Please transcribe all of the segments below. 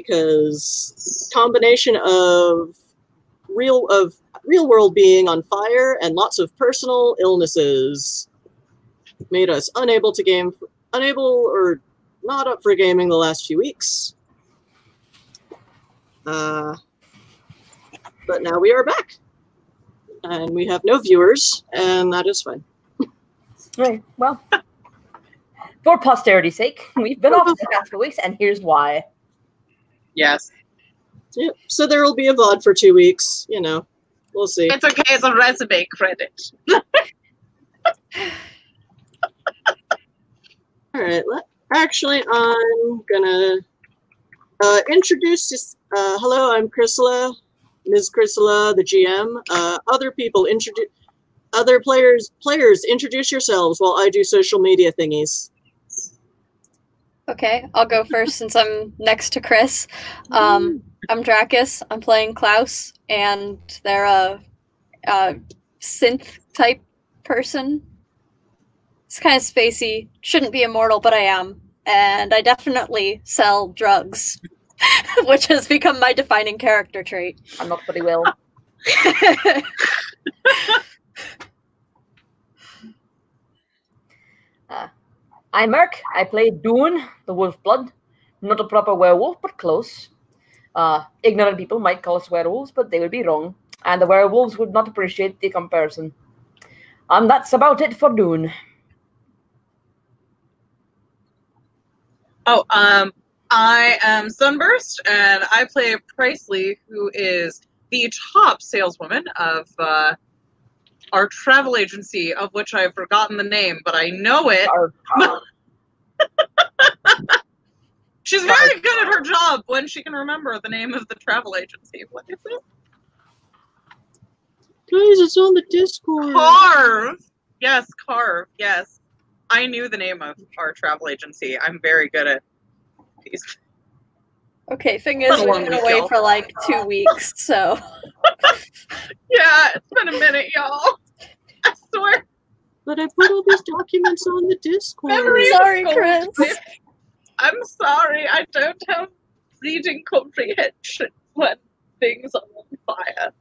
because combination of real of real world being on fire and lots of personal illnesses made us unable to game unable or not up for gaming the last few weeks. Uh, but now we are back. And we have no viewers, and that is fine. Right. Well, for posterity's sake, we've been off the past couple weeks, and here's why. Yes. Yep. So there will be a VOD for two weeks, you know. We'll see. It's okay. It's a resume credit. All right. Let, actually, I'm gonna uh, introduce. This, uh, hello, I'm Chrysila, Ms. Chrysila, the GM. Uh, other people introduce. Other players, players, introduce yourselves while I do social media thingies. Okay, I'll go first since I'm next to Chris. Um, I'm Dracus. I'm playing Klaus, and they're a, a synth type person. It's kind of spacey. Shouldn't be immortal, but I am. And I definitely sell drugs, which has become my defining character trait. I'm not pretty well. Uh, I'm Mark. I play Dune, the Wolf Blood. Not a proper werewolf, but close. Uh, ignorant people might call us werewolves, but they would be wrong. And the werewolves would not appreciate the comparison. And that's about it for Dune. Oh, um, I am Sunburst, and I play Pricely, who is the top saleswoman of uh, our travel agency, of which I've forgotten the name, but I know it. Our- our- She's very good at her job when she can remember the name of the travel agency. What is it? Guys, it's on the Discord. Carve. Yes, Carve. Yes, I knew the name of our travel agency. I'm very good at these. Okay, thing is, Been a we've been away y'all. for like two weeks, so Yeah, it's been a minute, y'all. I swear. But I put all these documents on the Discord. Memory Sorry, is Chris. I'm sorry. I don't have reading comprehension when things are on fire.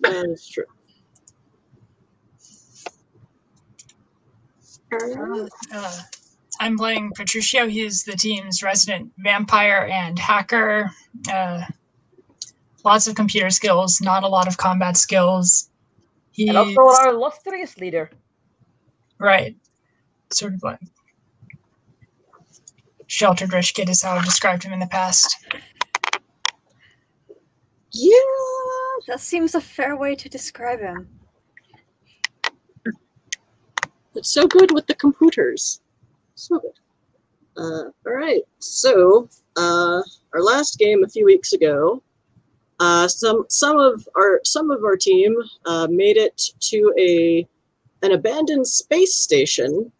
That is true. Uh, I'm playing Patricio. He's the team's resident vampire and hacker. Uh, lots of computer skills, not a lot of combat skills. He's and also our illustrious leader. right, sort of like sheltered rich kid is how I've described him in the past. Yeah. that seems a fair way to describe him. It's so good with the computers. So good. Uh, all right. So, uh, our last game a few weeks ago, uh, some some of our some of our team uh, made it to a an abandoned space station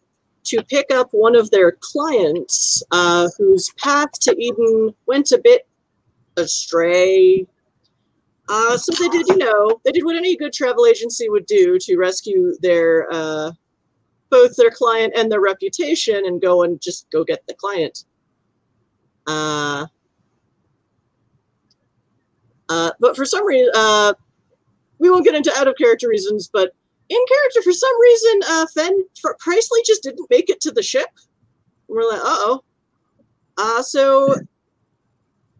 to pick up one of their clients uh, whose path to Idun went a bit astray. Uh, so they did, you know, they did what any good travel agency would do to rescue their uh, both their client and their reputation and go and just go get the client. Uh, but for some reason, uh, we won't get into out of character reasons, but in character, for some reason, uh, Fen Fr- Priceley just didn't make it to the ship. We're like, oh. Uh, so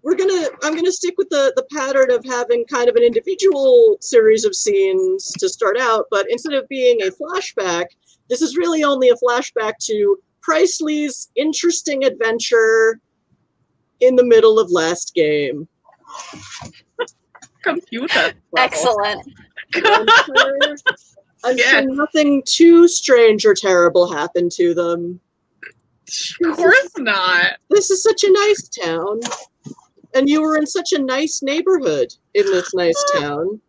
we're gonna, I'm gonna stick with the the pattern of having kind of an individual series of scenes to start out, but instead of being a flashback, this is really only a flashback to Priceley's interesting adventure in the middle of last game. Computer. level. Excellent. I'm sure, I'm Yeah. sure nothing too strange or terrible happened to them. Of course not. This is such a nice town. And you were in such a nice neighborhood in this nice town.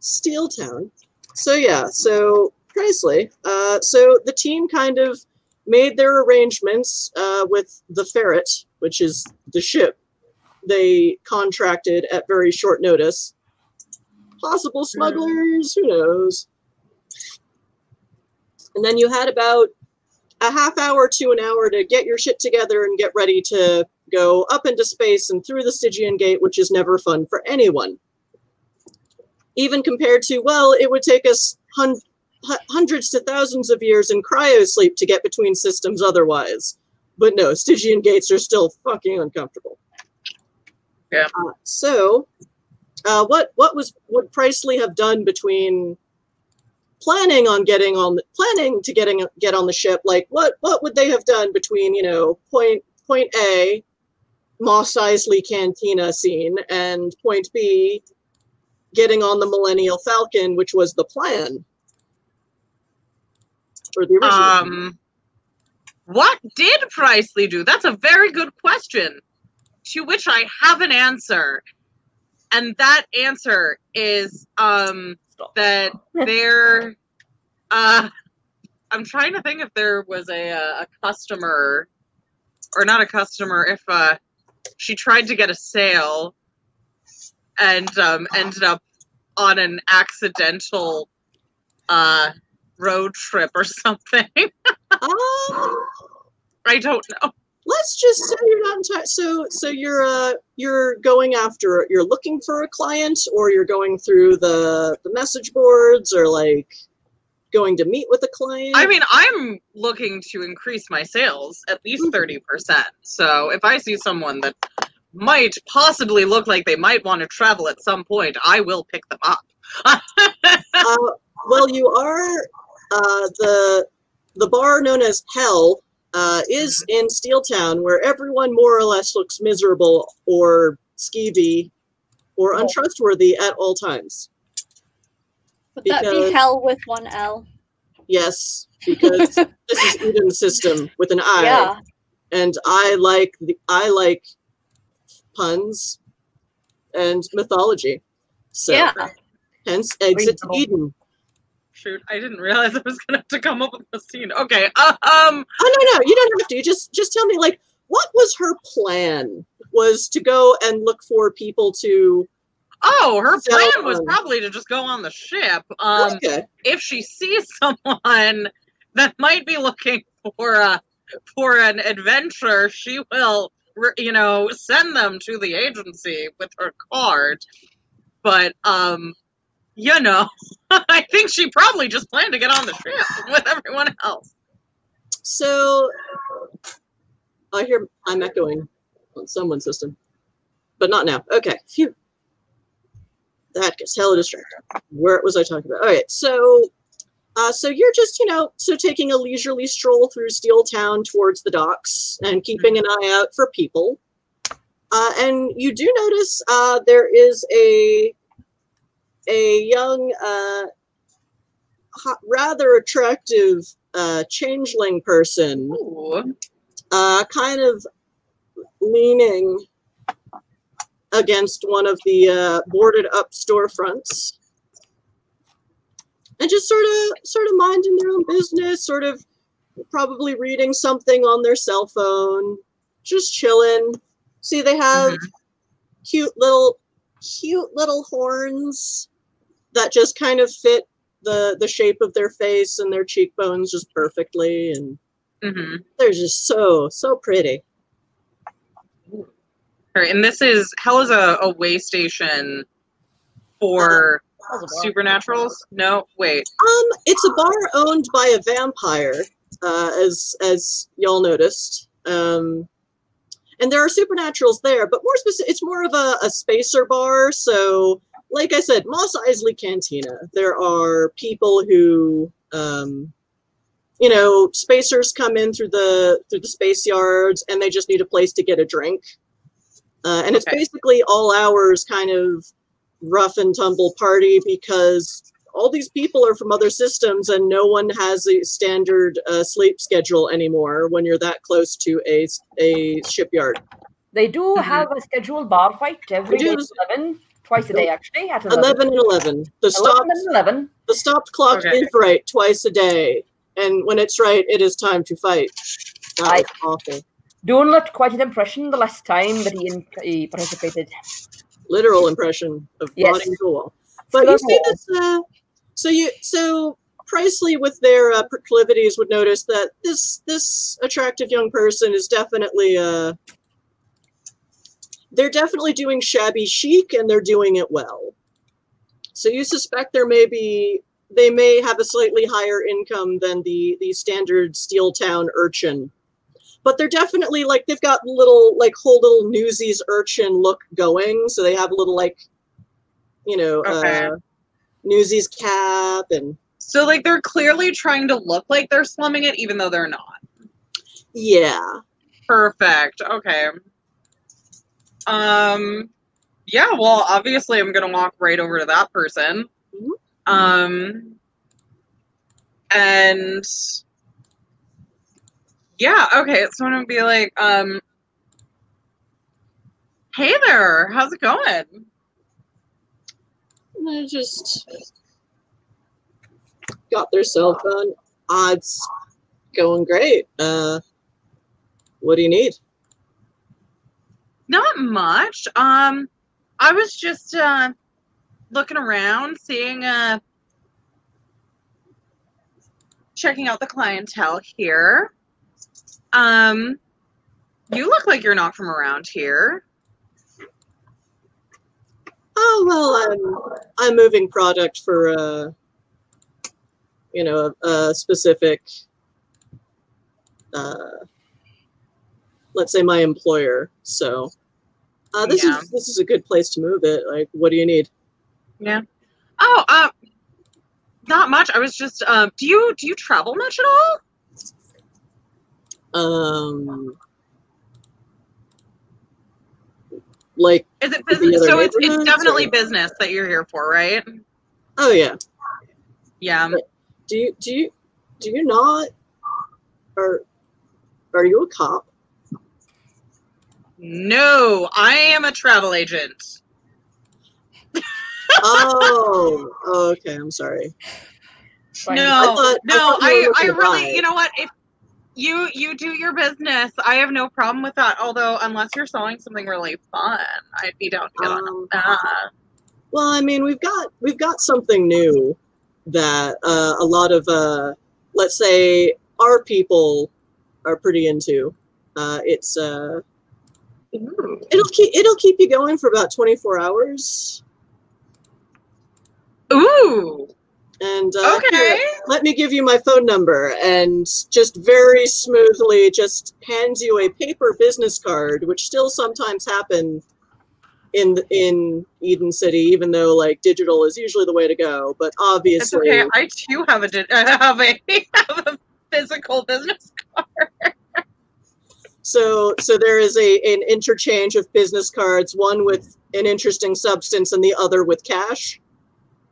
Steel Town. So yeah, so Priceley. Uh, so the team kind of made their arrangements uh, with the Ferret, which is the ship they contracted at very short notice. Possible smugglers, who knows? And then you had about a half hour to an hour to get your shit together and get ready to go up into space and through the Stygian gate, which is never fun for anyone. Even compared to, well, it would take us hun- hundreds to thousands of years in cryosleep to get between systems otherwise. But no, Stygian gates are still fucking uncomfortable. Yeah. Uh, so, uh, what what was would Priceley have done between planning on getting on the, planning to getting get on the ship? Like, what what would they have done between you know point point A, Mos Eisley Cantina scene, and point B, getting on the Millennium Falcon, which was the plan? Or the original. Um, what did Priceley do? That's a very good question, to which I have an answer, and that answer is um that there. Uh, I'm trying to think if there was a uh, a customer, or not a customer, if uh she tried to get a sale, and um ended up on an accidental uh road trip or something. Um, I don't know. Let's just say you're not in enti- so so you're uh you're going after you're looking for a client or you're going through the the message boards or like going to meet with a client I mean, I'm looking to increase my sales at least 30%. So if I see someone that might possibly look like they might want to travel at some point, I will pick them up. uh, well you are uh the the bar known as hell uh, is in Steeltown, where everyone more or less looks miserable or skeevy or Oh. untrustworthy at all times. Would that be hell with one L? Yes, because this is Idun's system with an I, Yeah. and I like the I like puns and mythology. So Yeah. hence exit Reasonable. Idun. Shoot, I didn't realize I was going to have to come up with a scene. Okay, uh, um, Oh no, no, you don't have to. Just just tell me like what was her plan? Was to go and look for people to oh, her So, plan was um, probably to just go on the ship. Um, okay. if she sees someone that might be looking for a for an adventure, she will, you know, send them to the agency with her card. But um, you know, I think she probably just planned to get on the ship with everyone else. So I hear I'm echoing on someone's system, but not now. Okay, phew. That gets hella distracted. Where was I talking about? All right, so uh, so you're just you know so taking a leisurely stroll through Steel Town towards the docks and keeping an eye out for people. Uh, and you do notice uh, there is a a young, uh, hot, rather attractive uh, changeling person, Ooh. uh, kind of leaning against one of the uh, boarded up storefronts, and just sort of, sort of minding their own business, sort of probably reading something on their cell phone, just chilling. See, they have Mhm. cute little, cute little horns that just kind of fit the the shape of their face and their cheekbones just perfectly and Mhm. they're just so so pretty right, and this is hell is a, a way station for That was a bar. supernaturals. No, wait. um it's a bar owned by a vampire uh as as y'all noticed um and there are supernaturals there but more specific it's more of a, a spacer bar so like i said Mos Eisley cantina there are people who um you know spacers come in through the through the space yards and they just need a place to get a drink uh, and it's Okay. basically all hours kind of rough and tumble party because all these people are from other systems and no one has a standard uh, sleep schedule anymore when you're that close to a, a shipyard They do Mhm. have a scheduled bar fight every They day do. At 11, twice a day actually, at 11. 11 and 11 the 11 stopped and 11. the stopped clock Okay. is right twice a day and when it's right it is time to fight that Aye. was awful Doing left quite an impression the last time that he, in, he participated. literal impression of Yes. body to the wall. But you see this, uh, so you so Priceley with their uh, proclivities would notice that this this attractive young person is definitely uh they're definitely doing shabby chic and they're doing it well. So you suspect there may be they may have a slightly higher income than the the standard steel town urchin. But they're definitely like they've got little like whole little newsies urchin look going. So they have a little like you know Okay. uh newsies cap and So like they're clearly trying to look like they're slumming it, even though they're not. yeah. Perfect. Okay. Um yeah, well obviously I'm gonna walk right over to that person. Mhm. Um and yeah, okay, so I'm gonna be like, um Hey there, how's it going? I just got their cell phone. It's going great. Uh, what do you need? Not much. Um, I was just uh, looking around, seeing, uh, checking out the clientele here. Um, you look like you're not from around here. Oh well, I'm I'm moving product for uh, you know, a, a specific. Uh, let's say my employer. So, uh, this Yeah. is this is a good place to move it. Like, what do you need? Yeah. Oh, uh, not much. I was just, um, do you do you travel much at all? Um, like, Is it business? So it's it's definitely or- business that you're here for, right? oh yeah. Yeah. Do you do you do you not? Are are you a cop? No, I am a travel agent. oh, okay. I'm sorry. No, I thought- no, thought you I, I really, buy. you know what? If you you do your business, I have no problem with that. Although, unless you're selling something really fun, I'd be down to get on Um, that. Well, I mean, we've got we've got something new that uh, a lot of uh, let's say our people are pretty into. Uh, it's it'll keep it'll keep you going for about 24 hours. Ooh, And uh, okay. here, let me give you my phone number and just very smoothly just hands you a paper business card which still sometimes happen in in Idun city even though like digital is usually the way to go but obviously okay. I too have a I have a have a physical business card. So so there is a an interchange of business cards one with an interesting substance and the other with cash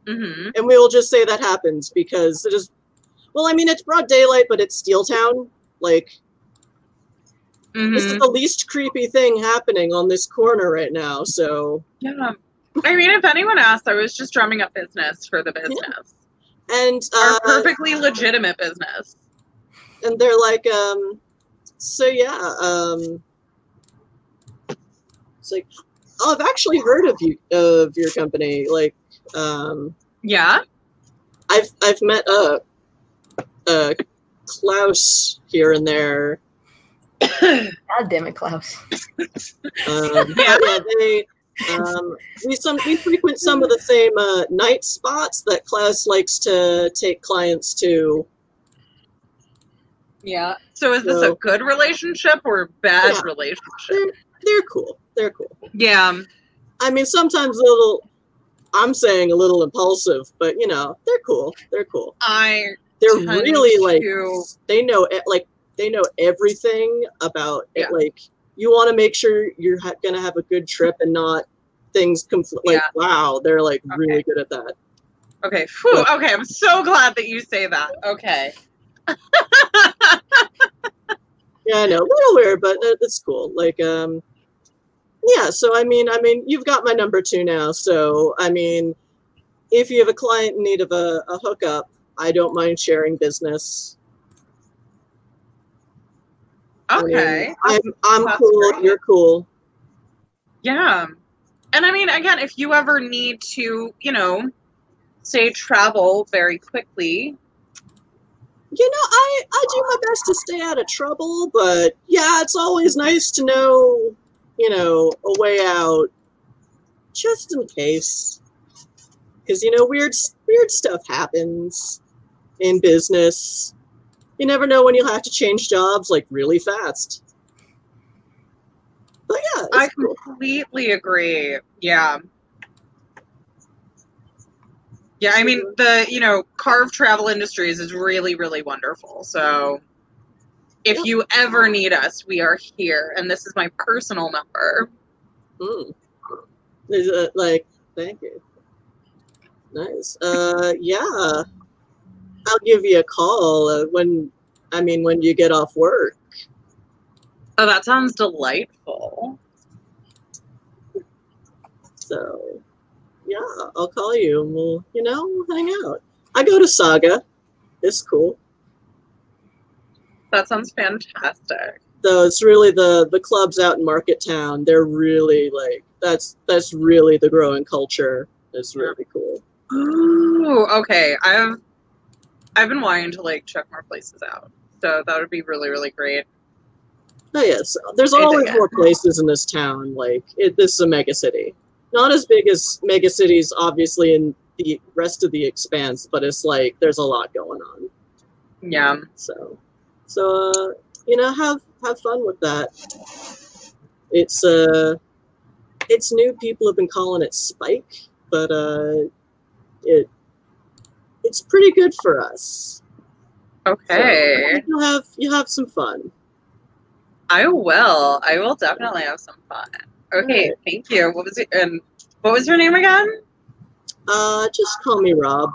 hmm and we will just say that happens because it is well i mean it's broad daylight but it's steel town like This is hmm the least creepy thing happening on this corner right now. So, Yeah. I mean, if anyone asked, I was just drumming up business for the business. and Our uh, perfectly legitimate business. and they're like, um, so yeah, um, it's like, oh, I've actually heard of you of your company. Like, um, Yeah. I've I've met uh, uh, Klaus here and there. God damn it, Klaus. Um, Yeah. yeah, they. Um, we some we frequent some of the same uh, night spots that Klaus likes to take clients to. Yeah. So is this a good relationship or bad Yeah. relationship? They're they're cool. They're cool. Yeah. I mean, sometimes a little. I'm saying a little impulsive, but you know, they're cool. They're cool. I They're really like they know it. Like they know everything about it. Like you want to make sure you're ha- gonna have a good trip and not things confl- like Yeah. wow they're like Okay. really good at that. okay. Phew, okay. I'm so glad that you say that. Okay. Yeah, I know, a little weird, but it's cool. Like, um, yeah. So I mean, I mean, you've got my number two now. So I mean, if you have a client in need of a, a hookup, I don't mind sharing business. I mean, Okay. I'm I'm cool. great. You're cool. Yeah. And I mean, again, if you ever need to, you know, say travel very quickly, You know, I I do my best to stay out of trouble, but yeah, it's always nice to know you know, a way out just in case. Because, you know, weird, weird stuff happens in business. You never know when you'll have to change jobs like really fast. But yeah, I cool. completely agree. Yeah. Yeah, I mean the you know Carve Travel Industries is really really wonderful. So if you ever need us, we are here, and this is my personal number. Mm. Is it like, thank you. Nice. Uh, yeah. I'll give you a call uh, when, I mean, when you get off work. Oh, that sounds delightful. So, yeah, I'll call you and we'll, you know, we'll hang out. I go to Saga. It's cool. That sounds fantastic. Though it's really the the clubs out in Market Town. They're really like that's that's really the growing culture. It's really cool. Ooh, okay. I've I've been wanting to like check more places out. So that would be really, really great. Oh yes, there's I always more places in this town. Like it, this is a mega city, not as big as mega cities, obviously in the rest of the expanse, but it's like there's a lot going on. Yeah. So, so uh, you know, have have fun with that. It's uh, it's new. People have been calling it Spike, but uh, it it's pretty good for us. So, Okay. you'll have you have some fun. I will. I will definitely have some fun. Okay, thank you. What was it and what was your name again? Uh, just call me Rob.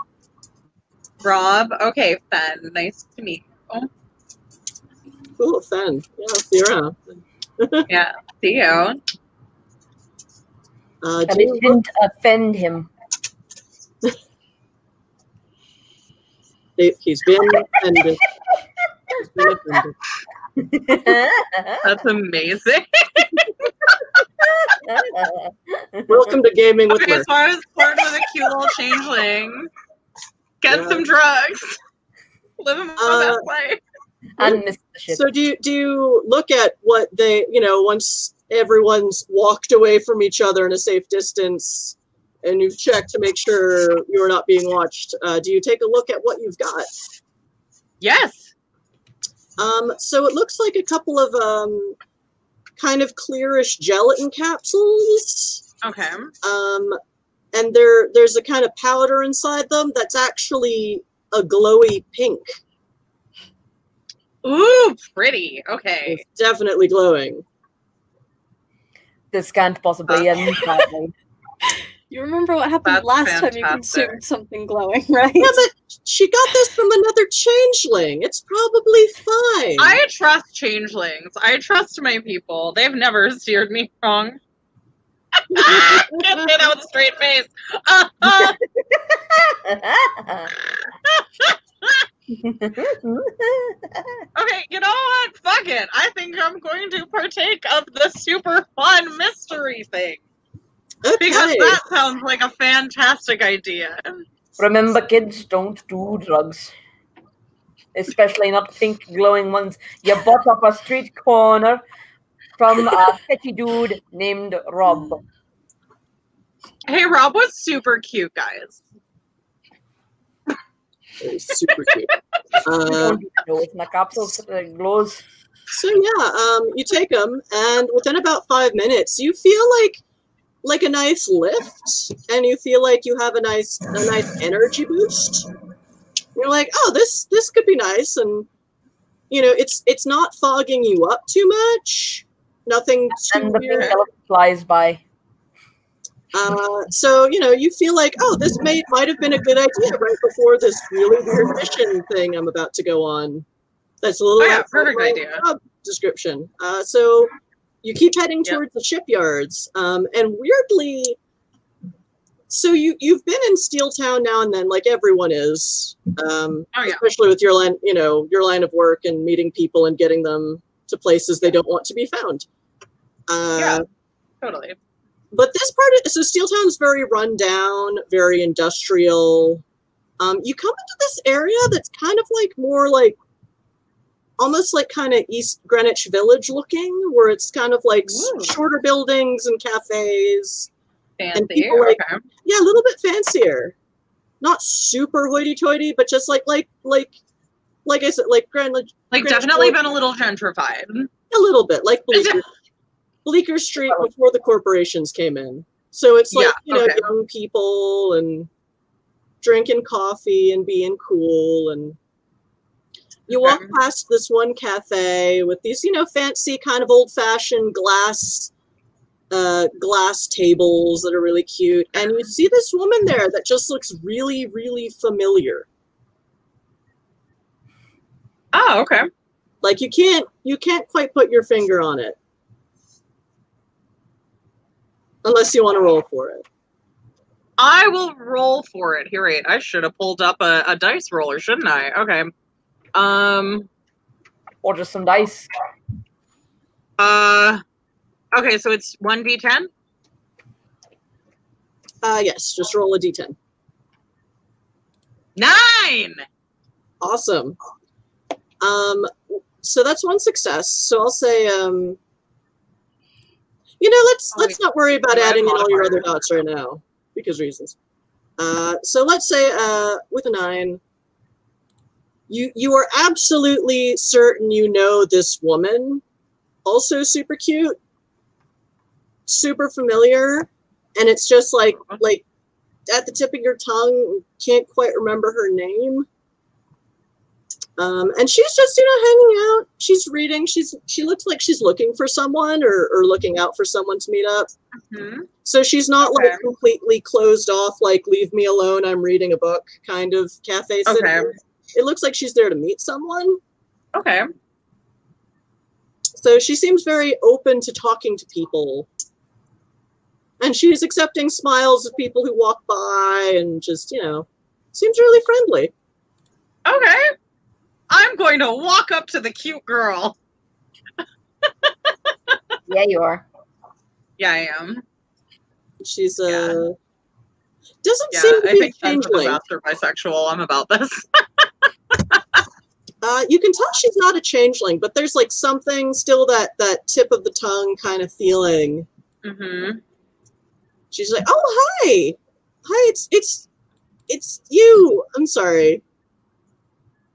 Rob. Okay, Fen. Nice to meet you. Cool, Fen. Yeah, I'll see you around. Yeah. See you. Uh, And do it didn't offend him. he- he's been offended. He's been offended. That's amazing. Welcome to gaming with Okay, Merc. so I was born with a cute little changeling. Get Yeah. some drugs. Living my Uh, best life. and missed the ship. So do you do you look at what they you know once everyone's walked away from each other in a safe distance and you've checked to make sure you're not being watched? Uh, do you take a look at what you've got? Yes. Um, so it looks like a couple of um, kind of clearish gelatin capsules. Okay. um, and there there's a kind of powder inside them that's actually a glowy pink. Ooh, pretty. Okay. It's definitely glowing. This can't possibly end badly. You remember what happened That's last time you consumed something glowing, right? Yeah, but she got this from another changeling. It's probably fine. I trust changelings. I trust my people. They've never steered me wrong. Can't say that with a straight face. Okay, you know what? Fuck it. I think I'm going to partake of the super fun mystery thing because okay. that sounds like a fantastic idea. Remember, kids, don't do drugs. Especially not pink glowing ones you bought up a street corner from a petty dude named Rob. Hey, Rob was super cute, guys. It's super cute. Uh, Don't you know it's capsule glows. so yeah, um, you take them, and within about five minutes, you feel like like a nice lift, and you feel like you have a nice a nice energy boost. You're like, oh, this this could be nice, and you know, it's it's not fogging you up too much. Nothing too And the pink weird. elephant flies by. Uh, so you know, you feel like, oh, this may might have been a good idea right before this really weird mission thing I'm about to go on. That's a little Oh, yeah, perfect idea. job description. Uh, so you keep heading towards the shipyards, um, and weirdly, so you you've been in Steel Town now and then, like everyone is, um, Oh yeah. especially with your line, you know, your line of work and meeting people and getting them to places they don't want to be found. Uh, Yeah. Totally. but this part of so Steeltown's very run down, very industrial. Um, you come into this area that's kind of like more like almost like kind of East Greenwich Village looking, where it's kind of like Ooh. shorter buildings and cafes. Fancy. people like- okay. Yeah, a little bit fancier. Not super hoity-toity, but just like like like like I said, like Greenwich Like Greenwich definitely Village. been a little gentrified. a little bit like Bleecker, Bleecker Street oh. before the corporations came in. So it's like Yeah, you know okay. young people and drinking coffee and being cool and you walk past this one cafe with these you know fancy kind of old fashioned glass uh glass tables that are really cute and you see this woman there that just looks really really familiar Oh, okay. like you can't you can't quite put your finger on it unless you want to roll for it I will roll for it. Here, wait. I should have pulled up a, a dice roller, shouldn't I? Okay. Um. Or just some dice. Uh. Okay, so it's one d10. uh yes just roll a d10 Nine. awesome um so that's one success so i'll say um you know let's Oh, let's not worry about do I have adding in all your other dots right now because reasons uh so let's say uh with a nine you you are absolutely certain you know this woman. Also super cute super familiar and it's just like like at the tip of your tongue can't quite remember her name. Um, and she's just you know hanging out. She's reading. She's she looks like she's looking for someone or, or looking out for someone to meet up. Hmm. so she's not like completely closed off like leave me alone i'm reading a book kind of cafe Okay. sitter. It looks like she's there to meet someone Okay. so she seems very open to talking to people and she's accepting smiles of people who walk by and just you know seems really friendly Okay. I'm going to walk up to the cute girl. Yeah, you are. Yeah, I am. she's uh Yeah. doesn't Yeah, seem to I be a think sensitive changeling master bisexual. I'm about this. uh you can tell she's not a changeling but there's like something still that that tip of the tongue kind of feeling. Mm-hmm. she's like oh hi. Hi it's it's it's you. I'm sorry.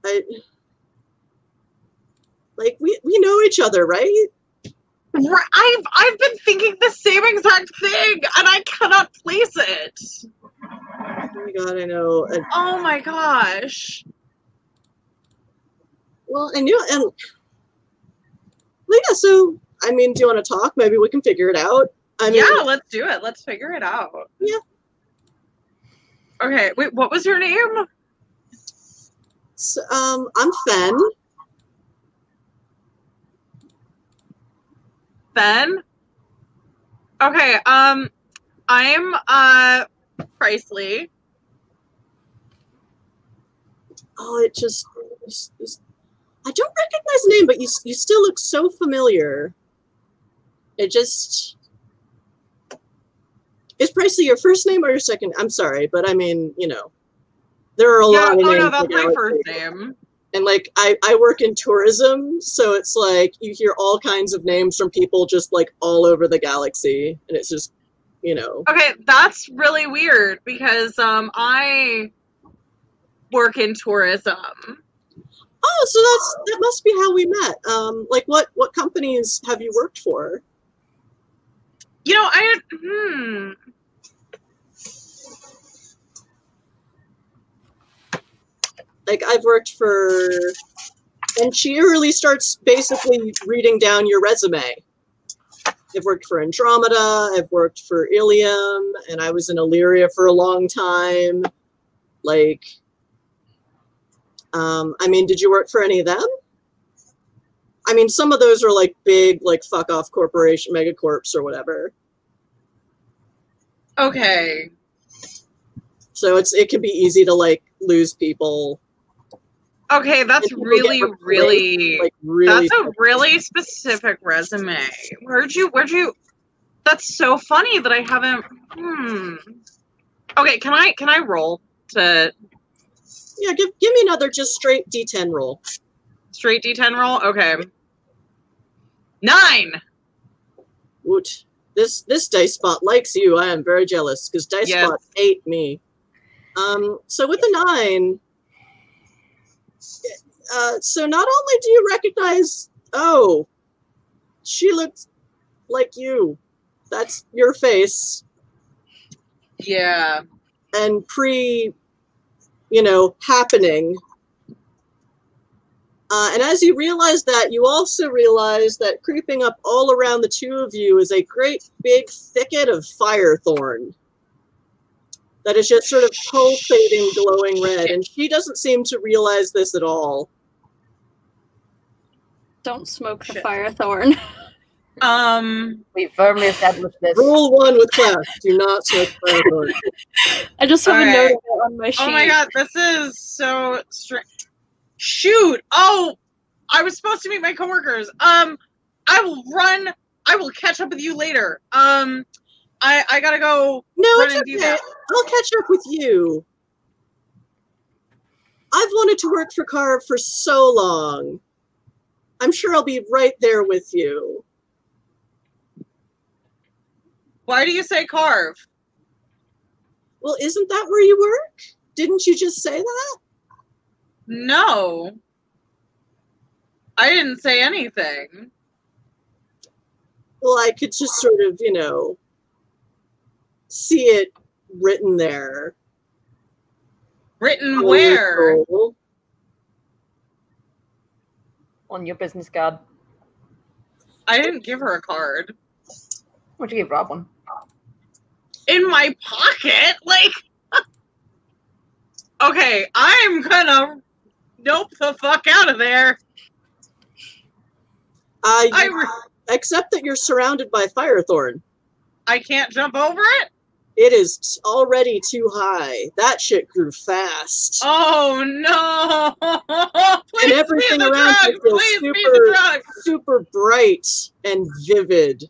I like we we know each other right? I've I've been thinking the same exact thing, and I cannot place it. oh my god i know. Oh my gosh. Well and you and well, yeah so i mean do you want to talk maybe we can figure it out i mean yeah, let's do it. Let's figure it out. Yeah. Okay. Wait. What was your name? so, um i'm fen Ben. Okay. Um, I'm uh Presley. oh it just it's- it's- i don't recognize the name but you you still look so familiar it just is Presley your first name or your second i'm sorry but i mean you know there are a Yeah. lot Oh of names no, that's my first name. and like I, I work in tourism so it's like you hear all kinds of names from people just like all over the galaxy and it's just you know Okay, that's really weird because um I work in tourism. Oh so that's that must be how we met. Um like what what companies have you worked for? You know, I hmm. like i've worked for and she really starts basically reading down your resume. I've worked for andromeda i've worked for ilium and i was in illyria for a long time. Like um i mean did you work for any of them i mean some of those are like big like fuck off corporation megacorps or whatever Okay. so it's it can be easy to like lose people Okay, that's really, really like really that's a really specific resume. Where'd you where'd you that's so funny that I haven't hmm. Okay, can I can I roll to yeah give give me another just straight d10 roll Straight D10 roll? Okay. Nine! Woot. This this dice spot likes you. I am very jealous because dice Yes. spot ate me. Um, so with a nine, uh, so not only do you recognize, oh, she looks like you. That's your face. Yeah. and pre, you know, happening. Uh, and as you realize that, you also realize that creeping up all around the two of you is a great big thicket of firethorn that is just sort of pulsating, glowing red. And she doesn't seem to realize this at all. Don't smoke the Shit. fire thorn. Um, We firmly established this. Rule one with class: do not smoke firethorn. I just have a Alright. note on my sheet. oh my god, this is so strange. Shoot! Oh, I was supposed to meet my coworkers. Um, I will run. I will catch up with you later. Um, I I gotta go No, run it's and do okay. that. I'll catch up with you. I've wanted to work for Carve for so long. I'm sure I'll be right there with you. Why do you say carve? Well, isn't that where you work? Didn't you just say that? No. I didn't say anything. Well, I could just sort of, you know, see it written there. Written on where? soul. on your business card. I didn't give her a card. Why'd you give Rob one? In my pocket? Like Okay, I'm gonna nope the fuck out of there. Uh, I you- re- except that you're surrounded by firethorn. I can't jump over it? It is already too high. That shit grew fast. Oh no! Please everything be the around you drugs! feels Please super- Super bright and vivid.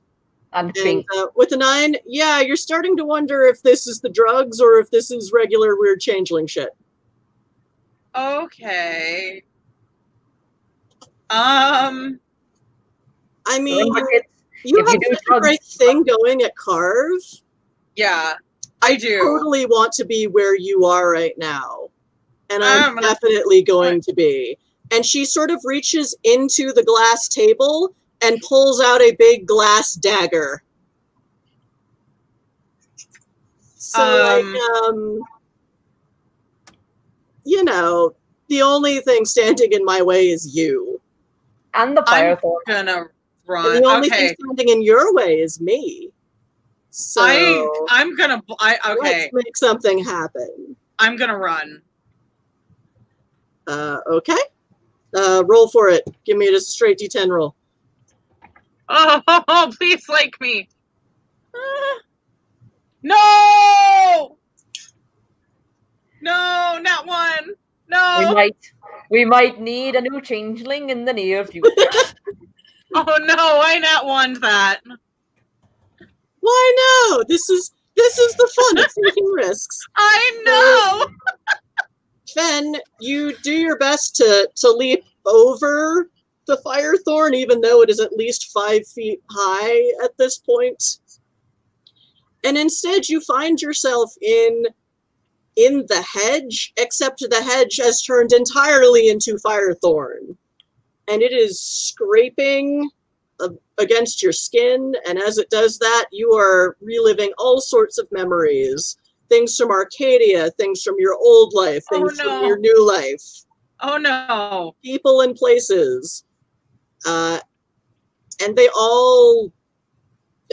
And And pink. uh, with a nine, yeah, you're starting to wonder if this is the drugs or if this is regular weird changeling shit. Okay. Um I mean, you if you have such a great thing going at Carve. yeah, I do. I totally want to be where you are right now, and I'm I'm gonna- definitely going to be. And she sort of reaches into the glass table and pulls out a big glass dagger. So, Um, like, um, you know, the only thing standing in my way is you. and the I'm firethorn. gonna And run. the only Okay. thing standing in your way is me. So I I'm gonna I okay. let's make something happen. I'm gonna run. Uh, okay. Uh, roll for it. Give me just a straight D10 roll. Oh, please like me. Ah. No! No, not one. No. We might we might need a new changeling in the near future. Oh no, I not one that. Why no? This is this is the fun of taking risks. I know. Fen, you do your best to to leap over the fire thorn, even though it is at least five feet high at this point. And instead, you find yourself in in the hedge, except the hedge has turned entirely into firethorn, and it is scraping against your skin. And as it does that, you are reliving all sorts of memories things from Arcadia, things from your old life, Oh, things no. from your new life, Oh no. people and places. Uh, and they all,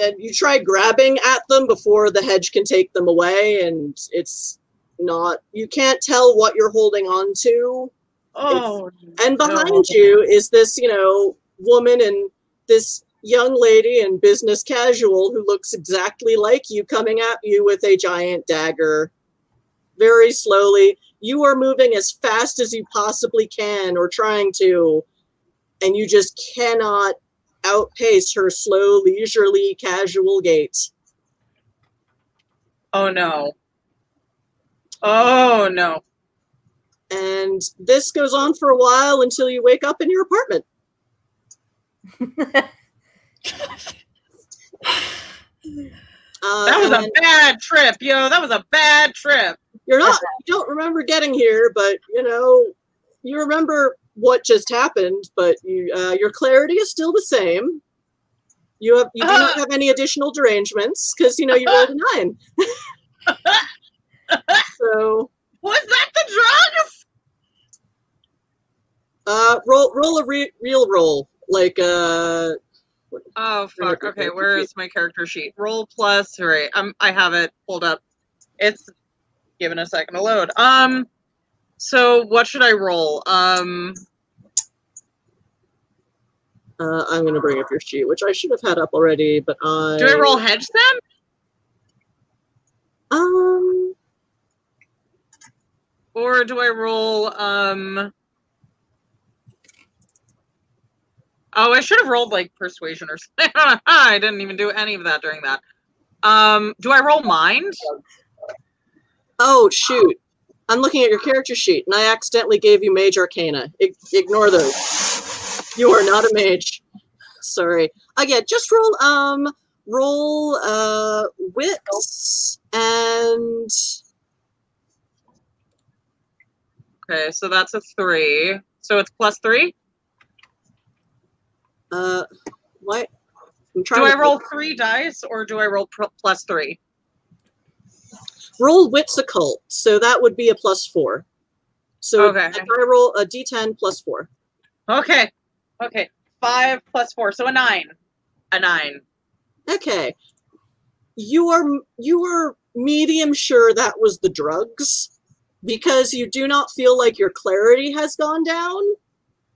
and you try grabbing at them before the hedge can take them away, and it's not, you can't tell what you're holding on to. Oh. And behind no. you is this, you know, woman and this young lady in business casual who looks exactly like you coming at you with a giant dagger. Very slowly. You are moving as fast as you possibly can or trying to, and you just cannot outpace her slow, leisurely, casual gait. Oh no. Oh no. and this goes on for a while until you wake up in your apartment. Uh, That was a bad trip, yo. That was a bad trip. you're not you don't remember getting here, but you know you remember what just happened. But you, uh, your clarity is still the same. You have you do not have any additional derangements because you know you rolled a nine. so Was that the drugs? uh, roll roll a re- real roll like uh Oh fuck. Okay, where is my character sheet? Roll plus. All right, um, I have it pulled up. It's given a second to load. Um, so what should I roll? Um, uh, I'm gonna bring up your sheet, which I should have had up already, but I do I roll hedge them? Um, or do I roll um Oh, I should have rolled like persuasion or something. I didn't even do any of that during that. Um, do I roll mind? oh shoot, I'm looking at your character sheet, and I accidentally gave you Mage Arcana. I- ignore those. You are not a mage. Sorry. Again, just roll um roll uh wits and Okay, so that's a three. So it's plus three. uh what? Do I roll three dice or do I roll plus three? Roll wits occult, so that would be a plus four. So Okay. if I roll a D10 plus four. Okay. Okay. Five plus four. So a nine. A nine. Okay. You are you are medium sure that was the drugs because you do not feel like your clarity has gone down.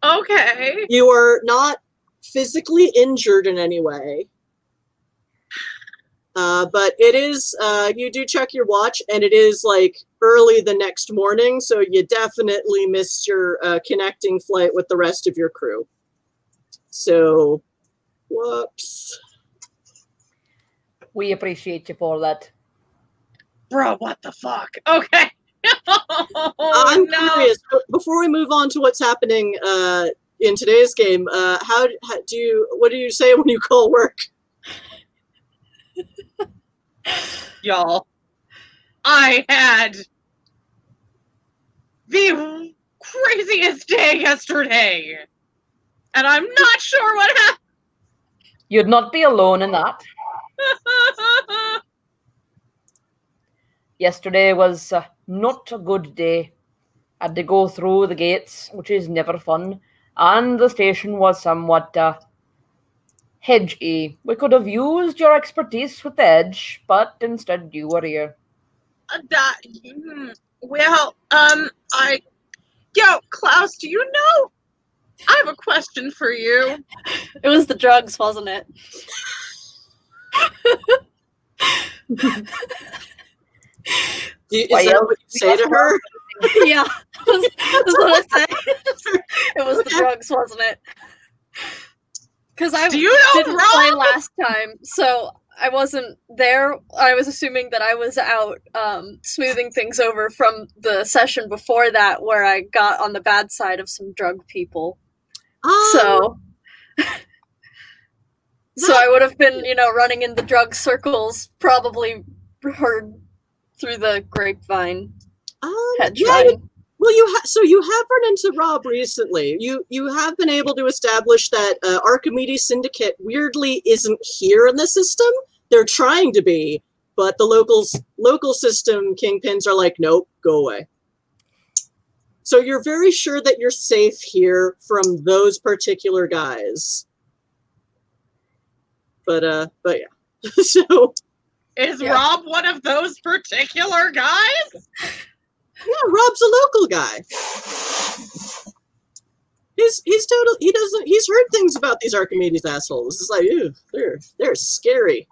Okay. You are not physically injured in any way. Uh, but it is uh, you do check your watch and it is like early the next morning so you definitely missed your uh, connecting flight with the rest of your crew so whoops We appreciate you for that. Bro, what the fuck? Okay. oh, I'm no. curious. Before we move on to what's happening uh, in today's game, uh, how, how do you? What do you say when you call work? Y'all. I had the craziest day yesterday. And I'm not sure what happened. You'd not be alone in that. Yesterday was uh, not a good day. I Had to go through the gates, which is never fun, and the station was somewhat uh, hedgy. We could have used your expertise with Edge, but instead you were here. Uh, that, mm, well, um, I. Yo, Klaus, do you know? I have a question for you. It was the drugs, wasn't it? Do you, is Why, that yeah, what you say to her? yeah, that's that's what I said. it was the drugs, wasn't it? Because I Do you know didn't play last time, so I wasn't there. I was assuming that I was out um, smoothing things over from the session before that, where I got on the bad side of some drug people. Um, So, so I would have been, you know, running in the drug circles, probably heard through the grapevine um, hedge yeah. Well, you ha- so you have run into Rob recently. You you have been able to establish that uh, Archimedes Syndicate weirdly isn't here in the system. They're trying to be, but the locals local system kingpins are like, nope, go away. So you're very sure that you're safe here from those particular guys. But uh, but yeah. so Is Yeah. Rob one of those particular guys? Yeah, Rob's a local guy. He's he's total. He doesn't. He's heard things about these Archimedes assholes. It's like, ew, they're they're scary.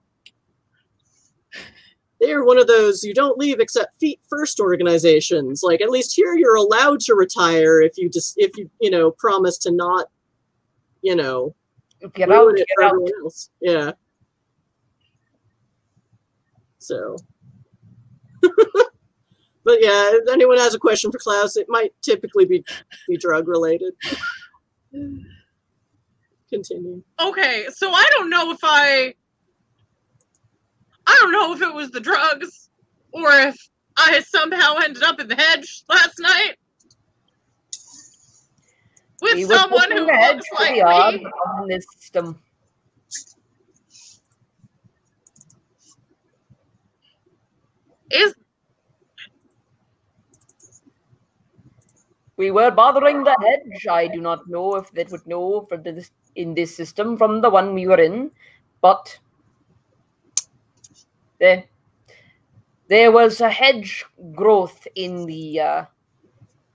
They're one of those you don't leave except feet first organizations. Like at least here, you're allowed to retire if you just if you you know promise to not, you know, Get out, get out. else. Yeah. So. but yeah, if anyone has a question for Klaus, it might typically be be drug related. Continue. Okay, so I don't know if I. I don't know if it was the drugs or if I somehow ended up in the hedge last night with We were someone who the hedge looks for like the me. in this system. Is We were bothering the hedge. I do not know if that would know for this in this system from the one we were in, but there, there was a hedge growth in the uh,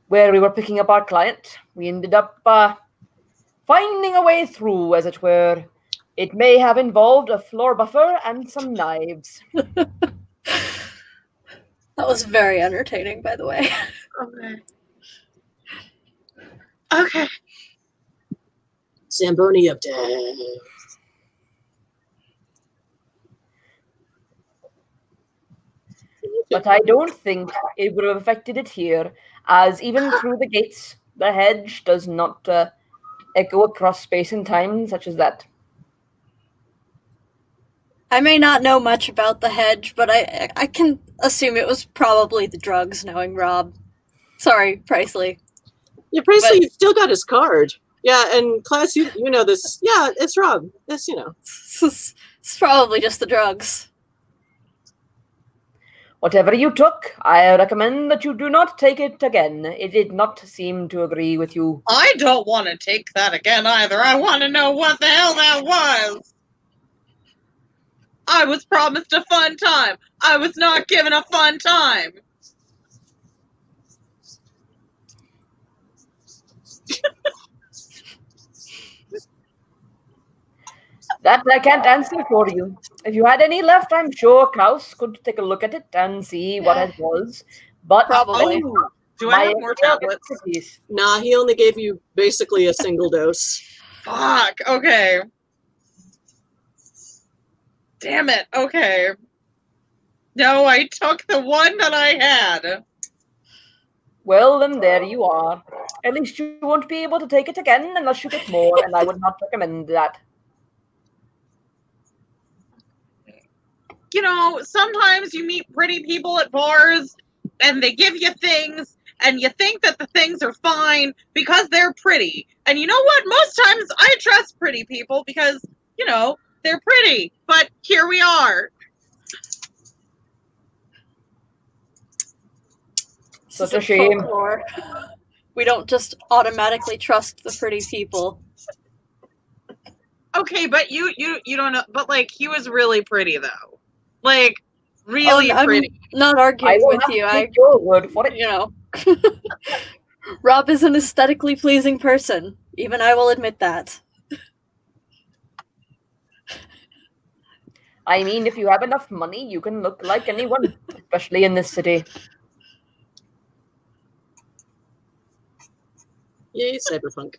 where we were picking up our client. We ended up uh, finding a way through, as it were. It may have involved a floor buffer and some knives. That was very entertaining, by the way. okay. Okay. Zamboni of death. but I don't think it would have affected it here, as even through the gates, the hedge does not uh, echo across space and time, such as that. I may not know much about the hedge, but I I can assume it was probably the drugs, knowing Rob. Sorry, Presley. Yeah, Presley still got his card. Yeah, and Klaus, you you know this. Yeah, it's Rob. Yes, you know. It's probably just the drugs. Whatever you took, I recommend that you do not take it again. It did not seem to agree with you. I don't want to take that again either. I want to know what the hell that was. I was promised a fun time. I was not given a fun time. That I can't answer for you. If you had any left, I'm sure Klaus could take a look at it and see what it was. But Probably. Oh, do I have more tablets? expertise- Nah, he only gave you basically a single dose. Fuck. Okay. Damn it. Okay. No, I took the one that I had. Well, then there you um, are. At least you won't be able to take it again unless you get more, and I would not recommend that. You know, sometimes you meet pretty people at bars and they give you things and you think that the things are fine because they're pretty. And you know what? Most times I trust pretty people because, you know, they're pretty. But here we are. Such a shame. folklore. We don't just automatically trust the pretty people. Okay, but you you you don't know but like he was really pretty though. Like really Oh, I'm pretty. not arguing with you. I, take your word for it. you know, Rob is an aesthetically pleasing person. Even I will admit that. I mean, if you have enough money, you can look like anyone, especially in this city. Yay, cyberpunk.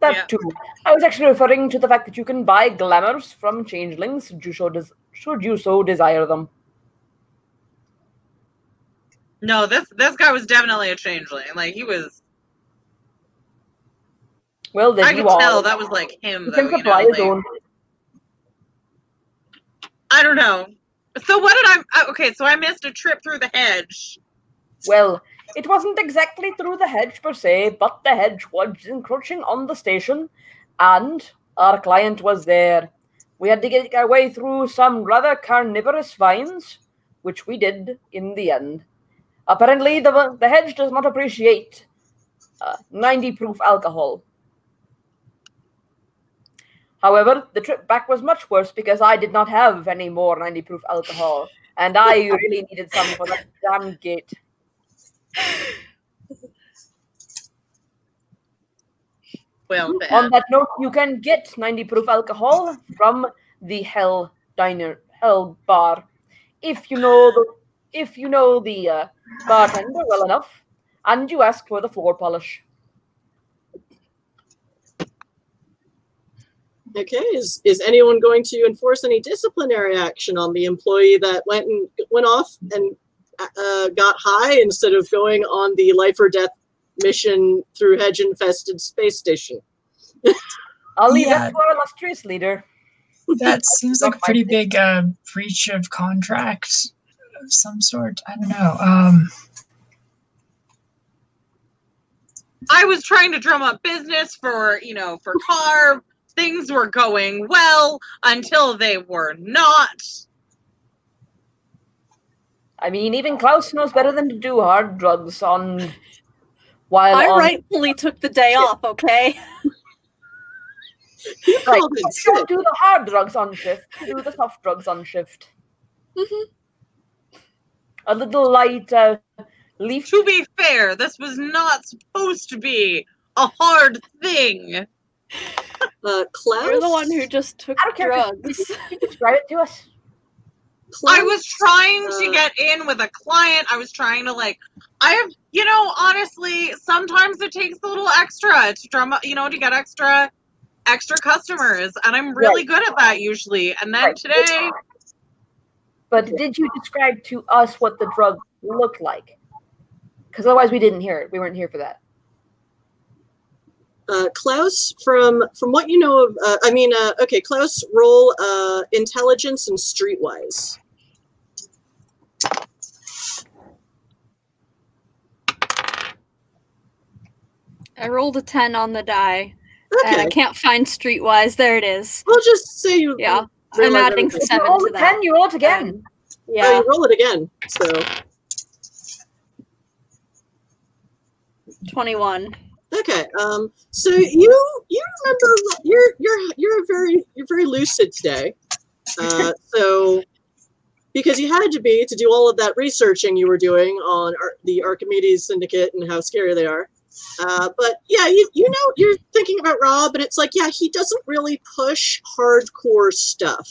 That Yeah. too. I was actually referring to the fact that you can buy glamours from changelings should you so, des- should you so desire them. No, this this guy was definitely a changeling. Like he was Well, then I you could are. tell that was like him you though, can you know. supply his like- own. I don't know. So what did I I- okay, so I missed a trip through the hedge. Well, it wasn't exactly through the hedge per se, but the hedge was encroaching on the station, and our client was there. We had to get our way through some rather carnivorous vines, which we did in the end. Apparently, the, the hedge does not appreciate uh, 90 proof alcohol. However, the trip back was much worse because I did not have any more 90 proof alcohol, and I really needed some for that damn gate. Well, On that note, you can get 90 proof alcohol from the Hell Diner Hell Bar. If you know the if you know the uh, bartender well enough, and you ask for the floor polish. Okay, is is anyone going to enforce any disciplinary action on the employee that went and went off and uh, got high instead of going on the life or death mission through hedge infested space station. I'll leave Yeah. that to our illustrious leader. That seems like a pretty big uh, breach of contract of some sort. I don't know. Um, I was trying to drum up business for, you know, for Carb. Things were going well until they were not. I mean, even Klaus knows better than to do hard drugs on. While I on, rightfully took the day off, okay? You Right. You don't do the hard drugs on shift. You do the soft drugs on shift. Mhm. A little light uh, leaf. To be fair, this was not supposed to be a hard thing. Uh, Klaus, You're the one who just took I don't care. drugs. Can you describe it to us? I was trying to get in with a client. I was trying to like I have you know, honestly, sometimes it takes a little extra to drum up you know, to get extra extra customers. And I'm really good at that usually. And then Right. today But did you describe to us what the drug looked like? Because otherwise, we didn't hear it. We weren't here for that. Uh, Klaus, from from what you know of, uh, I mean, uh, okay, Klaus, roll uh, intelligence and streetwise. I rolled a 10 on the die, and I can't find Streetwise. There it is. I'll just say you. Yeah, I'm realize adding everything. If you seven roll to a that. ten, you roll it again. Um, Oh, Yeah, you roll it again. So 21. Okay, um, so you you remember you're you're you're very you're very lucid today. Uh, so because you had to be to do all of that researching you were doing on Ar- the Archimedes Syndicate and how scary they are. Uh, but yeah, you, you know, you're thinking about Rob, and it's like, yeah, he doesn't really push hardcore stuff.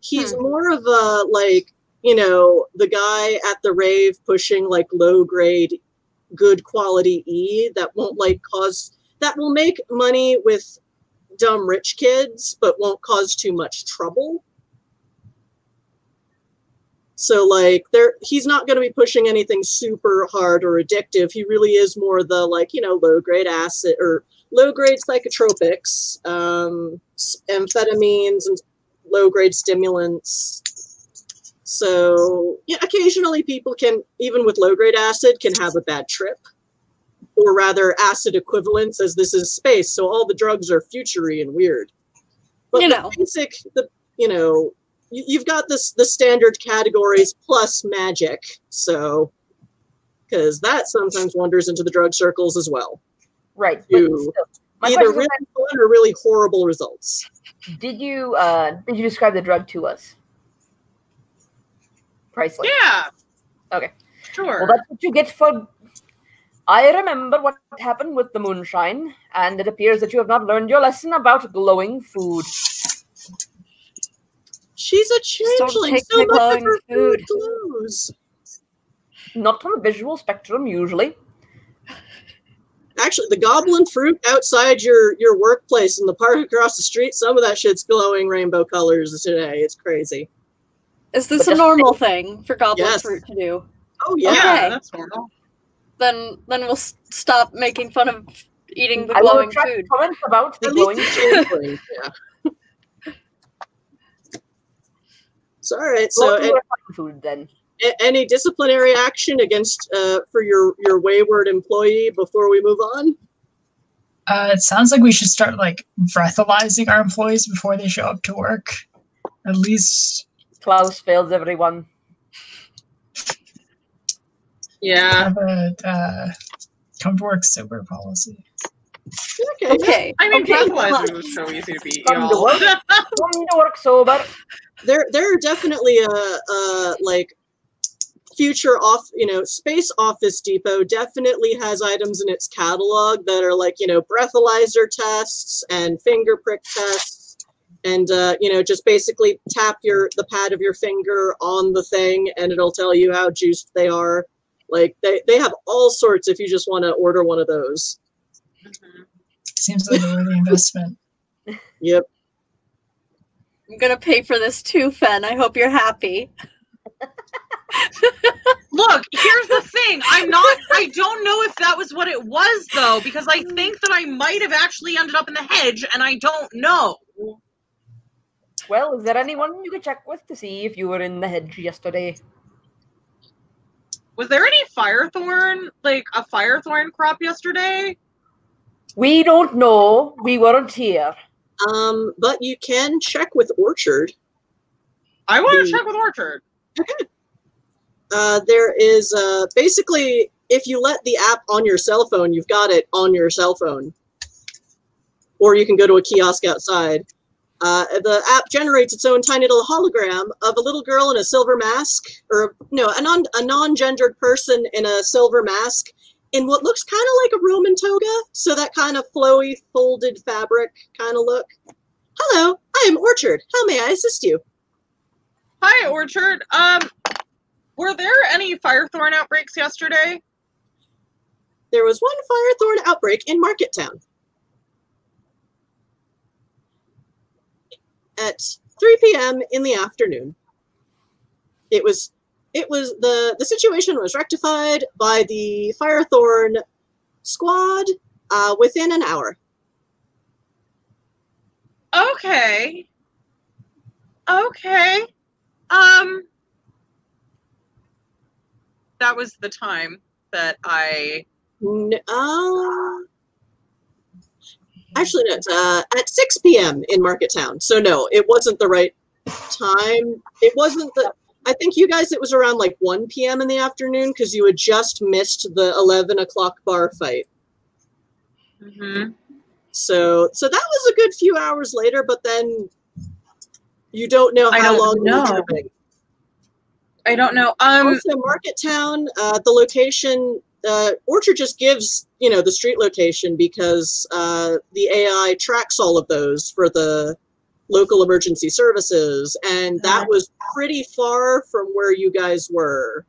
He's more of a like, you know, the guy at the rave pushing like low grade, good quality E that won't like cause that will make money with dumb rich kids, but won't cause too much trouble. So like there he's not going to be pushing anything super hard or addictive. He really is more the like, you know, low grade acid or low grade psychotropics, um, amphetamines and low grade stimulants. So yeah, occasionally people can even with low grade acid can have a bad trip. Or rather acid equivalents as this is space, so all the drugs are futury and weird. But You the know. basic the you know you- you've got this the standard categories plus magic so because that sometimes wanders into the drug circles as well Right. You- either really fun or really horrible results did you uh, did you describe the drug to us? Priceless. Yeah. Okay. Sure. Well, that's what you get for. I remember what happened with the moonshine, and it appears that you have not learned your lesson about glowing food. she's a changeling so much of glowing her food food. glows Not on the visual spectrum, usually. actually the goblin fruit outside your your workplace in the park across the street some of that shit's glowing rainbow colors today it's crazy Is this But a just- normal thing for Goblin Yes. Fruit to do? oh yeah, yeah Okay. that's normal. Then then we'll s- stop making fun of eating the I glowing retract food. comments about the glowing least food. it's changeling, yeah so all right so Glowing and, food, then. any disciplinary action against uh, for your your wayward employee before we move on uh, it sounds like we should start like breathalyzing our employees before they show up to work. At least Klaus fails everyone. Yeah. have a uh, come to work sober policy. okay Okay. I mean, okay, breathalyzer was so easy to beat, Come to y'all. work. Come to work sober. there there are definitely a, a like future off you know space office depot definitely has items in its catalog that are like you know breathalyzer tests and finger prick tests and uh, you know just basically tap your the pad of your finger on the thing and it'll tell you how juiced they are like they, they have all sorts if you just want to order one of those Seems like a worthy investment. yep I'm gonna pay for this too, Fen. I hope you're happy. Look, here's the thing. I'm not. I don't know if that was what it was though, because I think that I might have actually ended up in the hedge, and I don't know. Well, is there anyone you could check with to see if you were in the hedge yesterday? Was there any firethorn, like a firethorn crop yesterday? We don't know. We weren't here. Um, but you can check with Orchard. I want to check with Orchard. Uh, there is uh, basically if you let the app on your cell phone, you've got it on your cell phone, or you can go to a kiosk outside. Uh, the app generates its own tiny little hologram of a little girl in a silver mask, or no, a non a non-gendered person in a silver mask in what looks kind of like a Roman toga, so that kind of flowy, folded fabric kind of look. Hello, I am Orchard. How may I assist you? Hi, Orchard. Um, were there any firethorn outbreaks yesterday? There was one firethorn outbreak in Market Town. At 3 p.m. in the afternoon. It was it was the the situation was rectified by the Firethorn squad uh, within an hour. Okay. Okay. Um. That was the time that I uh, actually, no, it's, uh, at 6 p.m. in Market Town. So no, it wasn't the right time. It wasn't the. I think you guys, it was around like 1 p.m. in the afternoon because you had just missed the 11 o'clock bar fight. Mm-hmm. So, so that was a good few hours later. But then you don't know how don't long. it know. I don't know. Um. also, Market Town, uh, the location, uh, Orchard just gives you know the street location because uh, the AI tracks all of those for the local emergency services, and that was pretty far from where you guys were.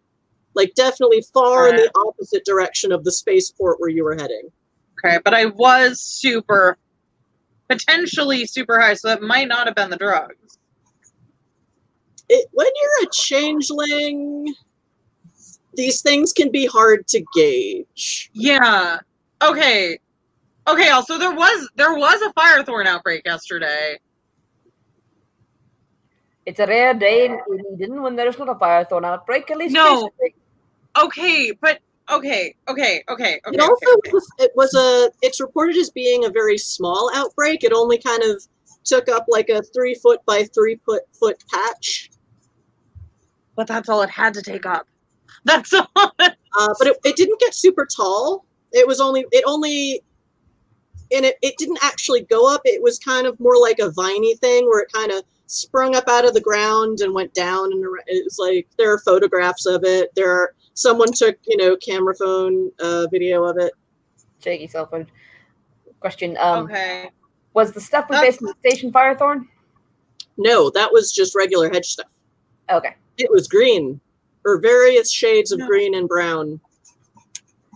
Like definitely far in the opposite direction of the spaceport where you were heading. Okay, but I was super, potentially super high, so that might not have been the drugs. It, when you're a changeling, these things can be hard to gauge. Yeah. Okay. Okay. Also, there was there was a firethorn outbreak yesterday. It's a rare day in Idun when there's not a firethorn outbreak. At least No. Okay, but okay, okay, okay, okay. it also okay, okay. it was a it's reported as being a very small outbreak it only kind of took up like a three foot by three foot foot patch But that's all it had to take up. That's all. uh, but it, it didn't get super tall it was only it only and it, it didn't actually go up it was kind of more like a viney thing where it kind of sprung up out of the ground and went down and it was like there are photographs of it there are someone took you know camera phone uh, video of it Shaky cell phone. Question. Um, okay. Was the stuff we That's- faced in the station firethorn? no that was just regular hedge stuff Okay. It was green, or various shades of green and brown.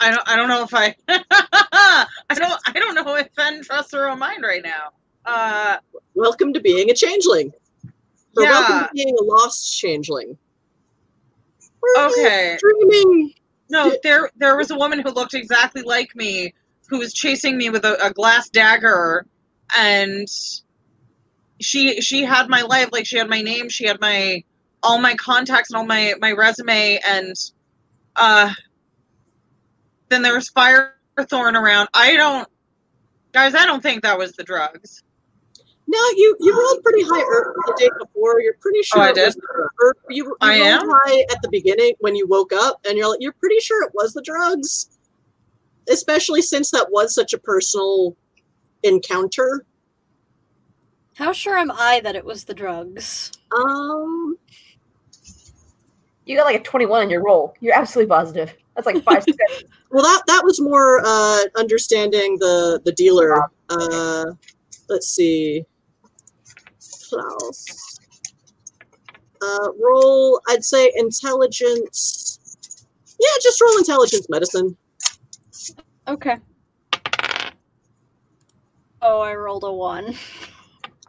I don't. I don't know if I. I don't. I don't know if Fen trusts her own mind right now. Uh. Welcome to being a changeling. Or welcome Yeah. to being a lost changeling. We're Okay. Dreaming. No, there there was a woman who looked exactly like me who was chasing me with a, a glass dagger and she she had my life like she had my name she had my all my contacts and all my my resume and uh then there was firethorn around i don't guys i don't think that was the drugs No, you you rolled pretty high er, the day before. You're pretty sure Oh, I it was did? the, or you, you I rolled am? high at the beginning when you woke up, and you're like, you're pretty sure it was the drugs, especially since that was such a personal encounter. How sure am I that it was the drugs? Um, You got like a 21 on your roll. You're absolutely positive. That's like five seconds. Well, that that was more uh, understanding the the dealer. Uh, let's see, Klaus. Uh, roll, I'd say intelligence. Yeah, just roll intelligence medicine. Okay. Oh, I rolled a one.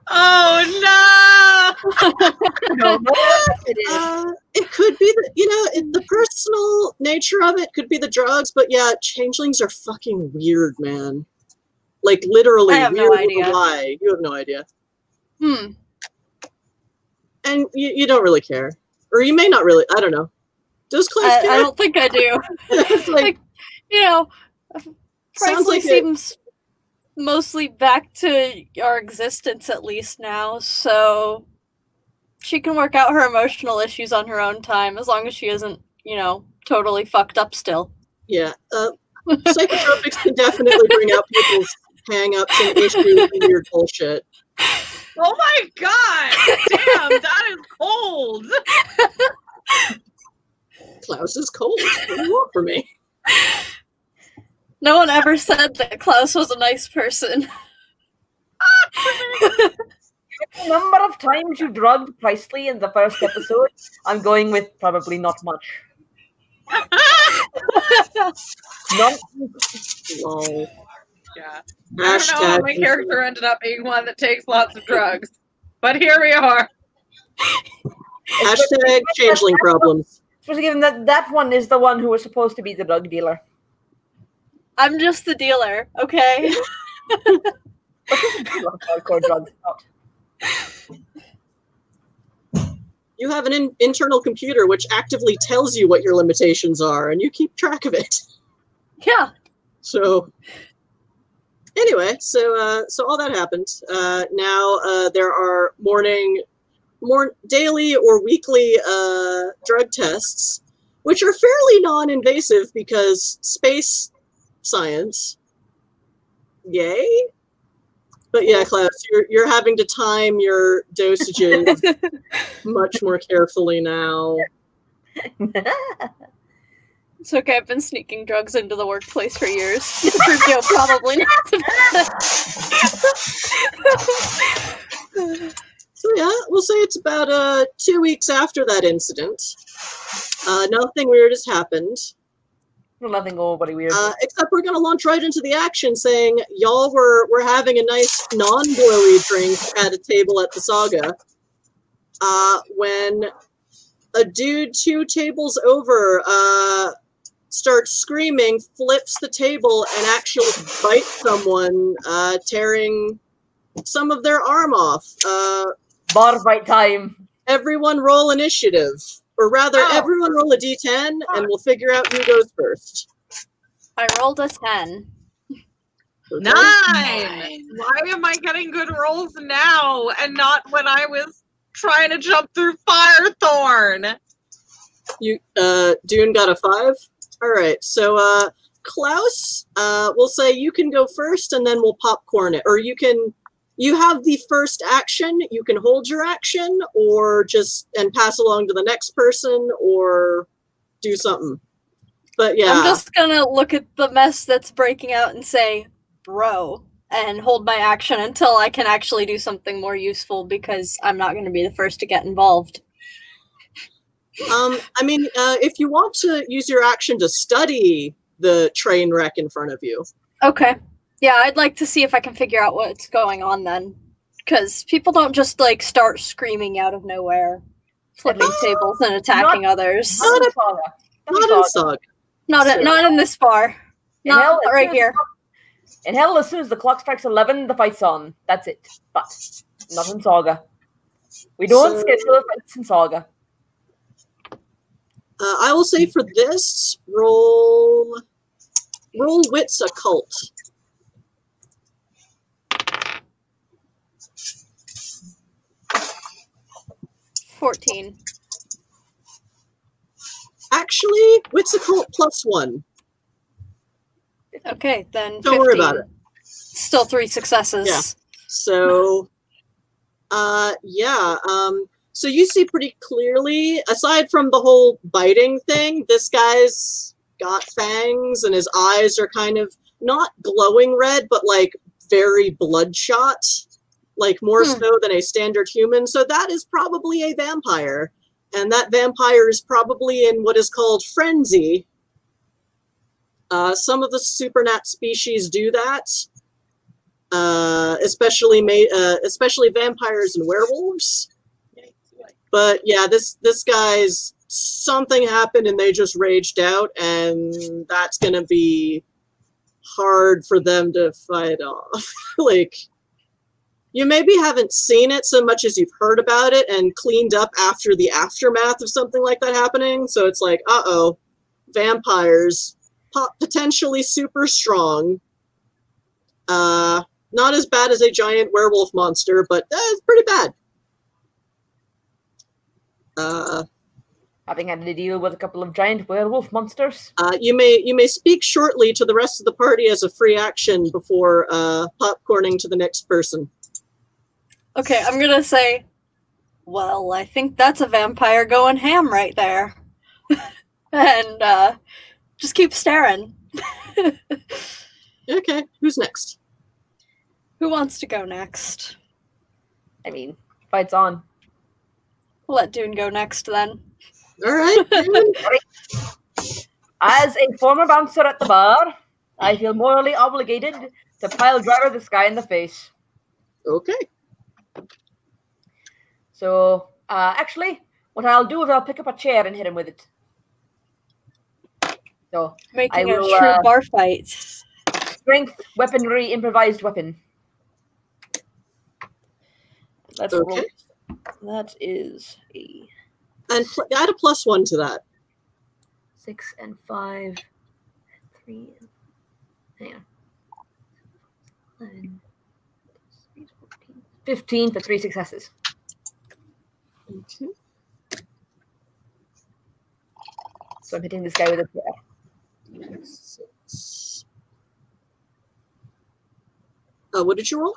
oh no no, no. Uh, it could be the you know it, the personal nature of it could be the drugs, but yeah, changelings are fucking weird, man. Like literally I have no weird with idea. Y. You have no idea, Hmm. and you, you don't really care, or you may not really. I don't know. Does Klaus I, I don't think I do. it's like you know, Sounds Presley like it- seems mostly back to our existence at least now, so she can work out her emotional issues on her own time as long as she isn't, you know, totally fucked up still. yeah. Uh, psychotropics can definitely bring out people's hang-ups and issues and weird bullshit. Oh my god! Damn, that is cold. Klaus is cold. What do you want from me? No one ever said that Klaus was a nice person. The number of times you drugged Presley in the first episode, I'm going with probably not much. Not Lol. Yeah. I don't know how my character ended up being one that takes lots of drugs. But here we are. Hashtag changeling problems. especially given that that one is the one who was supposed to be the drug dealer. I'm just the dealer, okay? Hardcore drugs. You have an in- internal computer which actively tells you what your limitations are, and you keep track of it. Yeah. So, anyway, so uh, so all that happened. Uh, now uh, there are morning, more daily or weekly uh, drug tests, which are fairly non-invasive because space science. Yay! But yeah, Klaus, you're you're having to time your dosages much more carefully now. It's okay, I've been sneaking drugs into the workplace for years. Sergio probably not. So yeah, we'll say it's about uh two weeks after that incident. Uh, nothing weird has happened, Nothing overly weird. uh, except we're gonna launch right into the action, saying y'all were we're having a nice non-blowy drink at a table at the Saga. Uh, when a dude two tables over uh, starts screaming, flips the table, and actually bites someone, uh, tearing some of their arm off. Uh, Bar fight time. everyone roll initiative. Or rather, Oh. everyone roll a d10 and we'll figure out who goes first. I rolled a 10. Okay? Nine. Why am I getting good rolls now and not when I was trying to jump through Firethorn? You, uh, Dune got a five. All right. So, uh, Klaus, uh, we'll say you can go first and then we'll popcorn it. Or you can, you have the first action. You can hold your action or just, and pass along to the next person or do something. But yeah. I'm just gonna look at the mess that's breaking out and say, bro, and hold my action until I can actually do something more useful because I'm not gonna be the first to get involved. Um, I mean, uh, if you want to use your action to study the train wreck in front of you, Okay. Yeah, I'd like to see if I can figure out what's going on then. Because people don't just like start screaming out of nowhere, flipping tables and attacking others. Not in Saga. not in Saga. Not in, not in this bar. In hell, Not as right soon as here. the- In hell, as soon as the clock strikes 11, the fight's on. That's it. But not in Saga. We don't So- schedule the fights in Saga. Uh, I will say for this roll, roll wits occult. Fourteen. Actually, wits occult plus one. Okay, then. Don't worry about 15. Still three successes. Yeah. So, uh, yeah. Um, so you see pretty clearly, aside from the whole biting thing, this guy's got fangs and his eyes are kind of not glowing red, but like very bloodshot, like more Hmm. so than a standard human. So that is probably a vampire. And that vampire is probably in what is called frenzy. Uh, some of the supernat species do that uh, especially ma- uh, especially vampires and werewolves. But yeah, this this guy's something happened and they just raged out, and that's gonna be hard for them to fight off. like, you maybe haven't seen it so much as you've heard about it and cleaned up after the aftermath of something like that happening. So it's like, uh oh, vampires, potentially super strong. Uh, not as bad as a giant werewolf monster, but uh, it's pretty bad. Uh, Having had to deal with a couple of giant werewolf monsters. uh, you may you may speak shortly to the rest of the party as a free action before uh, popcorning to the next person. Okay, I'm gonna say, well, I think that's a vampire going ham right there. and uh, just keep staring. Okay, who's next? Who wants to go next? I mean, fights on. We'll let Dune go next then. All right. As a former bouncer at the bar, I feel morally obligated to pile driver this guy in the face. okay. So, uh, actually, what I'll do is I'll pick up a chair and hit him with it. So, Making I a will, true uh, bar fight. strength, weaponry, improvised weapon. That's roll. Okay. That is a And pl- add a plus one to that. six and five, three. And, hang on. 11, 14, 15 for three successes. So I'm hitting this guy with a. Six. Uh, what did you roll?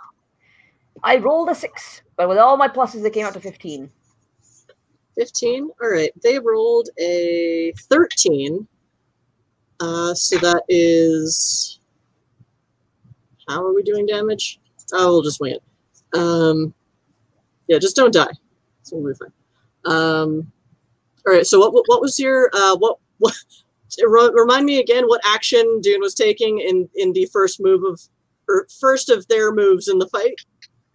I rolled a six, but with all my pluses, it came out to 15. 15. All right. They rolled a 13. Uh, so that is. How are we doing damage? Oh, we'll just wing it. Um, yeah, just don't die. So we'll be fine. Um, all right. So what, what, what was your uh, what what? Remind me again what action Dune was taking in in the first move of or first of their moves in the fight.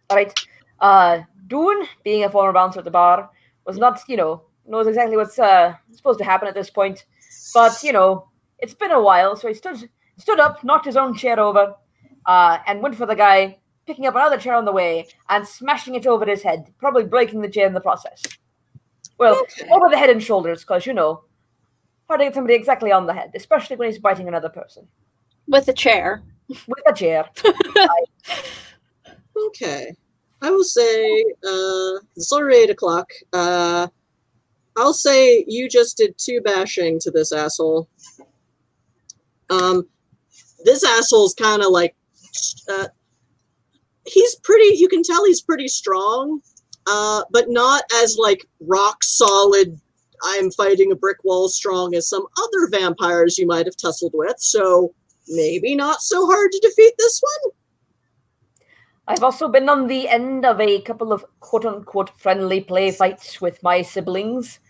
All right. Uh, Dune, being a former bouncer at the bar, was not, you know, knows exactly what's uh, supposed to happen at this point. But, you know, it's been a while, so he stood stood up, knocked his own chair over, uh, and went for the guy, picking up another chair on the way and smashing it over his head, probably breaking the chair in the process. Well, Okay. over the head and shoulders, because, you know, hard to get somebody exactly on the head, especially when he's biting another person. With a chair. With a chair. Okay. I will say, uh, it's already eight o'clock. Uh, I'll say you just did two bashing to this asshole. Um, this asshole's kind of like, uh, he's pretty, you can tell he's pretty strong, uh, but not as like rock solid, I'm fighting a brick wall strong as some other vampires you might have tussled with. So maybe not so hard to defeat this one. I've also been on the end of a couple of quote unquote friendly play fights with my siblings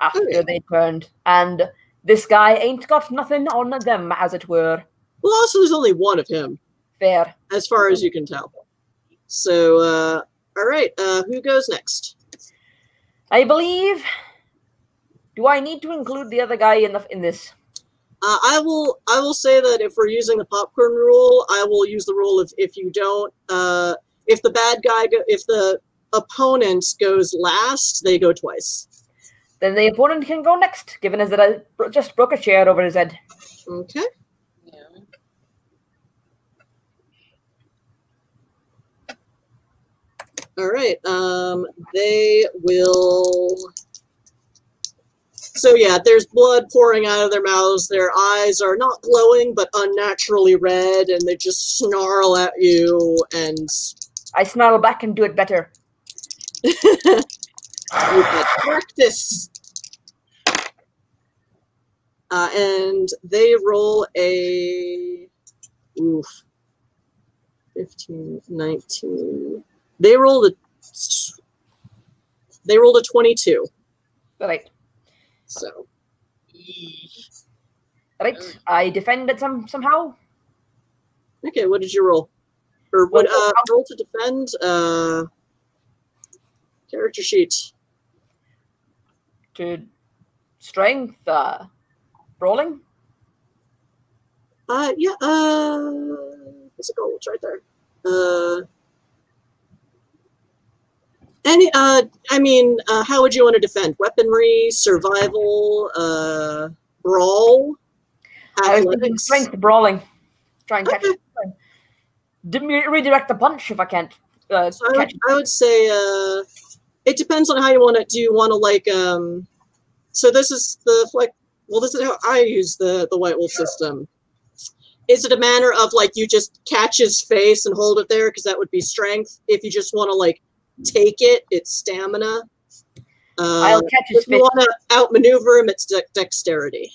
after Oh, yeah. they turned, and this guy ain't got nothing on them, as it were. Well, also, there's only one of him. Fair. as far as you can tell. So, uh, all right, uh, who goes next? I believe. Do I need to include the other guy in the in this? Uh, I will. I will say that if we're using the popcorn rule, I will use the rule of if you don't, uh, if the bad guy, go, if the opponent goes last, they go twice. Then the opponent can go next, given as that I just broke a chair over his head. Okay. All right. Um, they will. So yeah, there's blood pouring out of their mouths. Their eyes are not glowing, but unnaturally red, and they just snarl at you. And I snarl back and do it better. you've had practice. Uh, and they roll a oof, 15, 19. They rolled a they rolled a 22. Right. So Right. I defended some somehow. okay, what did you roll? Or what uh roll to defend? Uh character sheet. To strength, uh, brawling. Uh, yeah. Uh, physical. It's right there. Uh, any. Uh, I mean, uh, how would you want to defend? Weaponry, survival, uh, brawl, I was thinking athletics. strength brawling. Try and catch Okay. it. Redirect the punch if I can't uh, So I would. I would say uh, it depends on how you want it. Do you want to like um? So this is the like. Well, this is how I use the the White Wolf system. Is it a manner of like you just catch his face and hold it there because that would be strength? If you just want to like take it, it's stamina. Uh, I'll catch his if you fist. want to outmaneuver him, it's de- dexterity.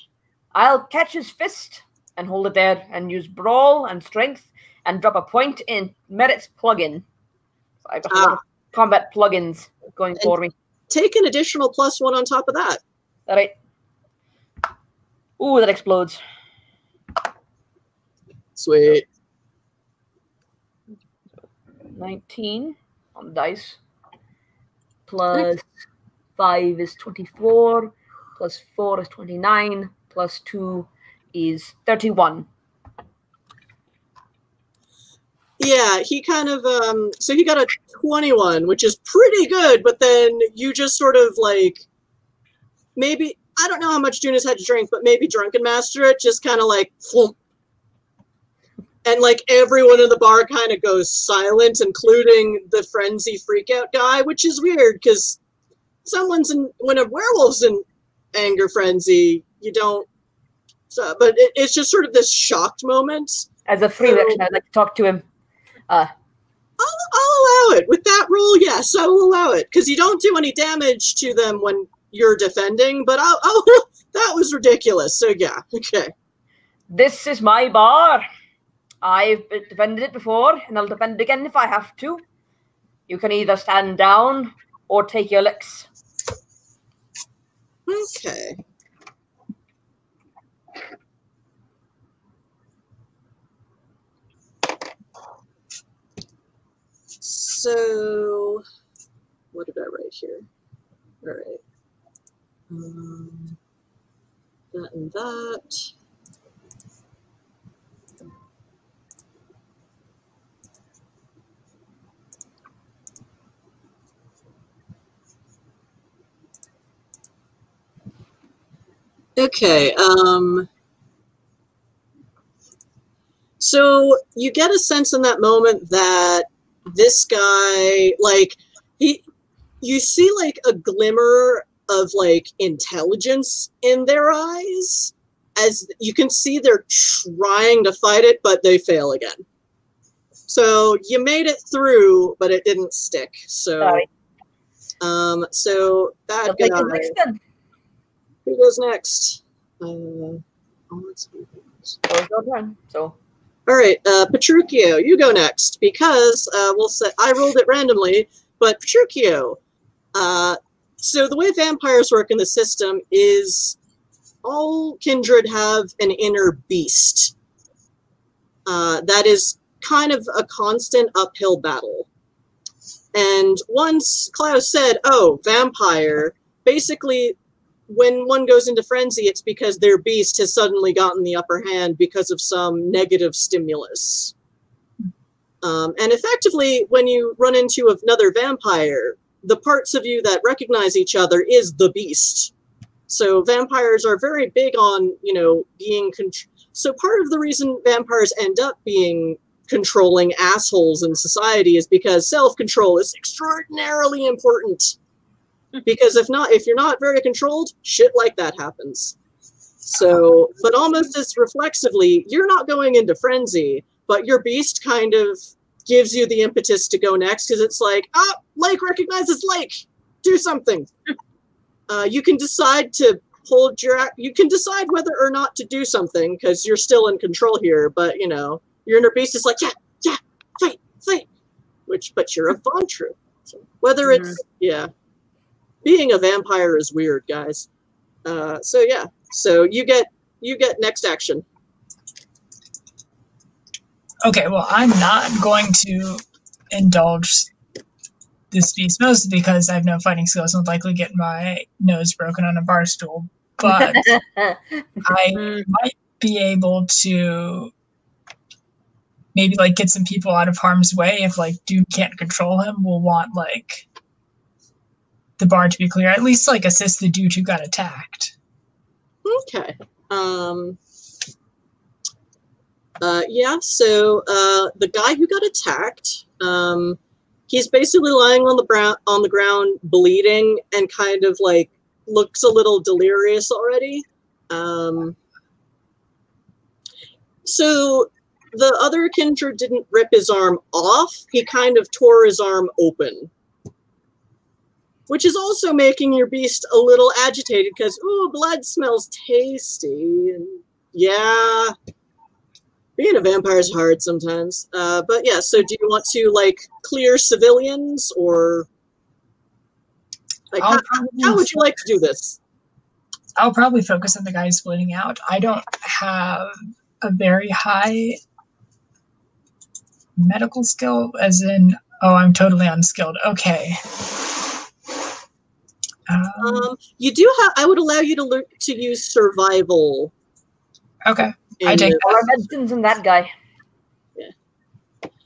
I'll catch his fist and hold it there and use brawl and strength and drop a point in Merit's plugin. I've got a lot of combat plugins going And- for me. Take an additional plus one on top of that. All right. Ooh, that explodes. Sweet. 19 on the dice. Plus 5 is 24. Plus 4 is 29. Plus 2 is 31. Yeah, he kind of um so he got a 21, which is pretty good, but then you just sort of like maybe I don't know how much Dunas had to drink, but maybe drunken master it, just kind of like. And like everyone in the bar kind of goes silent, including the frenzy freakout guy, which is weird because someone's in when a werewolf's in anger frenzy, you don't. So, but it, it's just sort of this shocked moment. As a free So- action, I'd like to talk to him. Uh, I'll, I'll allow it. With that rule, yes, I will allow it. Because you don't do any damage to them when you're defending, but I'll, I'll, that was ridiculous. So, yeah, okay. this is my bar. I've defended it before, and I'll defend it again if I have to. You can either stand down or take your licks. Okay. So, what did I write here? All right. Um, that and that. Okay. Um, so you get a sense in that moment that this guy, like, he, you see like a glimmer of like intelligence in their eyes, as you can see they're trying to fight it, but they fail again. So you made it through, but it didn't stick. So, Sorry. um, so that I'll guy. His licks then. Who goes next? Uh, oh, let's see. So it's your turn. So All right, uh, Petruchio, you go next because uh, we'll say I rolled it randomly, but Petruchio. Uh, so the way vampires work in the system is all kindred have an inner beast. Uh, that is kind of a constant uphill battle. And once Klaus said, "Oh, vampire," basically when one goes into frenzy, it's because their beast has suddenly gotten the upper hand because of some negative stimulus. Um, and effectively, when you run into another vampire, the parts of you that recognize each other is the beast. So vampires are very big on, you know, being. Con- so part of the reason vampires end up being controlling assholes in society is because self-control is extraordinarily important because if not if you're not very controlled shit like that happens. So but almost as reflexively you're not going into frenzy but your beast kind of gives you the impetus to go next because it's like ah lake recognizes lake. Do something. Uh, you can decide to hold your you can decide whether or not to do something because you're still in control here but you know your inner beast is like yeah yeah fight fight which but you're a Ventrue. so whether it's yeah being a vampire is weird, guys. Uh, so yeah, so you get you get next action. Okay, well, I'm not going to indulge this beast mostly because I have no fighting skills and would likely get my nose broken on a bar stool. but I might be able to maybe like get some people out of harm's way if like dude can't control him. We'll want like the bar to be clear. At least like assist the dude who got attacked. Okay. Um. Uh, yeah. So uh, the guy who got attacked, um, he's basically lying on the brown on the ground, bleeding, and kind of like looks a little delirious already. Um. So the other kindred didn't rip his arm off. He kind of tore his arm open. Which is also making your beast a little agitated because, ooh, blood smells tasty. And yeah, being a vampire is hard sometimes. Uh, but yeah, so do you want to like clear civilians or like how, how would you like to do this? I'll probably focus on the guys bleeding out. I don't have a very high medical skill, as in, oh, I'm totally unskilled. Okay. Um, Um, you do have. I would allow you to learn to use survival. okay. I in take this. All our medicines and that guy. Yeah.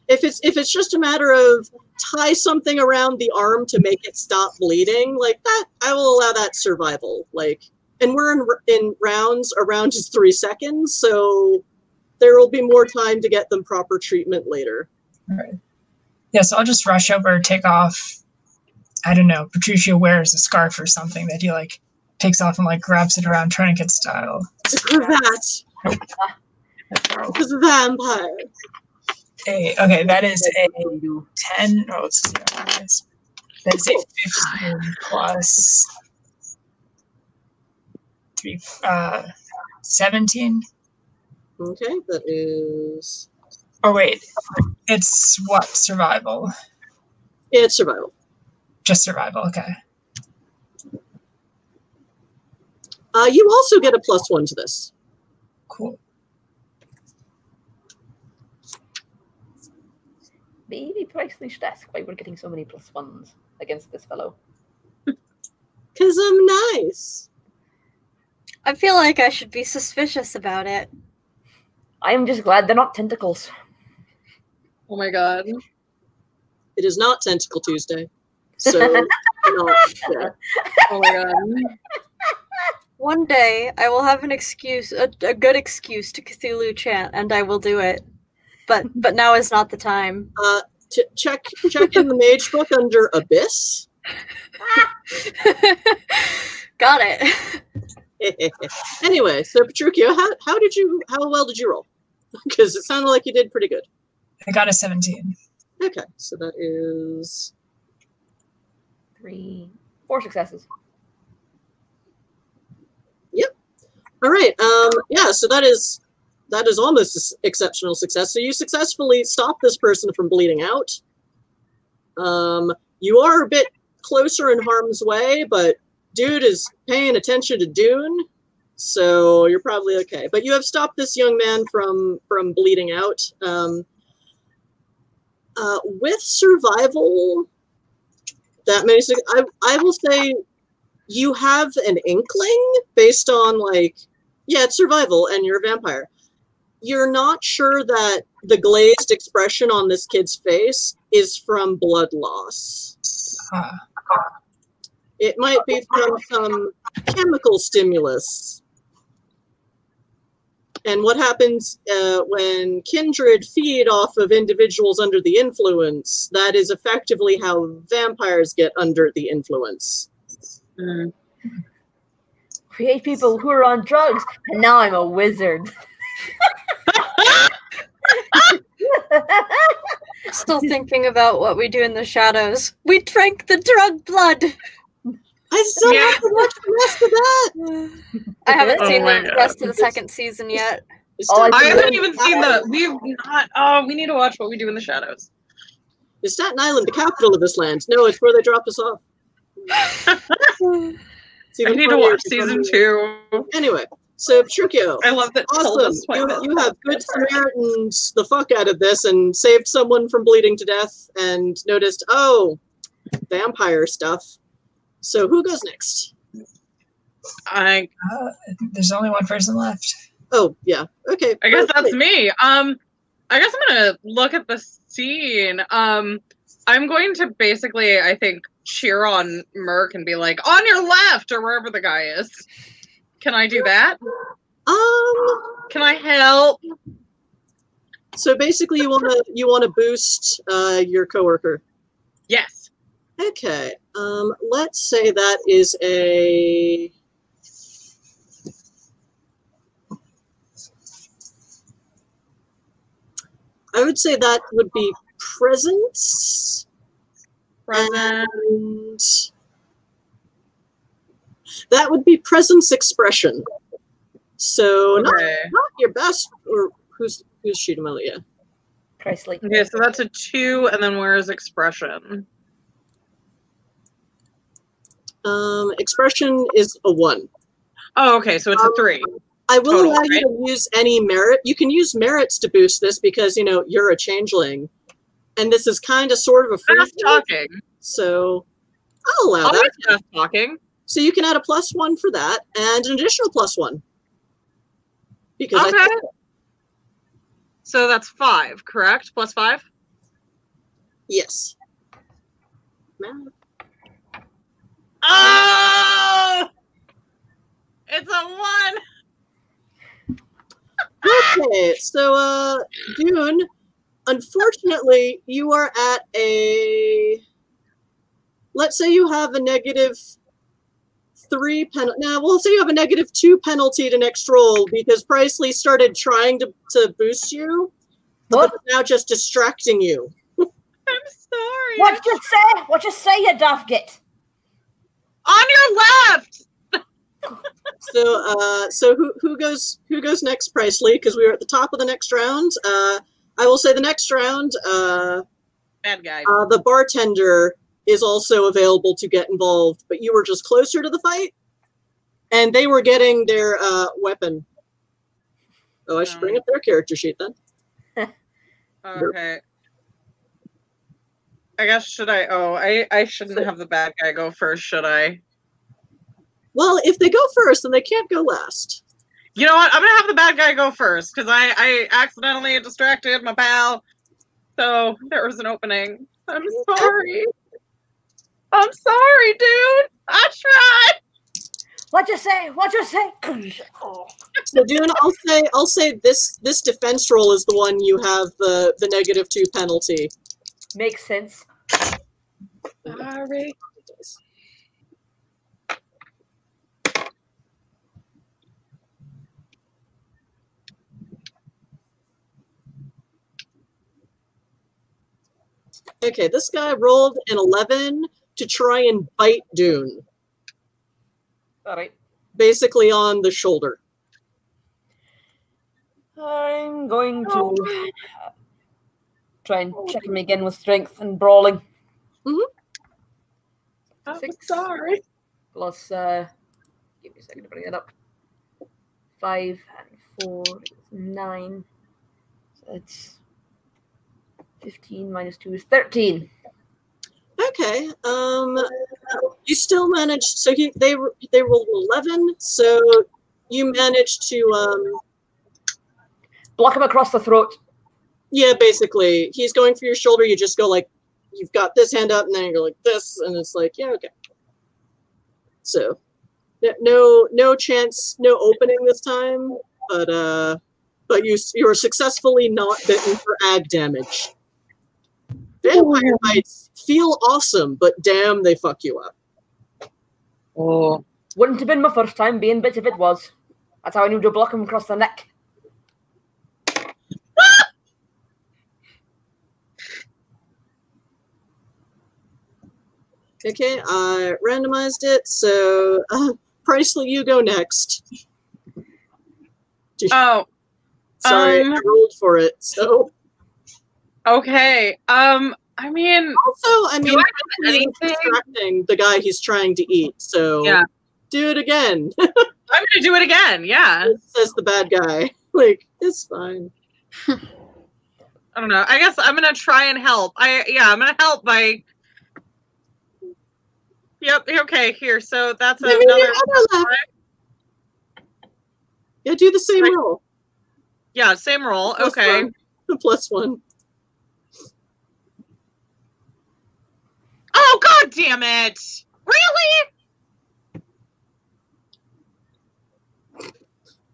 If it's if it's just a matter of tie something around the arm to make it stop bleeding like that i will allow that survival like and we're in in rounds a round is three seconds so there will be more time to get them proper treatment later Yeah, so I'll just rush over, take off. I don't know. Patricia wears a scarf or something that he like takes off and like grabs it around tourniquet style. it's a cravat it's a vampire A, okay, that is a 10. Oh, let's see. how it is. That is a 15 plus 3, uh, 17. okay that is Oh, wait. It's what? Survival. yeah, it's survival Just survival. Okay. uh, you also get a plus one to this Cool. Maybe Presley should ask why we're getting so many plus ones against this fellow. because i'm nice I feel like I should be suspicious about it. I am just glad they're not tentacles. oh my god. it is not tentacle tuesday so not, yeah. My god. One day I will have an excuse, a, a good excuse to Cthulhu chant, and I will do it. But but now is not the time. Uh, t- check check in the mage book under abyss. Got it. anyway, so Petruchio, how how did you how well did you roll? Because it sounded like you did pretty good. I got a 17. Okay, so that is Three, four successes. Yep. All right. Um, yeah, so that is that is almost exceptional success. So you successfully stop this person from bleeding out. Um, you are a bit closer in harm's way, but dude is paying attention to Dune, so you're probably okay. But you have stopped this young man from from bleeding out. Um, uh, with survival, that many. I I will say you have an inkling based on like yeah, it's survival, and you're a vampire. You're not sure that the glazed expression on this kid's face is from blood loss. Uh, It might be from some chemical stimulus. And what happens uh, when kindred feed off of individuals under the influence? That is effectively how vampires get under the influence. Mm. Create people who are on drugs, and now I'm a wizard. Still thinking about what we do in the shadows. We drank the drug blood. I still Yeah. have to watch the rest of that. I haven't Oh seen the God. rest of the second season yet. Oh, I I haven't even seen the. We've not. Oh, we need to watch what we do in the shadows. Is Staten Island the capital of this land? No, it's where they dropped us off. It's I need to watch if you come season two. Anyway, so Petruchio, I love that. awesome. You, you have good sister. Samaritans the fuck out of this and saved someone from bleeding to death and noticed, oh, vampire stuff. So who goes next? I Uh, there's only one person left. Oh yeah. Okay. I guess that's perfect. me. Um, I guess I'm gonna look at the scene. Um, I'm going to basically, I think, cheer on Merc and be like, "On your left," or wherever the guy is. Can I do that? Um. Can I help? So basically, you want to you want to boost uh, your coworker. Yes. Okay. Um. Let's say that is a. I would say that would be presence Present. and that would be presence expression. So not, Okay. not your best or who's who's Shidamelia? Chrysler. Okay, so that's a two, and then where's expression? Um, expression is a one. Oh, okay, so it's a Um, three. I will Total, allow you to use any merit. You can use merits to boost this because you know you're a changeling, and this is kind of sort of a free. Fast talking. So I'll allow I'll that. fast talking. So you can add a plus one for that and an additional plus one. Because Okay. think So that's five, correct? Plus five. yes. Man. Oh, it's a one. Okay, so uh Dune, unfortunately, you are at a let's say you have a negative three penalty. Now we'll say you have a negative two penalty to next roll because Presley started trying to, to boost you, What? but now just distracting you. I'm sorry. What you say? What you say, you daft git? On your left. So uh so who who goes who goes next, Presley? Because we were at the top of the next round. Uh I will say the next round, uh Bad guy. Uh, the bartender is also available to get involved, but you were just closer to the fight, and they were getting their uh, weapon. Oh, I should bring up their character sheet then. Okay. I guess should I? Oh, I I shouldn't have the bad guy go first, should I? Well, if they go first, then they can't go last. You know what? I'm gonna have the bad guy go first because I I accidentally distracted my pal, so there was an opening. I'm sorry. I'm sorry, dude. I tried. What you say? What you say? Oh. So, Dune, I'll say I'll say this this defense roll is the one you have the the negative two penalty. Makes sense. Sorry. Okay, this guy rolled an eleven to try and bite Dune, All right. basically on the shoulder. I'm going to uh, try and check him again with strength and brawling. I'm Six. sorry. Plus, uh, give me a second to bring it up. Five and four is nine. So it's 15 minus two is 13. Okay. Um, you still managed. So he, they they rolled eleven. So you managed to. Um, Block him across the throat. Yeah, basically, he's going for your shoulder. You just go like, you've got this hand up, and then you go like this, and it's like, yeah, okay. So, no, no chance, no opening this time, but uh, but you you are successfully not bitten for ag damage. Vampire bites feel awesome, but damn, they fuck you up. Oh. Wouldn't have been my first time being bit if it was. That's how I knew to block him across the neck. Okay, I randomized it, so uh, Presley, you go next. Oh. Sorry, um, I rolled for it. So Okay. Um. I mean, also, I mean, I have Presley anything? distracting the guy he's trying to eat. So Yeah. do it again, I'm gonna do it again. Yeah. says the bad guy. Like it's fine. I don't know. I guess I'm gonna try and help. I yeah, I'm gonna help by. Yep. Okay. Here. So that's I another. your other left, Yeah, do the same Right. roll. Yeah, same roll. Plus Okay. one. Plus one. Oh god damn it! Really?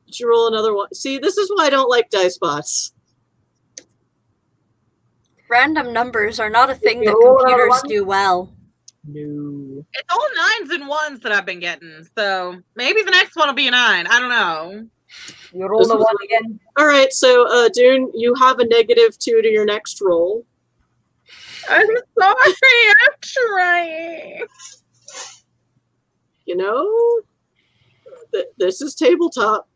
Did you roll another one? See, this is why I don't like dice bots. Random numbers are not a thing that computers do well. No. It's all nines and ones that I've been getting, so maybe the next one will be a nine. I don't know. You roll This the was- one again. All right, so uh, Dune, you have a negative two to your next roll. I'm sorry. I'm trying. You know, th- this is tabletop.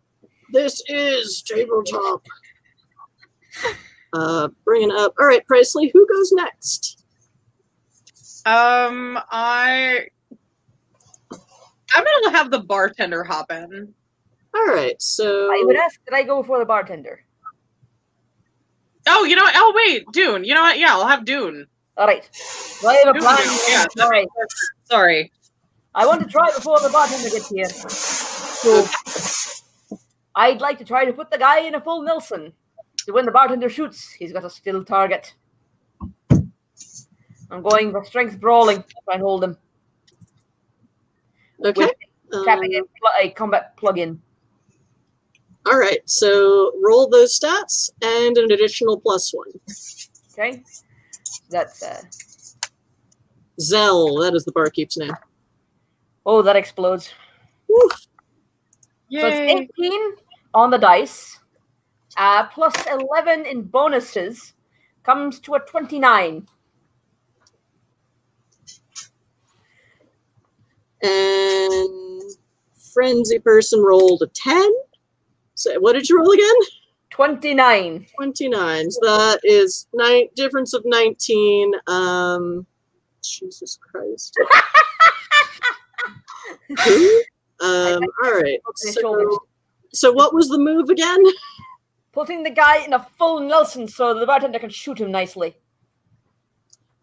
This is tabletop. Uh, bringing up. All right, Presley, who goes next? Um, I. I'm gonna have the bartender hop in. All right, so I would ask that I go for the bartender. Oh, you know what? Oh, wait, Dune. You know what? Yeah, I'll have Dune. All right. So I have a plan. Dune, yeah, All right. Sorry. I want to try before the bartender gets here. So I'd like to try to put the guy in a full Nelson. So when the bartender shoots, he's got a still target. I'm going for strength brawling. to Try and hold him. okay. With tapping um, a, a combat plug-in. all right, so roll those stats and an additional plus one. Okay. That's uh Zell, that is the barkeep's name. oh that explodes. Woo. So it's 18 on the dice. Uh, plus 11 in bonuses comes to a 29. And frenzy person rolled a ten. So what did you roll again? 29. 29. So that is nine difference of 19. Um Jesus Christ. um all right. So, so what was the move again? Putting the guy in a full Nelson so the bartender can shoot him nicely.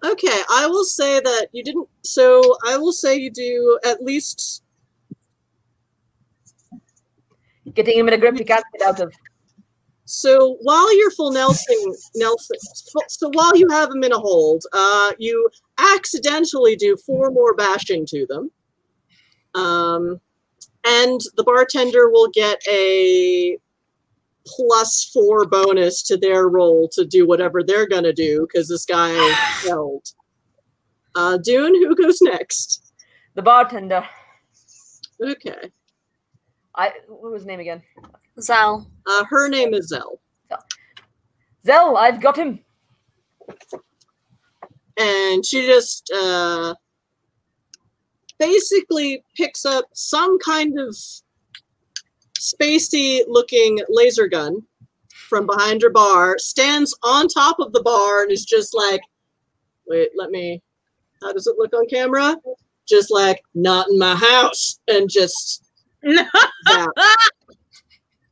Okay, I will say that you didn't so I will say you do at least Getting him in a grip he can't get out of. So while you're full Nelson, Nelson, so while you have them in a hold, uh, you accidentally do four more bashing to them, um, and the bartender will get a plus four bonus to their roll to do whatever they're gonna do because this guy held. Uh, Dune, who goes next? The bartender. Okay, I what was his name again? Zal. uh, her name is Zell. Zell, I've got him. and she just uh, basically picks up some kind of spacey looking laser gun from behind her bar, stands on top of the bar, and is just like, wait, let me, how does it look on camera? Just like, not in my house, and just.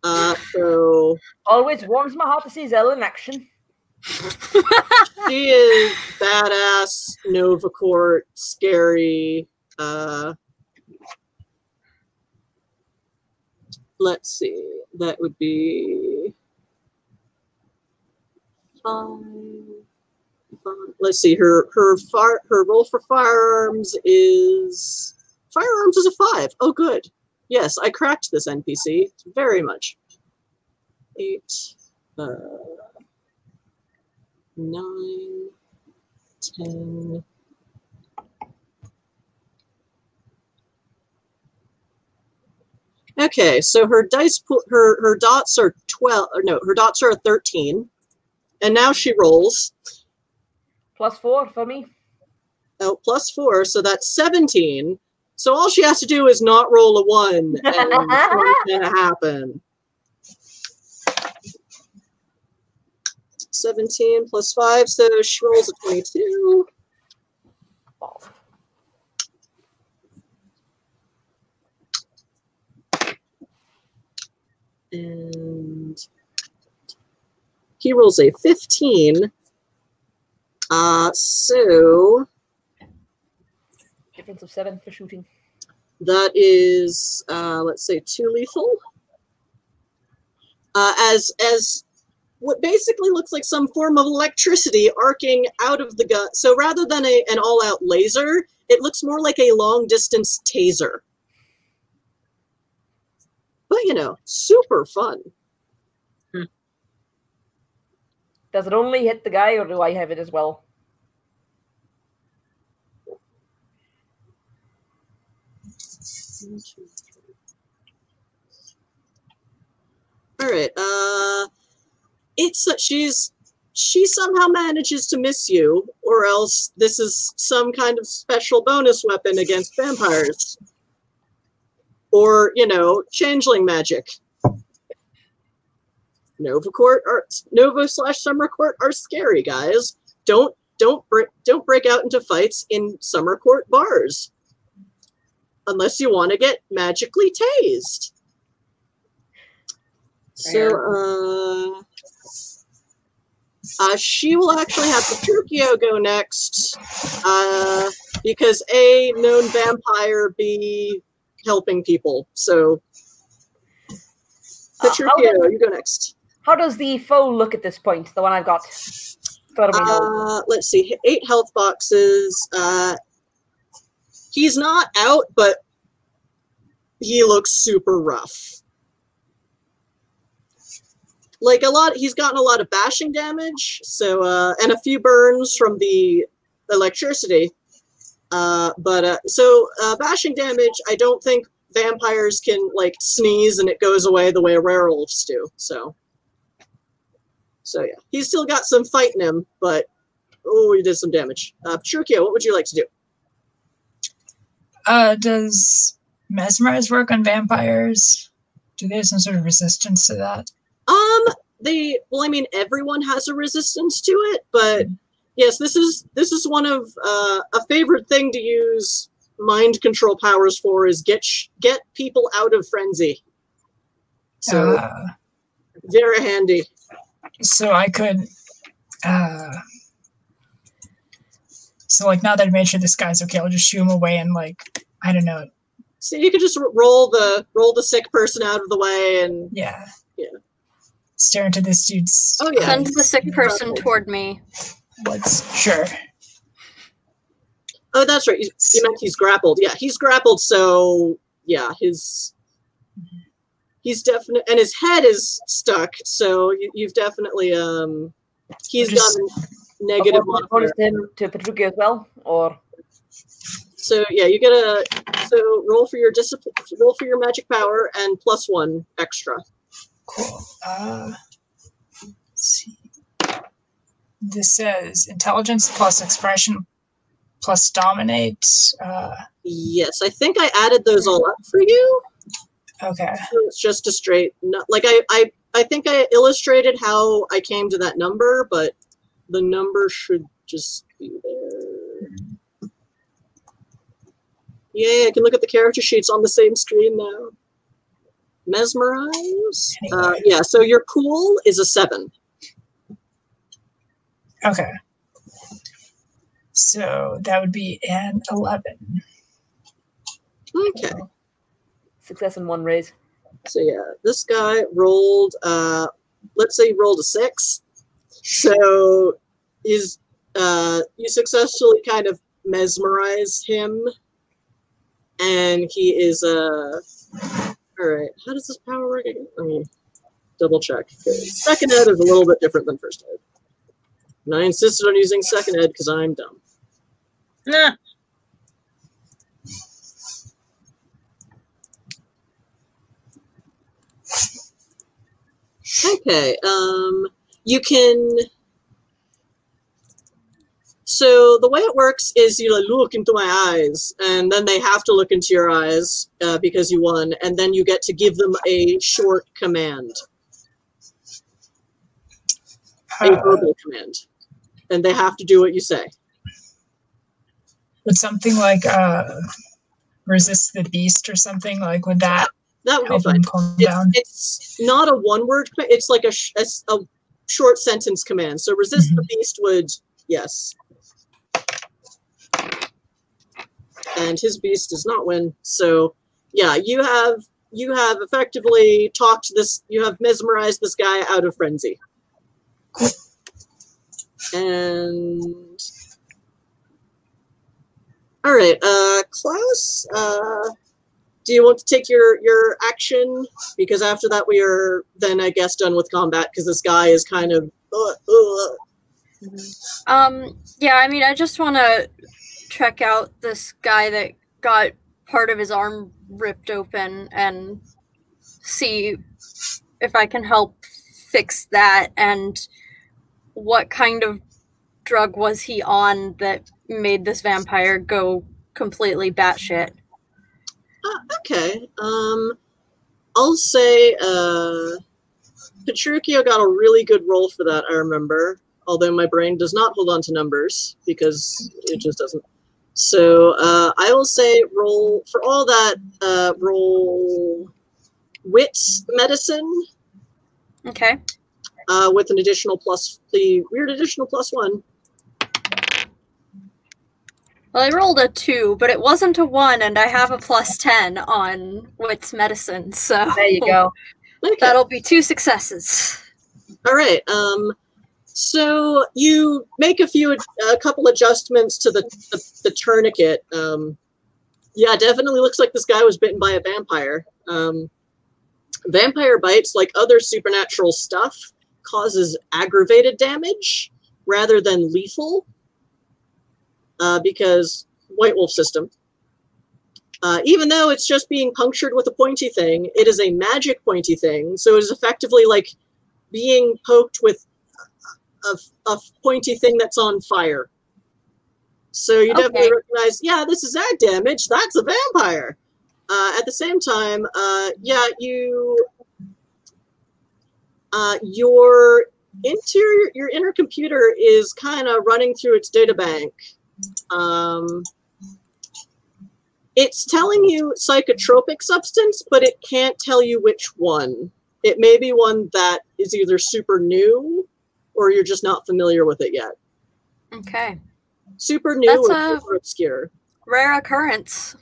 Uh, so Always warms my heart to see Zell in action. she is badass, Nova Court, scary. Uh, let's see, that would be five. Let's see, her her fire her roll for firearms is firearms is a five. Oh, good. Yes, I cracked this NPC very much. Eight. Uh, nine, ten. Okay, so her dice pool, her her dots are twelve. Or no, her dots are a thirteen, and now she rolls. Plus four for me. Oh, plus four, so that's seventeen. So all she has to do is not roll a one, and it's gonna happen. 17 plus 5, so she rolls a 22. And he rolls a 15. Uh, so Difference of seven for shooting. that is, uh, let's say, two lethal. uh, as as what basically looks like some form of electricity arcing out of the gun. So rather than a, an all-out laser, it looks more like a long-distance taser. But you know, super fun. Does it only hit the guy, or do I have it as well? All right. Uh, it's she's she somehow manages to miss you, or else this is some kind of special bonus weapon against vampires, or you know, changeling magic. Nova Court or Nova slash Summer Court are scary, guys. Don't don't break don't break out into fights in Summer Court bars unless you want to get magically tased. So, uh, uh, she will actually have Petruchio go next, uh, because A, known vampire, B, helping people. So, Uh, how Petruchio, does- you go next. How does the foe look at this point? The one I've got. Gotta be known. Uh, let's see, eight health boxes. Uh, he's not out, but he looks super rough. Like a lot, he's gotten a lot of bashing damage, so uh, and a few burns from the electricity. Uh, but uh, so uh, bashing damage, I don't think vampires can like sneeze and it goes away the way werewolves do. So, so yeah, he's still got some fight in him, but oh, he did some damage. Uh, Petruchio, what would you like to do? Uh, does mesmerize work on vampires? Do they have some sort of resistance to that? Um, they well, I mean, everyone has a resistance to it, but yes, this is this is one of uh, a favorite thing to use mind control powers for is get sh- get people out of frenzy. So Uh, very handy. so I could. Uh, so like now that I made sure this guy's okay, I'll just shoo him away and like I don't know. So you could just r- roll the roll the sick person out of the way, and Yeah. Yeah. Stare into this dude's. Oh, yeah. Send the sick person toward me. What's sure? oh, that's right. You, you meant he's grappled. Yeah, he's grappled. So yeah, his he's definitely and his head is stuck. So you, you've definitely um he's Just- got negative Bonus to him to Petruchio as well, or So yeah, you get a so roll for your discipline, roll for your magic power, and plus one extra. Cool. Uh, let's see. This says intelligence plus expression plus dominate. Uh, Yes, I think I added those all up for you. okay. So it's just a straight, like I, I, I think I illustrated how I came to that number, but the number should just be there. Yay! I can look at the character sheets on the same screen now. Mesmerize. Uh, yeah. So your cool is a seven. Okay. So that would be an 11. Okay. success in one raise. So yeah, this guy rolled. Uh, let's say he rolled a six. So is uh, you successfully kind of mesmerize him, and he is uh. All right, how does this power work again? I mean, double check. Second ed is a little bit different than first ed. And I insisted on using second ed because I'm dumb. Nah. Okay. Um, you can. So the way it works is you like, look into my eyes, and then they have to look into your eyes uh, because you won, and then you get to give them a short command, a verbal command, and they have to do what you say. would something like uh, resist the beast or something like would that That would be fine. It's, it's not a one-word. It's like a, sh- a a short sentence command. So resist the beast would yes. And his beast does not win. So yeah, you have you have effectively talked this. You have mesmerized this guy out of frenzy. And all right, uh, Klaus. Uh, do you want to take your your action? Because after that, we are then I guess done with combat because this guy is kind of. Uh, uh, Um, yeah, I mean, I just want to check out this guy that got part of his arm ripped open and see if I can help fix that and what kind of drug was he on that made this vampire go completely batshit. Uh, okay. Um, I'll say uh, Petruchio got a really good roll for that. I remember, although my brain does not hold on to numbers because it just doesn't. So uh, I will say roll for all that. Uh, roll wits medicine Okay. Uh, with an additional plus the weird additional plus one. Well, I rolled a two, but it wasn't a one, and I have a plus 10 on wits medicine, so There you go. Okay. that'll be two successes. All right. Um, so you make a few, a couple adjustments to the the, the tourniquet. Um, yeah, definitely looks like this guy was bitten by a vampire. Um, vampire bites, like other supernatural stuff, causes aggravated damage rather than lethal. Uh, because White Wolf system. Uh, even though it's just being punctured with a pointy thing, it is a magic pointy thing. So it is effectively like being poked with a, a pointy thing that's on fire. So you definitely recognize, yeah, this is ag damage. That's a vampire. Uh, at the same time, uh, yeah, you, uh, your interior, your inner computer is kind of running through its data bank. Um, it's telling you psychotropic substance, but it can't tell you which one it may be one that is either super new or you're just not familiar with it yet. Okay. Super new That's or super obscure. Rare occurrence.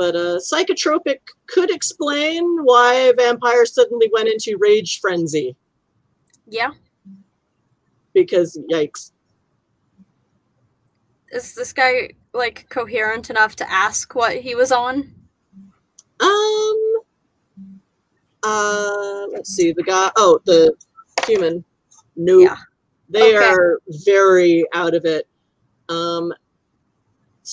But uh, psychotropic could explain why vampires suddenly went into rage frenzy. Yeah. Because yikes. Is this guy like coherent enough to ask what he was on? Um. Uh. Let's see. The guy. Oh, the human. Nope. Yeah. They Okay. are very out of it. Um.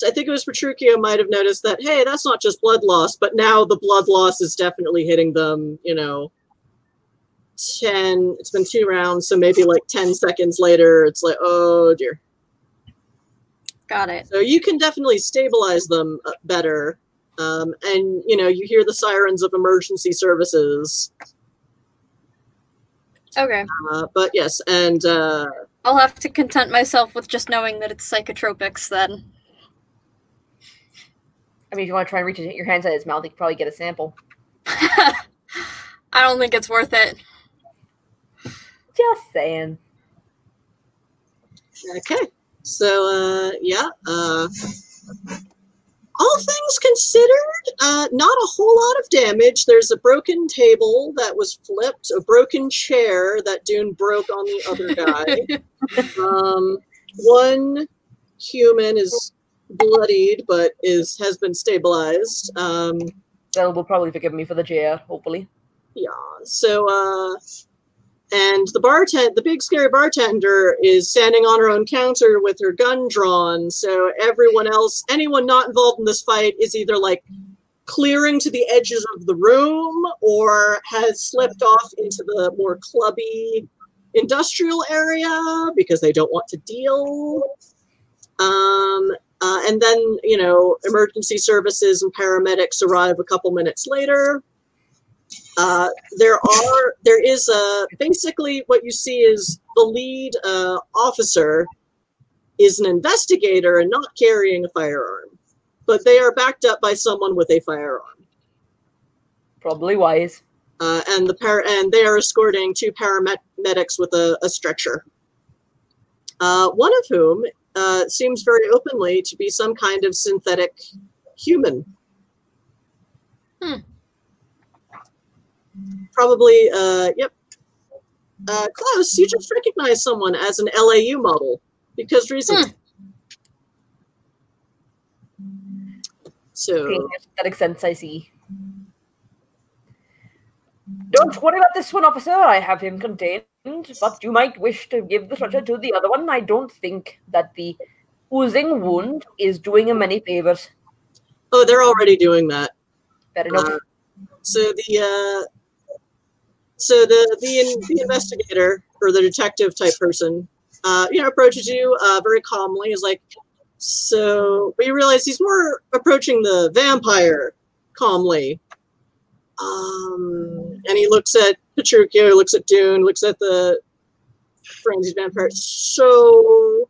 I think it was Petruchio might have noticed that. Hey, that's not just blood loss, but now the blood loss is definitely hitting them. You know. Ten. It's been two rounds, so maybe like ten seconds later, it's like, oh dear. Got it. So you can definitely stabilize them uh, better. Um, and you know, you hear the sirens of emergency services. Okay. Uh, but yes, and uh, I'll have to content myself with just knowing that it's psychotropics then. I mean, if you want to try and reach your hands at his mouth, you could probably get a sample. I don't think it's worth it. Just saying. okay. So uh, yeah. Uh, all things considered, uh, not a whole lot of damage. There's a broken table that was flipped, a broken chair that Dune broke on the other guy. um, one human is bloodied, but is has been stabilized. Um, They'll probably forgive me for the chair, hopefully. Yeah. So, uh, and the bartend, the big scary bartender, is standing on her own counter with her gun drawn. So everyone else, anyone not involved in this fight, is either like clearing to the edges of the room or has slipped off into the more clubby industrial area because they don't want to deal. Um, uh, and then, you know, emergency services and paramedics arrive a couple minutes later. Uh, there are there is a basically what you see is the lead uh, officer is an investigator and not carrying a firearm, but they are backed up by someone with a firearm, Probably wise. uh, and the par- and they are escorting two paramedics with a, a stretcher. Uh, one of whom uh, seems very openly to be some kind of synthetic human. Hmm. probably, uh, yep. Uh, Klaus, you just recognize someone as an LAU model because reasons. So, Okay, that makes sense, I see. Don't worry about this one, officer. I have him contained, but you might wish to give the treasure to the other one. I don't think that the oozing wound is doing him any favors. oh, they're already doing that. Fair enough. Uh, so the uh, so the the, in, the investigator or the detective type person, uh, you know, approaches you uh, very calmly. Is like, so we realize he's more approaching the vampire calmly. Um, and he looks at Petruchio, looks at Dune, looks at the frenzied vampire. So,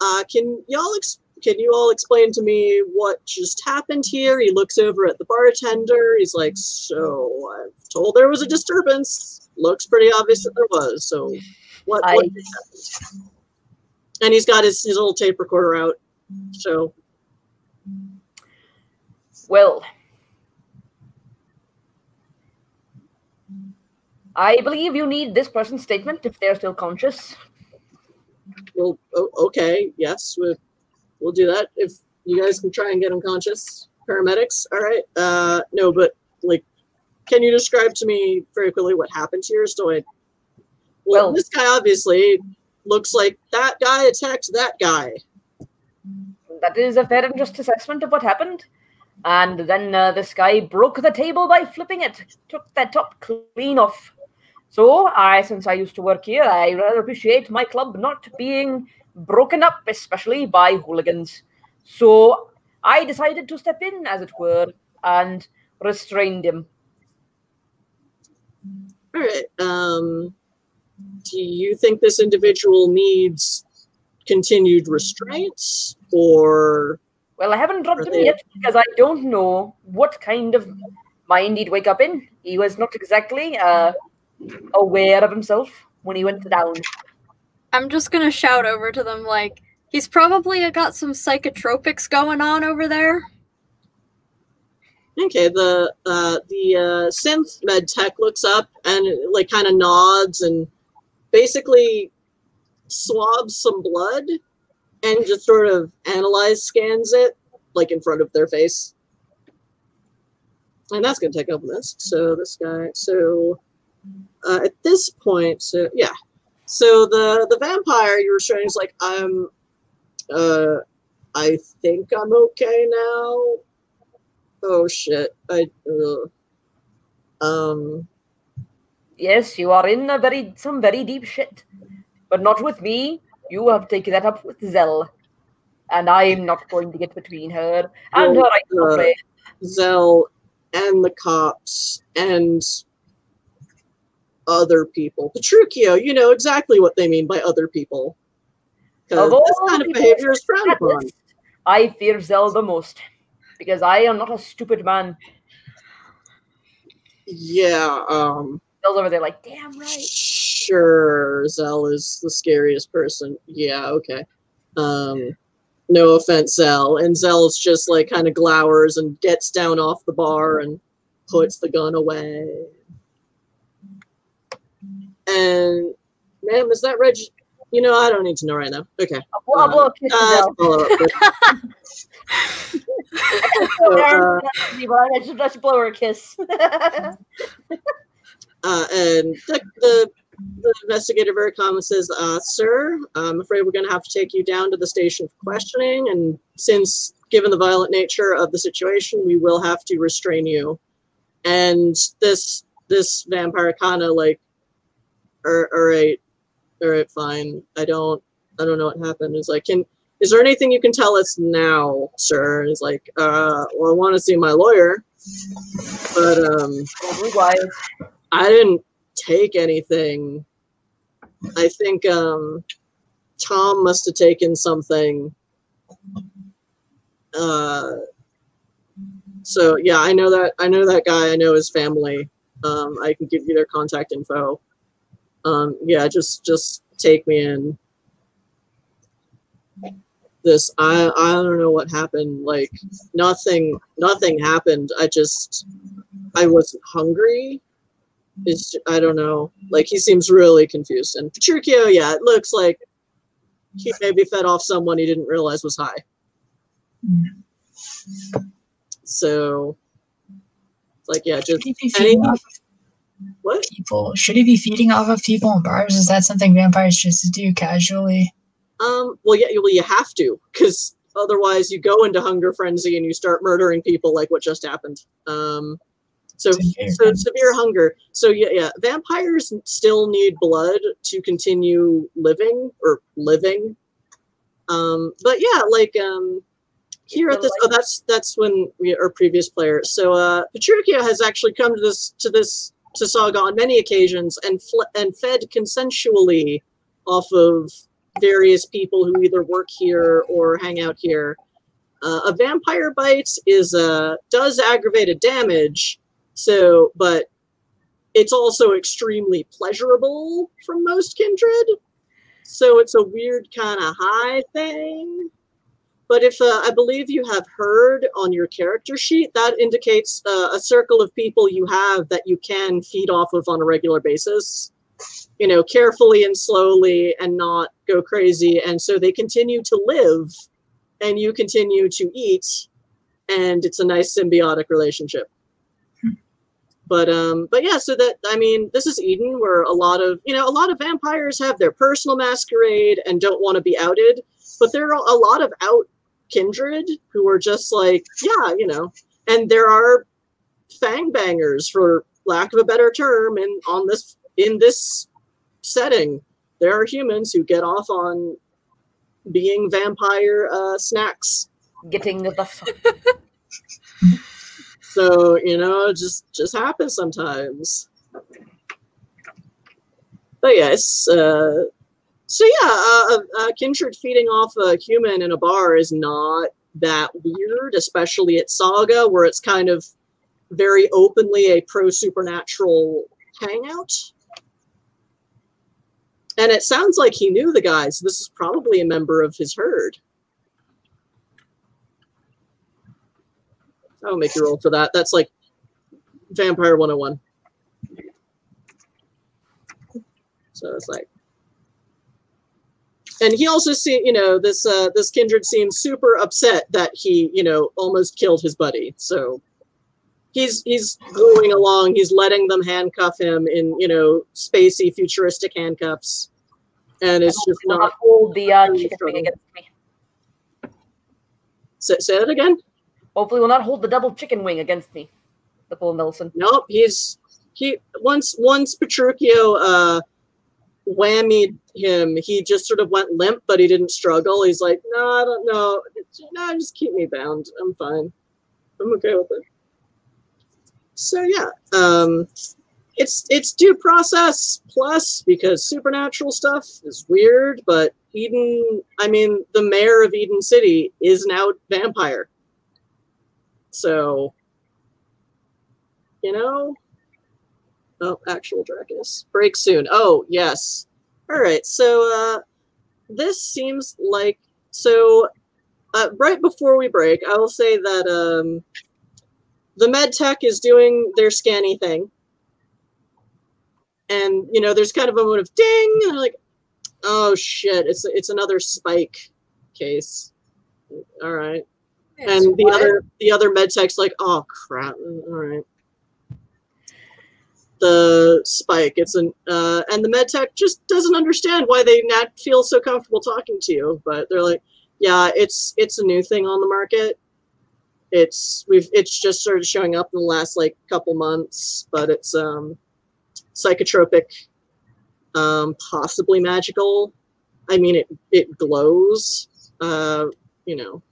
uh, can y'all ex- can you all explain to me what just happened here? He looks over at the bartender. He's like, so I've told there was a disturbance. Looks pretty obvious that there was. So what, I- what happened? And he's got his, his little tape recorder out. So Well, I believe you need this person's statement if they're still conscious. well, okay, yes, we'll, we'll do that. If you guys can try and get them conscious, paramedics. All right. Uh, no, but like, can you describe to me very quickly what happened here? So I, well, Well- this guy obviously looks like that guy attacked that guy. That is a fair and just assessment of what happened. And then uh, this guy broke the table by flipping it, took that top clean off. So, I, since I used to work here, I rather appreciate my club not being broken up, especially by hooligans. So, I decided to step in, as it were, and restrained him. All right. Um, do you think this individual needs continued restraints or Well, I haven't dropped him they- yet because I don't know what kind of mind he'd wake up in. He was not exactly uh, aware of himself when he went down. I'm just gonna shout over to them like he's probably got some psychotropics going on over there. Okay, the uh, the uh, synth med tech looks up and like kind of nods and basically swabs some blood and just sort of analyze scans it like in front of their face. And that's gonna take up this. So this guy. So uh, at this point, so yeah. So the the vampire you were showing is like I'm. Uh, I think I'm okay now oh shit i uh, um Yes, you are in a very some very deep shit, but not with me. You have taken that up with Zell, and I am not going to get between her and her Well, right to uh, zell and the cops and other people. Petruchio you know exactly what they mean by other people. 'Cause Of all this kind of behavior is frowned upon. I fear Zell the most because I am not a stupid man. yeah um Zell's over there like, damn right. sure zell is the scariest person. Yeah okay. Um no offense zell. And zell's just like kind of glowers and gets down off the bar and puts the gun away and ma'am is that reg you know i don't need to know right now okay I'll, I'll blow a kiss uh, Zell. follow up So, uh, Aaron, I should, I should blow her a kiss. Uh, and the, the, the investigator very calmly says, uh, Sir, I'm afraid we're going to have to take you down to the station for questioning. And since, given the violent nature of the situation, we will have to restrain you. And this this vampire kind of like, all right, all right, fine. I don't I don't know what happened. He's like, can is there anything you can tell us now, sir? And he's like, uh, well, I want to see my lawyer, but um, I didn't take anything. I think um, Tom must have taken something. Uh, so yeah, I know that I know that guy. I know his family. Um, I can give you their contact info. Um, yeah, just just take me in. This I I don't know what happened. Like nothing nothing happened. I just I wasn't hungry is I don't know. Like he seems really confused. And Petruchio, yeah, it looks like he maybe fed off someone he didn't realize was high. So it's like yeah, just Should what? people? Should he be feeding off of people in bars? Is that something vampires just do casually? Um, well, yeah, well, you have to, because otherwise you go into hunger frenzy and you start murdering people, like what just happened. Um, so, Severe so hunger. severe hunger. So yeah, yeah, vampires still need blood to continue living or living. Um, but yeah, like um, here at this, oh, that's that's when we our previous player. So uh, Petruchio has actually come to this to this to Saga on many occasions and fl- and fed consensually off of various people who either work here or hang out here. Uh, a vampire bite is uh, does aggravated damage, so but it's also extremely pleasurable from most kindred. So it's a weird kind of high thing. But if uh, I believe you have heard on your character sheet, that indicates uh, a circle of people you have that you can feed off of on a regular basis. You know, carefully and slowly and not go crazy. And so they continue to live and you continue to eat. And it's a nice symbiotic relationship. But um, but yeah, so that I mean, this is Idun, where a lot of you know a lot of vampires have their personal masquerade and don't want to be outed, but there are a lot of out kindred who are just like, yeah, you know, and there are fang bangers, for lack of a better term, and on this in this setting, there are humans who get off on being vampire uh, snacks. Getting the So you know, it just just happens sometimes. But yes, uh, so yeah, uh, uh, kindred feeding off a human in a bar is not that weird, especially at Saga, where it's kind of very openly a pro supernatural hangout. And it sounds like he knew the guys. So this is probably a member of his herd. I'll make you roll for that. That's like Vampire 101. So it's like and he also see you know this uh this kindred seems super upset that he you know almost killed his buddy so he's he's going along he's letting them handcuff him in you know spacey futuristic handcuffs and it's just not not hold the uh, chicken wing against me. say, say that again Hopefully, will not hold the double chicken wing against me. The full Nelson. Nope, he's he once once Petruchio uh whammied him, he just sort of went limp, but he didn't struggle. He's like, no, I don't know. No, just keep me bound. I'm fine. I'm okay with it. So yeah, um it's it's due process plus because supernatural stuff is weird, but Idun I mean the mayor of Idun City is now vampire. So you know? Oh, actual Dracus. Break soon. Oh, yes. All right. So uh, this seems like so. Uh, right before we break, I will say that um, the med tech is doing their scanny thing, and you know, there's kind of a moment of ding, and they're like, "Oh shit! It's it's another spike case." All right and the other the other med tech's like, oh crap, all right. The spike, it's an uh, and the med tech just doesn't understand why they not feel so comfortable talking to you, but they're like, yeah, it's it's a new thing on the market. It's we've it's just started showing up in the last like couple months, but it's um psychotropic, um possibly magical. I mean, it it glows. Uh, you know,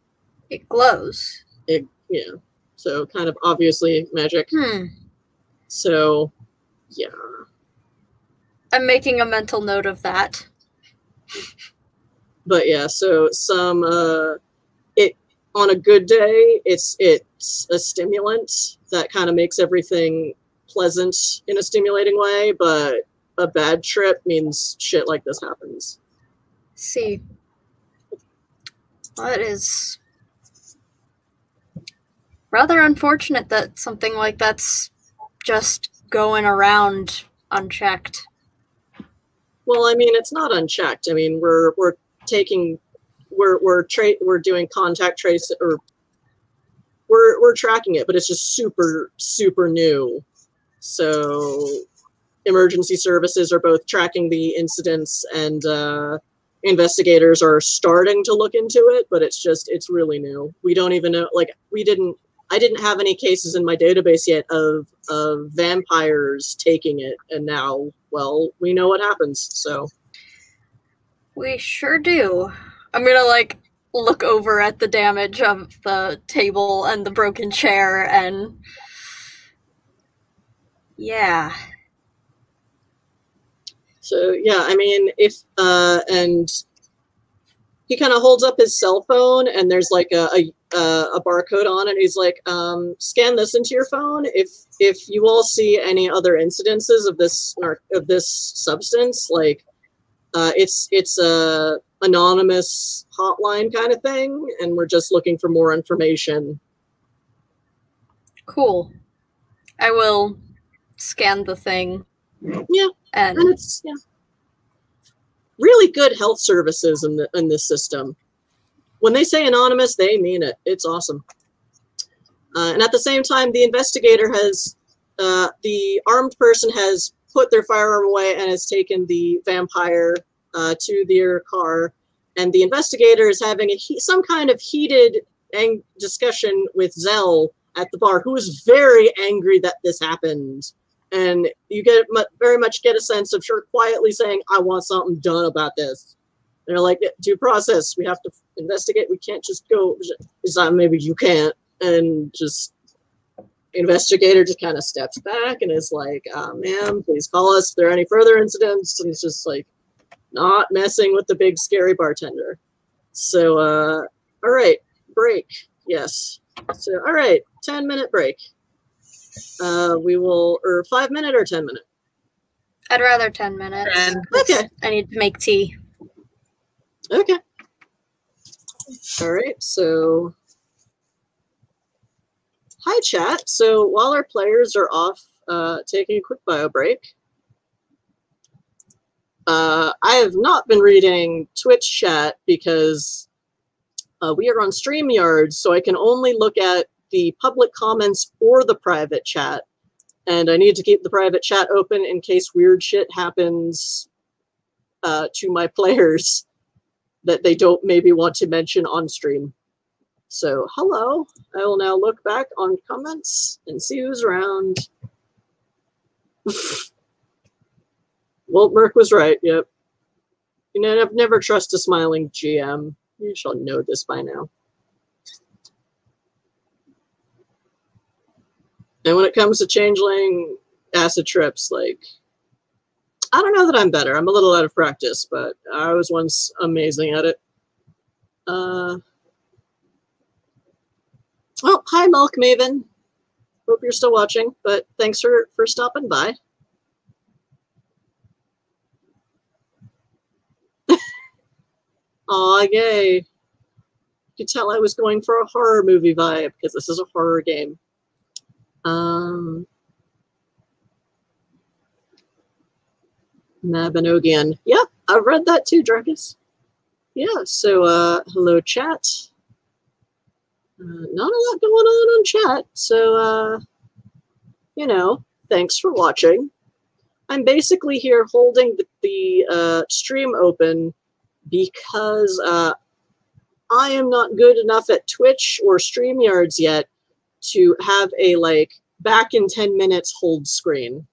It glows. it yeah so kind of obviously magic Hmm. so yeah I'm making a mental note of that. but yeah so some uh it on a good day it's it's a stimulant that kind of makes everything pleasant in a stimulating way but a bad trip means shit like this happens See. That is rather unfortunate that something like that's just going around unchecked. Well, I mean, it's not unchecked. I mean, we're we're taking we're we're tra- we're doing contact trace or we're we're tracking it, but it's just super super new. So emergency services are both tracking the incidents and uh, investigators are starting to look into it, but it's just it's really new. We don't even know like we didn't I didn't have any cases in my database yet of of vampires taking it and now well, we know what happens. So We sure do. I'm gonna like look over at the damage of the table and the broken chair and yeah. So yeah, I mean, if uh, and he kind of holds up his cell phone, and there's like a, a a barcode on it. He's like, um, scan this into your phone. If if you all see any other incidences of this of this substance, like uh, it's it's a anonymous hotline kind of thing, and we're just looking for more information. Cool. I will scan the thing. Yeah. And and it's yeah really good health services in the in this system. When they say anonymous they mean it. It's awesome. Uh, and at the same time the investigator has uh, the armed person has put their firearm away and has taken the vampire uh, to their car. And the investigator is having a he- some kind of heated ang- discussion with zell at the bar who is very angry that this happened and you get very much get a sense of her quietly saying, "I want something done about this." And they're like, "Due process. We have to investigate. We can't just go." Is that maybe you can't? And just investigator just kind of steps back and is like, uh, "Ma'am, please call us if there are any further incidents." And he's just like, not messing with the big scary bartender. So, uh, all right, break. Yes. So, all right, ten minute break. Uh, we will, or five minute or ten minute. I'd rather 10 minutes. And Okay. I need to make tea. Okay. All right. So, hi, chat. So, while our players are off uh, taking a quick bio break, uh, I have not been reading Twitch chat because uh, we are on StreamYard, so I can only look at the public comments or the private chat. And I need to keep the private chat open in case weird shit happens uh, to my players that they don't maybe want to mention on stream. So, hello. I will now look back on comments and see who's around. Walt Merck was right. Yep. You know, I've never trust a smiling GM. You shall know this by now. And when it comes to changeling acid trips, like I don't know that I'm better. I'm a little out of practice, but I was once amazing at it. Uh, well, hi, Milk Maven. Hope you're still watching, but thanks for for stopping by. Aw, yay. You could tell I was going for a horror movie vibe because this is a horror game. Um, Mabinogion. Yep, I've read that too, Dracus. Yeah, so uh, hello, chat. Uh, not a lot going on on chat, so uh, you know, thanks for watching. I'm basically here holding the, the uh, stream open because uh, I am not good enough at Twitch or StreamYards yet to have a like back in 10 minutes hold screen.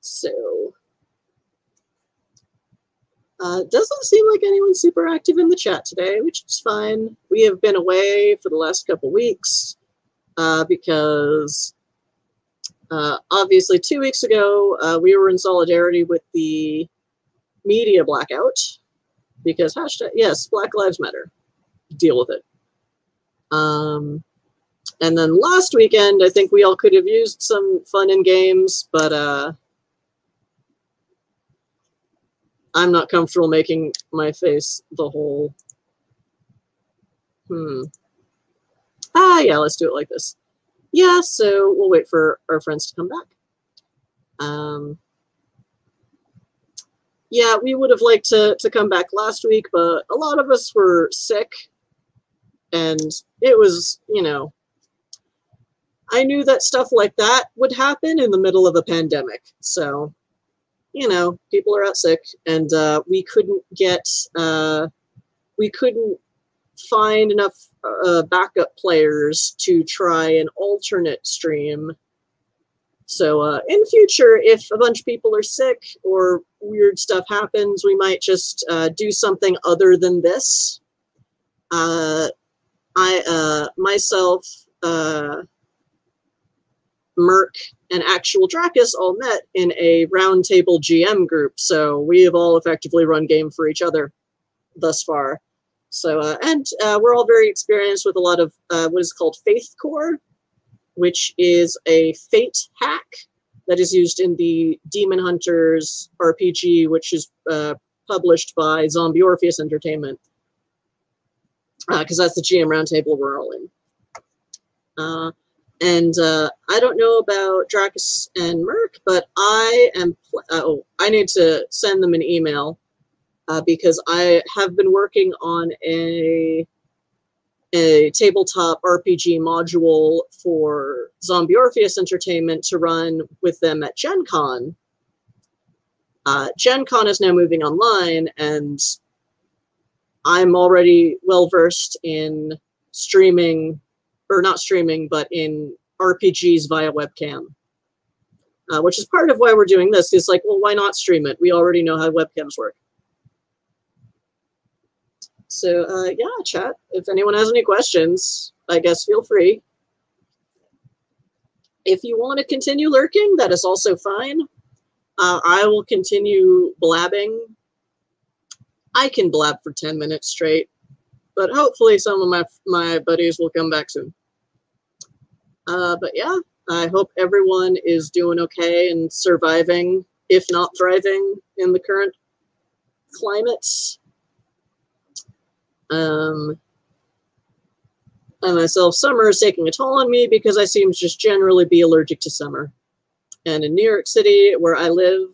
So uh, doesn't seem like anyone's super active in the chat today, which is fine. We have been away for the last couple weeks uh, because uh, obviously two weeks ago uh, we were in solidarity with the media blackout because hashtag yes, Black Lives Matter. Deal with it. Um, and then last weekend, I think we all could have used some fun and games, but uh, I'm not comfortable making my face the whole. Hmm. Ah, yeah, let's do it like this. Yeah, so we'll wait for our friends to come back. Um, yeah, we would have liked to, to come back last week, but a lot of us were sick. And it was, you know, I knew that stuff like that would happen in the middle of a pandemic. So, you know, people are out sick, and uh, we couldn't get, uh, we couldn't find enough uh, backup players to try an alternate stream. So, uh, in future, if a bunch of people are sick or weird stuff happens, we might just uh, do something other than this. Uh, I uh, myself. Uh, Merc, and actual Dracus all met in a roundtable GM group. So we have all effectively run game for each other thus far. So, uh, and uh, we're all very experienced with a lot of uh, what is called Fate Core, which is a fate hack that is used in the Demon Hunters RPG, which is uh, published by Zombie Orpheus Entertainment. Because uh, that's the GM roundtable we're all in. And uh, I don't know about Dracus and Merc, but I am. Pl- uh, oh, I need to send them an email uh, because I have been working on a a tabletop RPG module for Zombie Orpheus Entertainment to run with them at Gen Con. Uh, Gen Con is now moving online, and I'm already well versed in streaming or not streaming, but in RPGs via webcam. Uh, which is part of why we're doing this. Is like, well, why not stream it? We already know how webcams work. So uh, yeah, chat. If anyone has any questions, I guess feel free. If you want to continue lurking, that is also fine. Uh, I will continue blabbing. I can blab for 10 minutes straight but hopefully some of my my buddies will come back soon. Uh, but yeah, I hope everyone is doing okay and surviving, if not thriving, in the current climates. Um, I myself, summer is taking a toll on me because I seem to just generally be allergic to summer. And in New York City, where I live,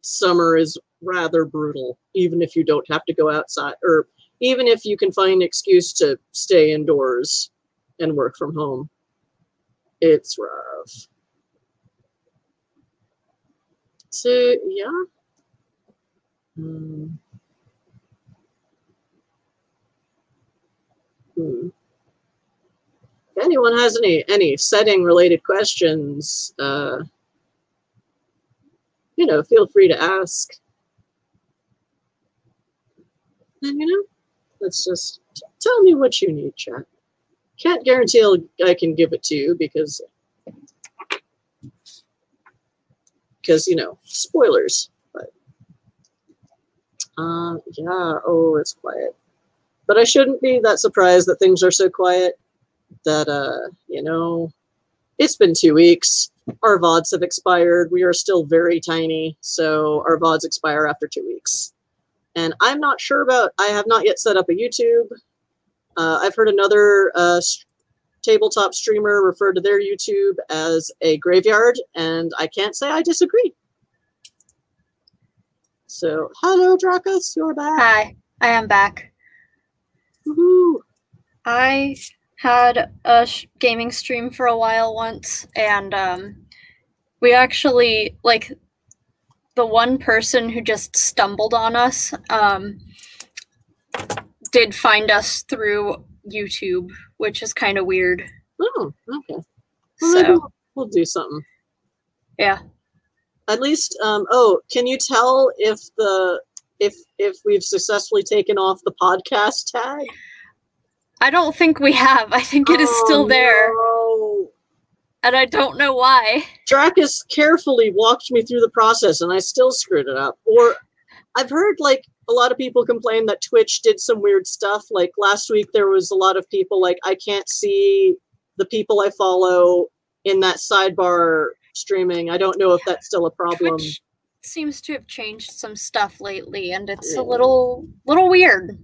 summer is rather brutal, even if you don't have to go outside, or even if you can find an excuse to stay indoors and work from home. It's rough. So, yeah. Hmm. Hmm. If anyone has any any setting related questions, uh, you know, feel free to ask. And you know, let's just tell me what you need, chat. Can't guarantee I'll, I can give it to you because because you know spoilers. But uh, yeah, oh, it's quiet. But I shouldn't be that surprised that things are so quiet. That uh, you know, it's been two weeks. Our VODs have expired. We are still very tiny, so our VODs expire after two weeks. And I'm not sure about. I have not yet set up a YouTube. Uh, I've heard another uh, tabletop streamer refer to their YouTube as a graveyard, and I can't say I disagree. So, hello, Dracus, you're back. Hi, I am back. Woohoo. I had a sh- gaming stream for a while once, and um, we actually like the one person who just stumbled on us um, did find us through YouTube, which is kind of weird. Oh, okay. Well, So we'll, we'll do something. yeah, At least, um, oh, can you tell if the if if we've successfully taken off the podcast tag? I don't think we have. I think it is Oh, still there, no. And I don't know why. Dracus carefully walked me through the process and I still screwed it up. Or I've heard like a lot of people complain that Twitch did some weird stuff. Like last week, there was a lot of people like, I can't see the people I follow in that sidebar streaming. I don't know if that's still a problem. Twitch seems to have changed some stuff lately, and it's Yeah. a little little weird.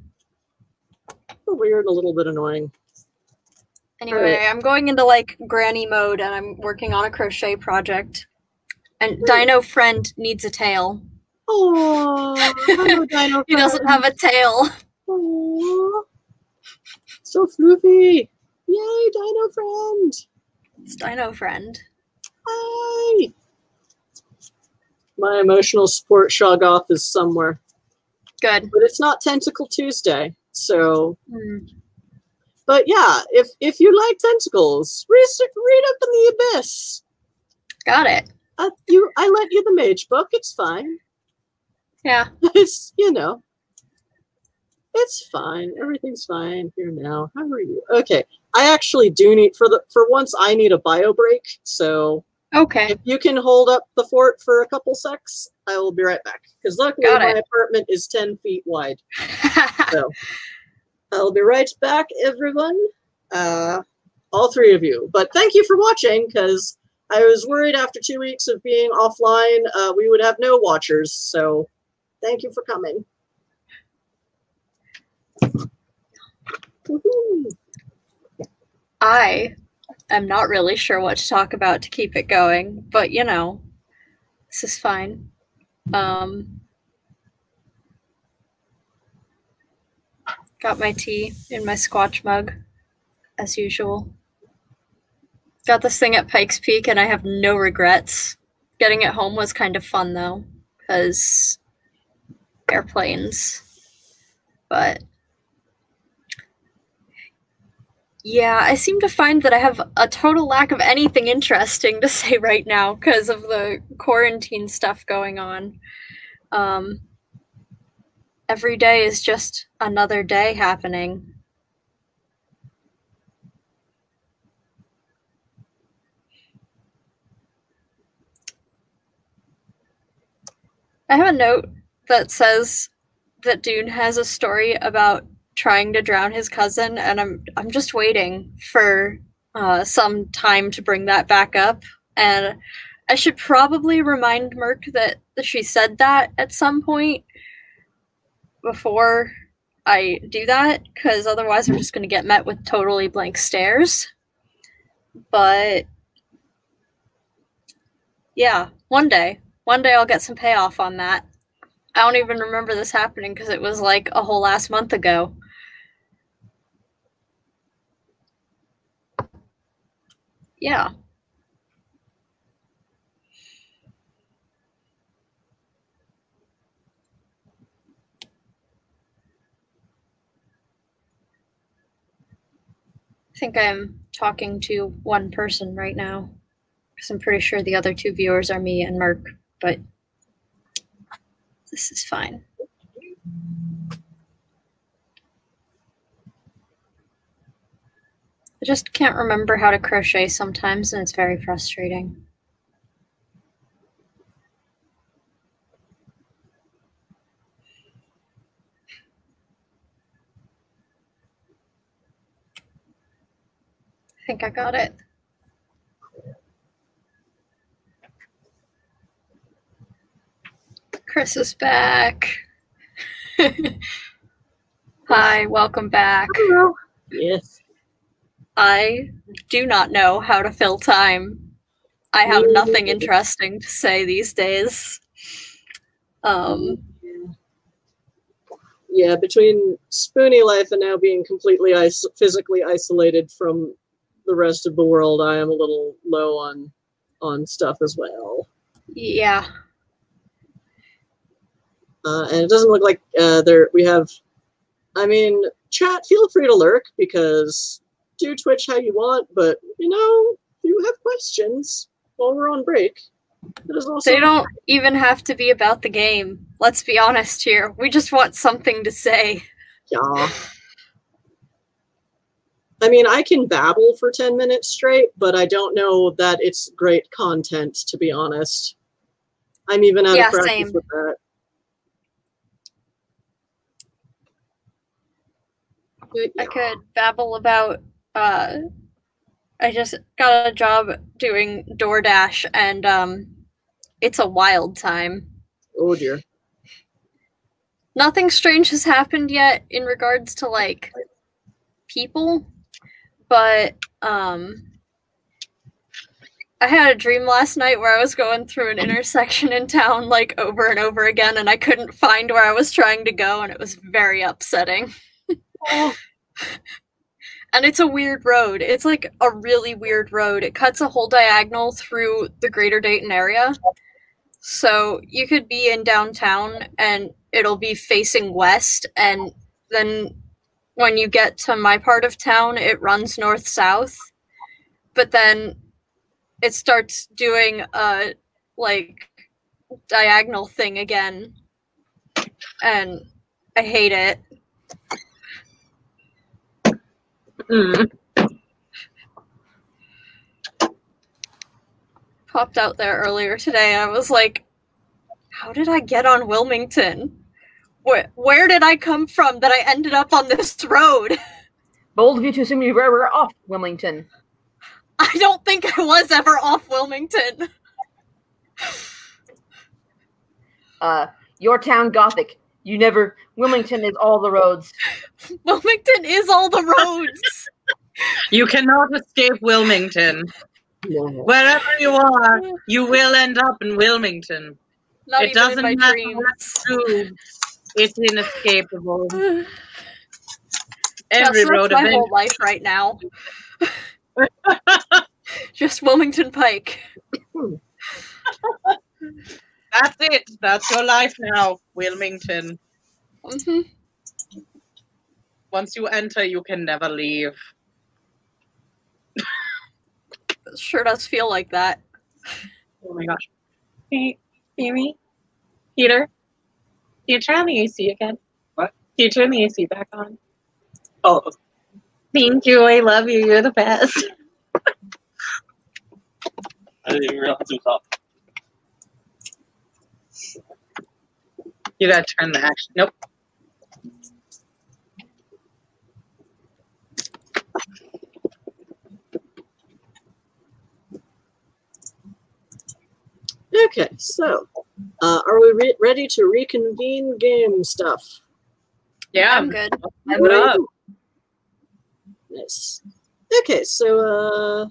A Weird, a little bit annoying. Anyway, Alright. I'm going into like granny mode, and I'm working on a crochet project. And Dino Friend needs a tail. Oh, Dino He doesn't have a tail. Aw. So floofy. Yay, Dino friend. It's Dino Friend. Hi. My emotional support Shoggoth is somewhere, Good. but it's not Tentacle Tuesday. So, Hmm. But yeah, if if you like tentacles, read, read up in the abyss. Got it. Uh, you, I lent you the mage book. It's fine. Yeah. It's you know, it's fine. Everything's fine here now. How are you? Okay, I actually do need for the for once. I need a bio break. So Okay. if you can hold up the fort for a couple secs, I will be right back. Because luckily my apartment is ten feet wide. So I'll be right back, everyone. Uh, all three of you. But thank you for watching. Because I was worried after two weeks of being offline, uh, we would have no watchers. So thank you for coming. I am not really sure what to talk about to keep it going, but you know, this is fine. Um, got my tea in my squatch mug, as usual. Got this thing at Pikes Peak, and I have no regrets. Getting it home was kind of fun though, because airplanes. But Yeah, I seem to find that I have a total lack of anything interesting to say right now because of the quarantine stuff going on. Um, every day is just another day happening. I have a note that says that Dune has a story about trying to drown his cousin, and I'm I'm just waiting for uh, some time to bring that back up. And I should probably remind Merc that she said that at some point before I do that, because otherwise I'm just going to get met with totally blank stares. But yeah, one day, one day I'll get some payoff on that. I don't even remember this happening because it was like a whole last month ago. Yeah. I think I'm talking to one person right now because I'm pretty sure the other two viewers are me and Merc, but this is fine. I just can't remember how to crochet sometimes, and it's very frustrating. I think I got it. Chris is back. Hi, welcome back. Hello. Yes. I do not know how to fill time. I have nothing interesting to say these days. Um, Yeah, between Spoony life and now being completely is- physically isolated from the rest of the world, I am a little low on on stuff as well. yeah, Uh, and it doesn't look like uh, there we have. I mean, chat. Feel free to lurk because do Twitch how you want, but you know, if you have questions while we're on break, that is also they don't even have to be about the game. Let's be honest here. We just want something to say. Yeah. I mean, I can babble for 10 minutes straight, but I don't know that it's great content, to be honest. I'm even out Yeah, of practice same. with that. But I could babble about uh I just got a job doing DoorDash and um it's a wild time. Oh dear. Nothing strange has happened yet in regards to like people, but um I had a dream last night where I was going through an intersection in town like over and over again and I couldn't find where I was trying to go and it was very upsetting. and it's a weird road. It's like a really weird road. It cuts a whole diagonal through the greater Dayton area. So you could be in downtown and it'll be facing west and then when you get to my part of town it runs north south. But then it starts doing a like diagonal thing again and i hate it Mm. popped out there earlier today i was like how did i get on wilmington where, where did i come from that i ended up on this road Bold of you to assume you were were off Wilmington. i don't think i was ever off wilmington Uh, your town Gothic. You never. Wilmington is all the roads. wilmington is all the roads You cannot escape Wilmington. Wherever you are, you will end up in Wilmington. not it even doesn't in my matter dreams what you do. It's inescapable. Every that's road my whole life right now. Just Wilmington Pike. That's it. That's your life now, Wilmington. hmm Once you enter, you can never leave. Sure does feel like that. Oh my gosh. Hey, Amy? Peter? Can you turn on the AC again? What? Can you turn the AC back on? Oh. Thank you. I love you. You're the best. I didn't even realize it was off. You gotta turn the action. Nope. Okay, so uh, are we re- ready to reconvene game stuff? Yeah. I'm good. What up? Nice. Okay, so uh,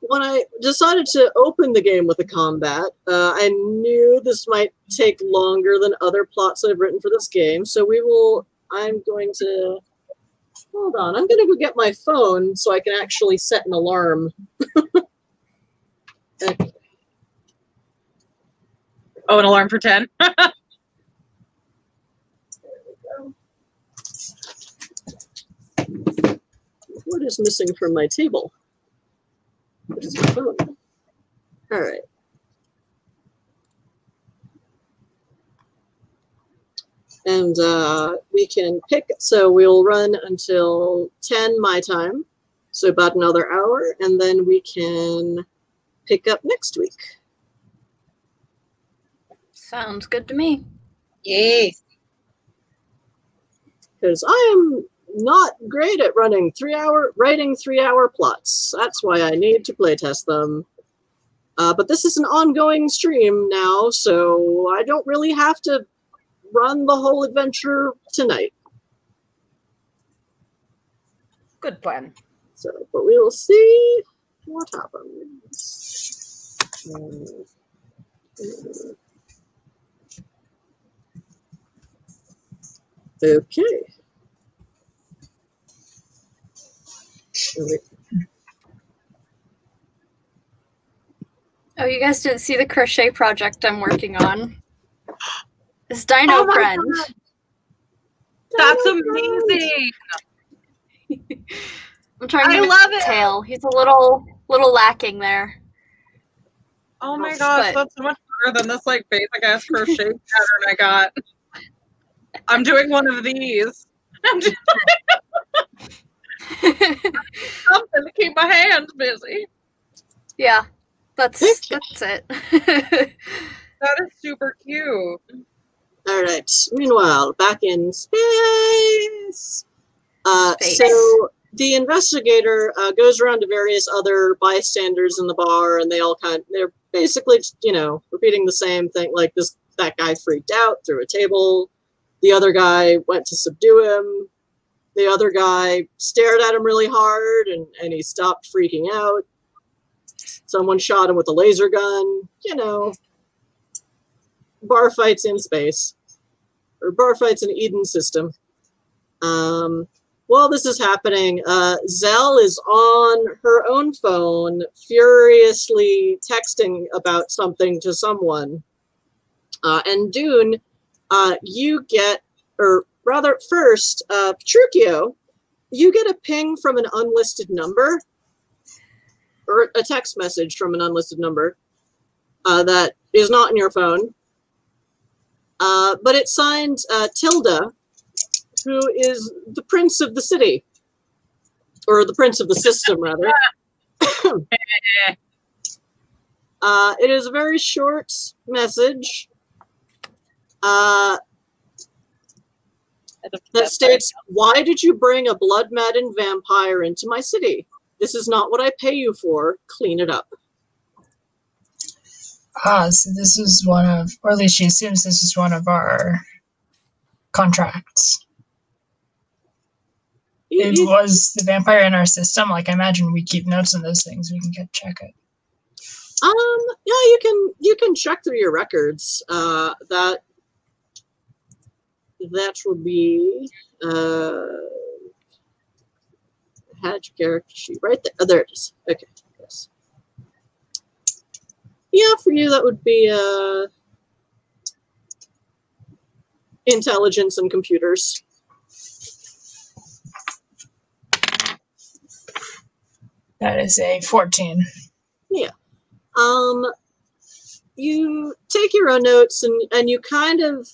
when I decided to open the game with a combat, uh, I knew this might take longer than other plots I've written for this game. So we will. I'm going to. Hold on. I'm going to go get my phone so I can actually set an alarm. Okay. Oh, an alarm for 10? What is missing from my table? What is my phone? All right. And uh, we can pick, so we'll run until 10 my time, so about another hour, and then we can pick up next week. Sounds good to me. Yes. Because I am not great at running three hour, writing three hour plots. That's why I need to playtest them. Uh, but this is an ongoing stream now, so I don't really have to run the whole adventure tonight. Good plan. So, but we will see what happens. Hmm. Okay. Oh, you guys didn't see the crochet project I'm working on. It's Dino Oh my Friend. That's amazing. I'm trying to I love the it. tail. He's a little little lacking there. Oh my gosh, but- that's so much better than this like basic ass crochet pattern I got. I'm doing one of these. I'm doing something to keep my hands busy. yeah, that's that's it. That is super cute. All right. Meanwhile, back in space. Uh, Space. So the investigator uh, goes around to various other bystanders in the bar, and they all kind they're basically you know repeating the same thing. Like this, that guy freaked out, threw a table. The other guy went to subdue him. The other guy stared at him really hard, and and he stopped freaking out. Someone shot him with a laser gun. You know, bar fights in space or bar fights in Idun system. Um, while this is happening, uh, Zell is on her own phone, furiously texting about something to someone. Uh, and Dune, uh, you get, or rather, first, uh, Petruchio, you get a ping from an unlisted number, or a text message from an unlisted number uh, that is not in your phone. Uh, but it's signed uh, Tilda, who is the prince of the city, or the prince of the system, rather. uh, it is a very short message uh, that states, "Why did you bring a blood-maddened vampire into my city? This is not what I pay you for. Clean it up." Ah, so this is one of, or at least she assumes this is one of our contracts. You- It was the vampire in our system. Like I imagine we keep notes on those things. We can get check it. Um, yeah, you can you can check through your records. Uh, that that would be uh, had your character sheet right there. Oh, there it is. Okay, yes. Yeah, for you that would be uh, intelligence and computers. That is a 14. Yeah. um you take your own notes and and you kind of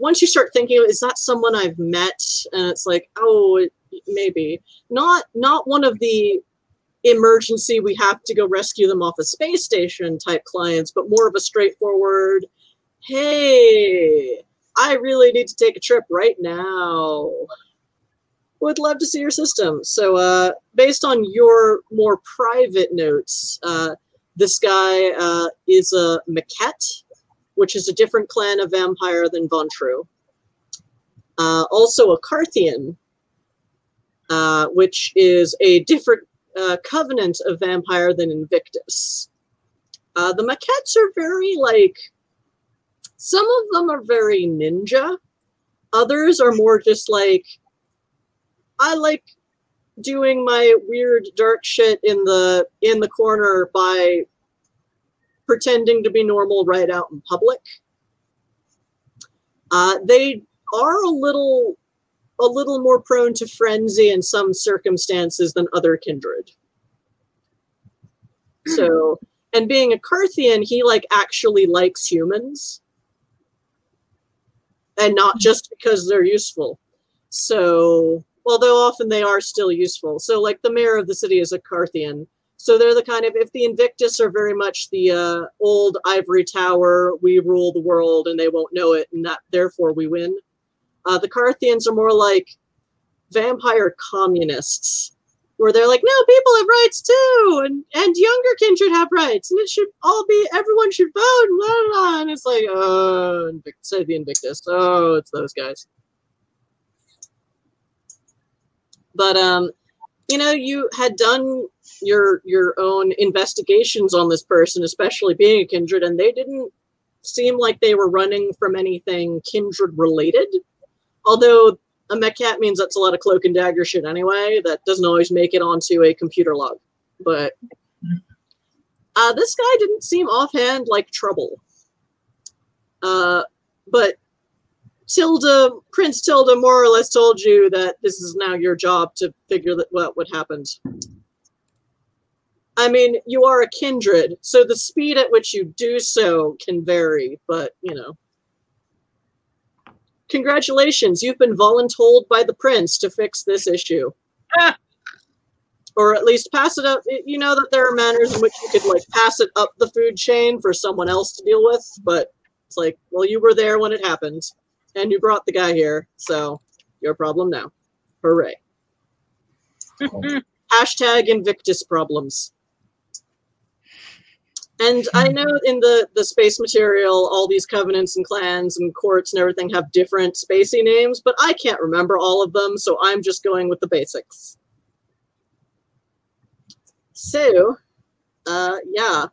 once you start thinking is that someone i've met and it's like oh maybe. Not not one of the emergency we have to go rescue them off a space station type clients but more of a straightforward hey i really need to take a trip right now. Would love to see your system. So uh based on your more private notes uh this guy uh, is a Mekhet, which is a different clan of vampire than Ventrue. Uh, also a Carthian, uh, which is a different uh, covenant of vampire than Invictus. Uh, the Mekhets are very like, some of them are very ninja. Others are more just like, I like doing my weird dark shit in the in the corner by pretending to be normal right out in public. Uh, they are a little a little more prone to frenzy in some circumstances than other kindred. So, and being a Carthian, he like actually likes humans. And not just because they're useful. So, although often they are still useful. So, like the mayor of the city is a Carthian. So they're the kind of if the Invictus are very much the uh, old ivory tower, we rule the world and they won't know it, and that therefore we win. Uh, the Carthians are more like vampire communists, where they're like, no, people have rights too, and and younger kin should have rights, and it should all be everyone should vote, and blah, blah, blah. and it's like, oh, Invic- say the Invictus, oh, it's those guys. But um, you know, you had done your your own investigations on this person, especially being a kindred, and they didn't seem like they were running from anything kindred related. Although a Mekhet means that's a lot of cloak and dagger shit anyway. That doesn't always make it onto a computer log. But uh, this guy didn't seem offhand like trouble. Uh, but Tilda, Prince Tilda, more or less told you that this is now your job to figure that what what happened. I mean, you are a kindred, so the speed at which you do so can vary, but you know. Congratulations, you've been voluntold by the prince to fix this issue. Ah. Or at least pass it up. You know that there are manners in which you could like pass it up the food chain for someone else to deal with, but it's like, well, you were there when it happened, and you brought the guy here, so your problem now. Hooray. Hashtag Invictus problems. And I know in the the space material, all these covenants and clans and courts and everything have different spacey names, but I can't remember all of them, so I'm just going with the basics. So, Uh, yeah.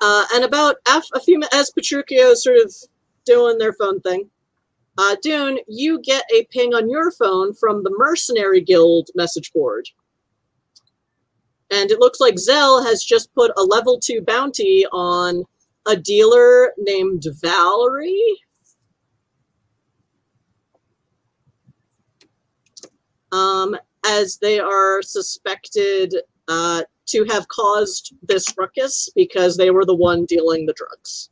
Uh, and about af- a few as Petruchio is sort of doing their phone thing, uh, Dune, you get a ping on your phone from the Mercenary Guild message board. And it looks like Zell has just put a level two bounty on a dealer named Valerie. Um, as they are suspected uh, to have caused this ruckus because they were the one dealing the drugs.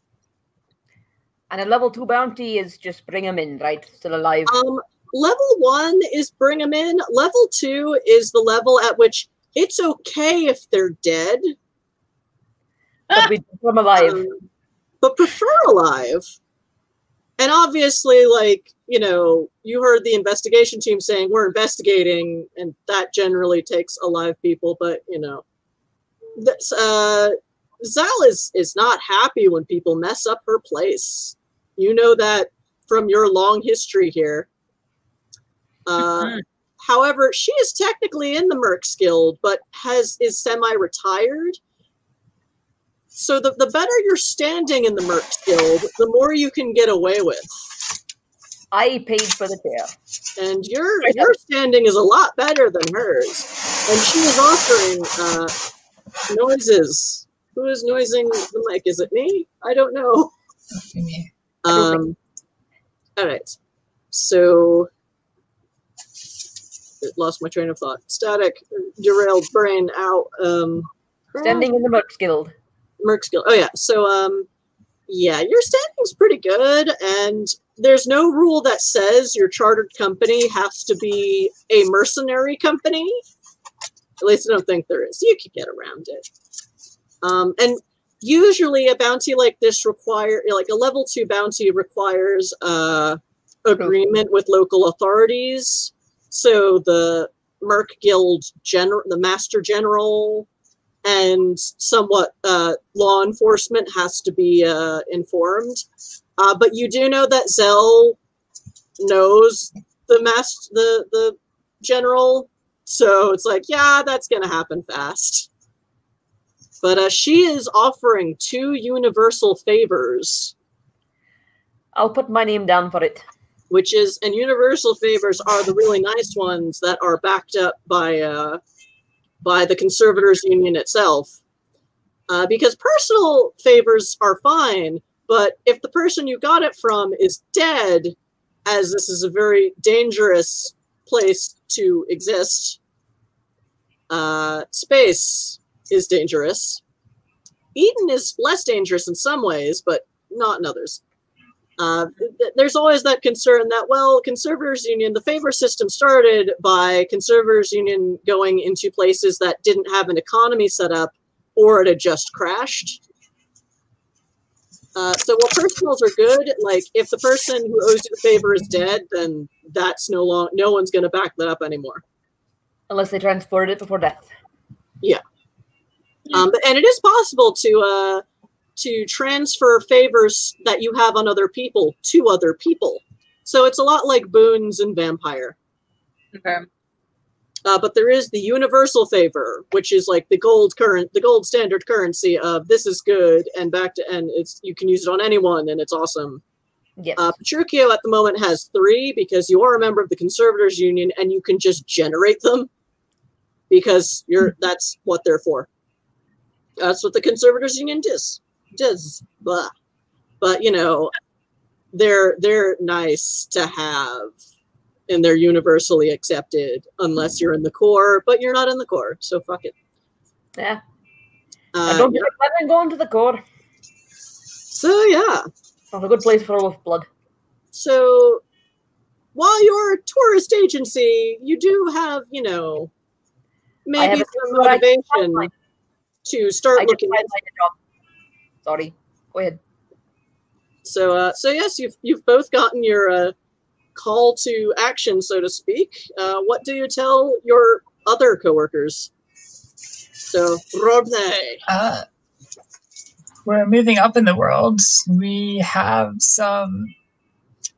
And a level two bounty is just bring them in, right? Still alive. Um, level one is bring them in. Level two is the level at which it's okay if they're dead, but we alive. um, but prefer alive. And obviously, like you know, you heard the investigation team saying we're investigating, and that generally takes alive people. But you know, this, uh, Zal is is not happy when people mess up her place. You know that from your long history here. Uh, Mhm. However, she is technically in the Mercs Guild, but has is semi-retired. So the, the better you're standing in the Mercs Guild, the more you can get away with. I paid for the chair. And your your standing is a lot better than hers. And she is offering uh, noises. Who is noising the mic? Is it me? I don't know. Me. Um, all right. So, it lost my train of thought. Static, derailed brain out. Um, Standing in the Mercs Guild. Merc skill. Oh yeah. So um, yeah, your standing's pretty good, and there's no rule that says your chartered company has to be a mercenary company. At least I don't think there is. You could get around it. Um, and usually a bounty like this require like a level two bounty requires uh agreement with local authorities. So the Merc Guild general, the Master General, and somewhat uh, law enforcement has to be uh, informed. Uh, but you do know that Zell knows the mass the the general, so it's like, yeah, that's gonna happen fast. But uh, she is offering two universal favors, I'll put my name down for it. Which is and universal favors are the really nice ones that are backed up by uh, by the conservators union itself. Uh, because personal favors are fine, but if the person you got it from is dead, as this is a very dangerous place to exist, uh, space is dangerous. Idun is less dangerous in some ways, but not in others. Uh, th- there's always that concern that, well, Conservators Union, the favor system started by Conservators Union going into places that didn't have an economy set up or it had just crashed. Uh, so while personals are good, like if the person who owes you the favor is dead, then that's no long no one's going to back that up anymore. Unless they transported it before death. Yeah. Um, but, and it is possible to uh, to transfer favors that you have on other people to other people. So it's a lot like boons and vampire. Okay. Uh, but there is the universal favor, which is like the gold current, the gold standard currency of this is good and back to and it's you can use it on anyone and it's awesome. Yes. Uh, Petruchio at the moment has three because you are a member of the Conservators Union and you can just generate them because you're that's what they're for. That's what the Conservators Union does. Does blah. But you know, they're they're nice to have and they're universally accepted unless you're in the core, but you're not in the core, so fuck it. yeah. Uh, I don't yeah. think I'm planning on going to the core. So yeah. Not a good place for wolf blood. So while you're a tourist agency, you do have, you know, maybe some motivation to start I just looking. tried Sorry. Go ahead. So, uh, so yes, you've you've both gotten your uh, call to action, so to speak. Uh, what do you tell your other coworkers? So, roleplay. Uh, we're moving up in the world. We have some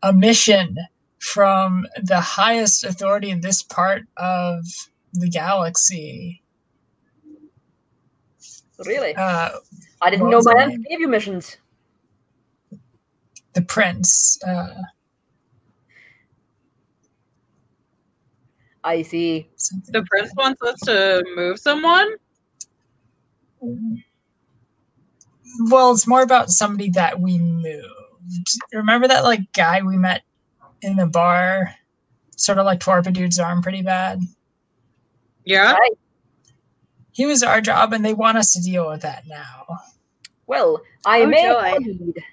a mission from the highest authority in this part of the galaxy. Really? Uh, I didn't know was my her aunt name? gave you missions. the prince. Uh, I see. The prince wants us to move someone. Well, it's more about somebody that we moved. Remember that like guy we met in the bar? Sort of like tore up a dude's arm pretty bad. Yeah. Right. He was our job, and they want us to deal with that now. Well, I Oh, may joy. have a lead.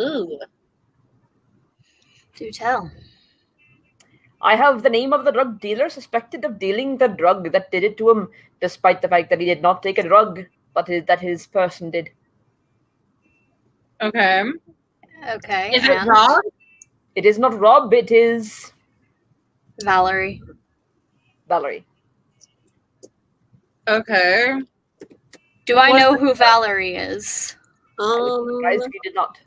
Ooh. Do tell. I have the name of the drug dealer suspected of dealing the drug that did it to him, despite the fact that he did not take a drug, but his, that his person did. Okay. Okay. Is it and Rob? It is not Rob, it is Valerie. Valerie. Okay. Do I Was know the- who Valerie is? I Um, surprised if you did not.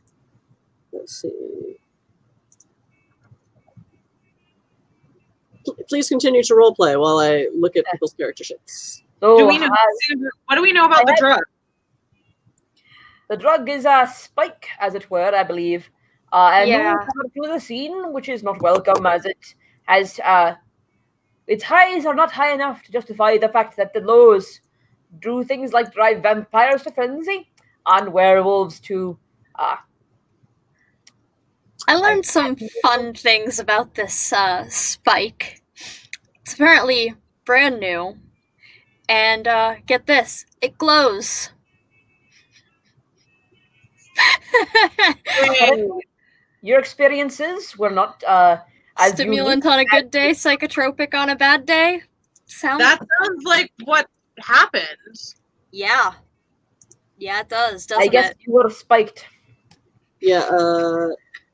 let's see. P- Please continue to roleplay while I look at people's character sheets. So Do we know? has- What do we know about the I had- drug? the drug is a spike, as it were, I believe. Uh, and Yeah. moved to the scene, which is not welcome, as it has uh, its highs are not high enough to justify the fact that the lows do things like drive vampires to frenzy and werewolves to uh, I learned some fun things about this uh, spike. It's apparently brand new. And uh, get this, it glows. your experiences were not uh, Stimulant on a good day, psychotropic on a bad day. Sound That sounds like what happened. yeah. Yeah, it does, doesn't I guess it? you were spiked. Yeah, uh,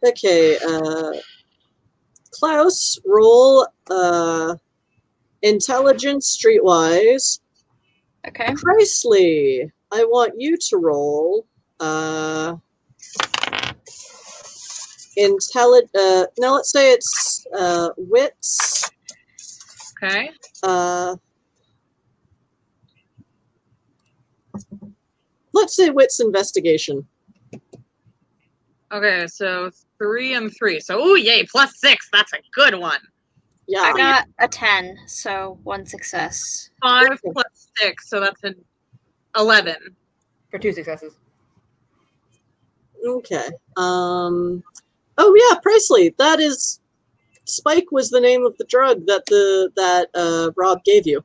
okay, uh, Klaus, roll, uh, intelligence streetwise. Okay. Presley, I want you to roll, uh, intelli- uh, now let's say it's, uh, wits, Okay. uh, let's say wits investigation. Okay, so three and three. So, oh, yay, plus six. That's a good one. Yeah. I got a 10, so one success. Five Okay. plus six, so that's an 11. For two successes. Okay. Um. Oh yeah, Presley. That is. Spike was the name of the drug that the that uh Rob gave you.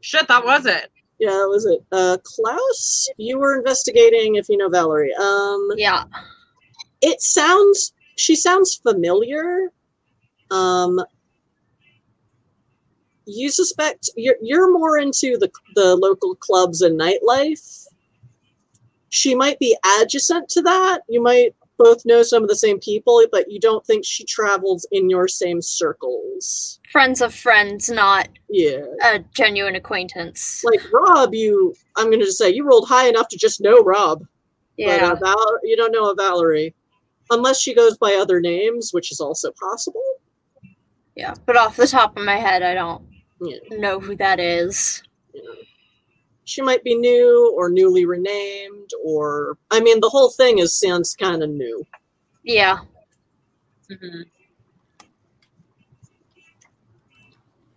Shit, that was it. Yeah, that was it. Uh, Klaus, you were investigating. If you know Valerie. Um. Yeah. It sounds. She sounds familiar. Um. You suspect you're you're more into the the local clubs and nightlife. She might be adjacent to that. You might both know some of the same people, but you don't think she travels in your same circles. Friends of friends, not Yeah. a genuine acquaintance. Like Rob, you I'm gonna just say you rolled high enough to just know Rob. Yeah. But uh, Val- you don't know a Valerie. Unless she goes by other names, which is also possible. Yeah. But off the top of my head, I don't Yeah. know who that is. know. She might be new or newly renamed, or I mean, the whole thing is sounds kind of new. Yeah. hmm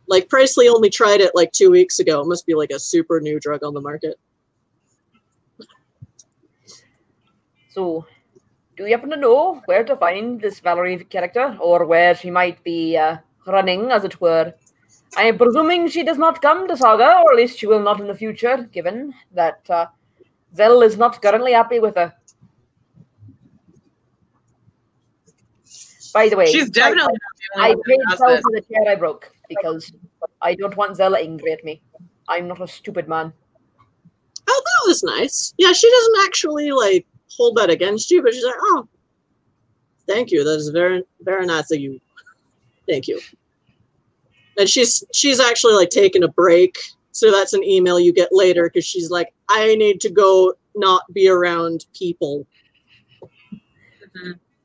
Like Presley only tried it like two weeks ago. It must be like a super new drug on the market. So, do you happen to know where to find this Valerie character, or where she might be uh, running, as it were? I am presuming she does not come to Saga, or at least she will not in the future, given that uh, Zell is not currently happy with her. By the way, She's definitely I, not the paid only Zell for the chair I broke because I don't want Zell angry at me. I'm not a stupid man. Oh, that was nice. Yeah, she doesn't actually like hold that against you, but she's like, "Oh, thank you. That is very, very nice of you. Thank you." And she's she's actually like taking a break, so that's an email you get later because she's like, "I need to go, not be around people."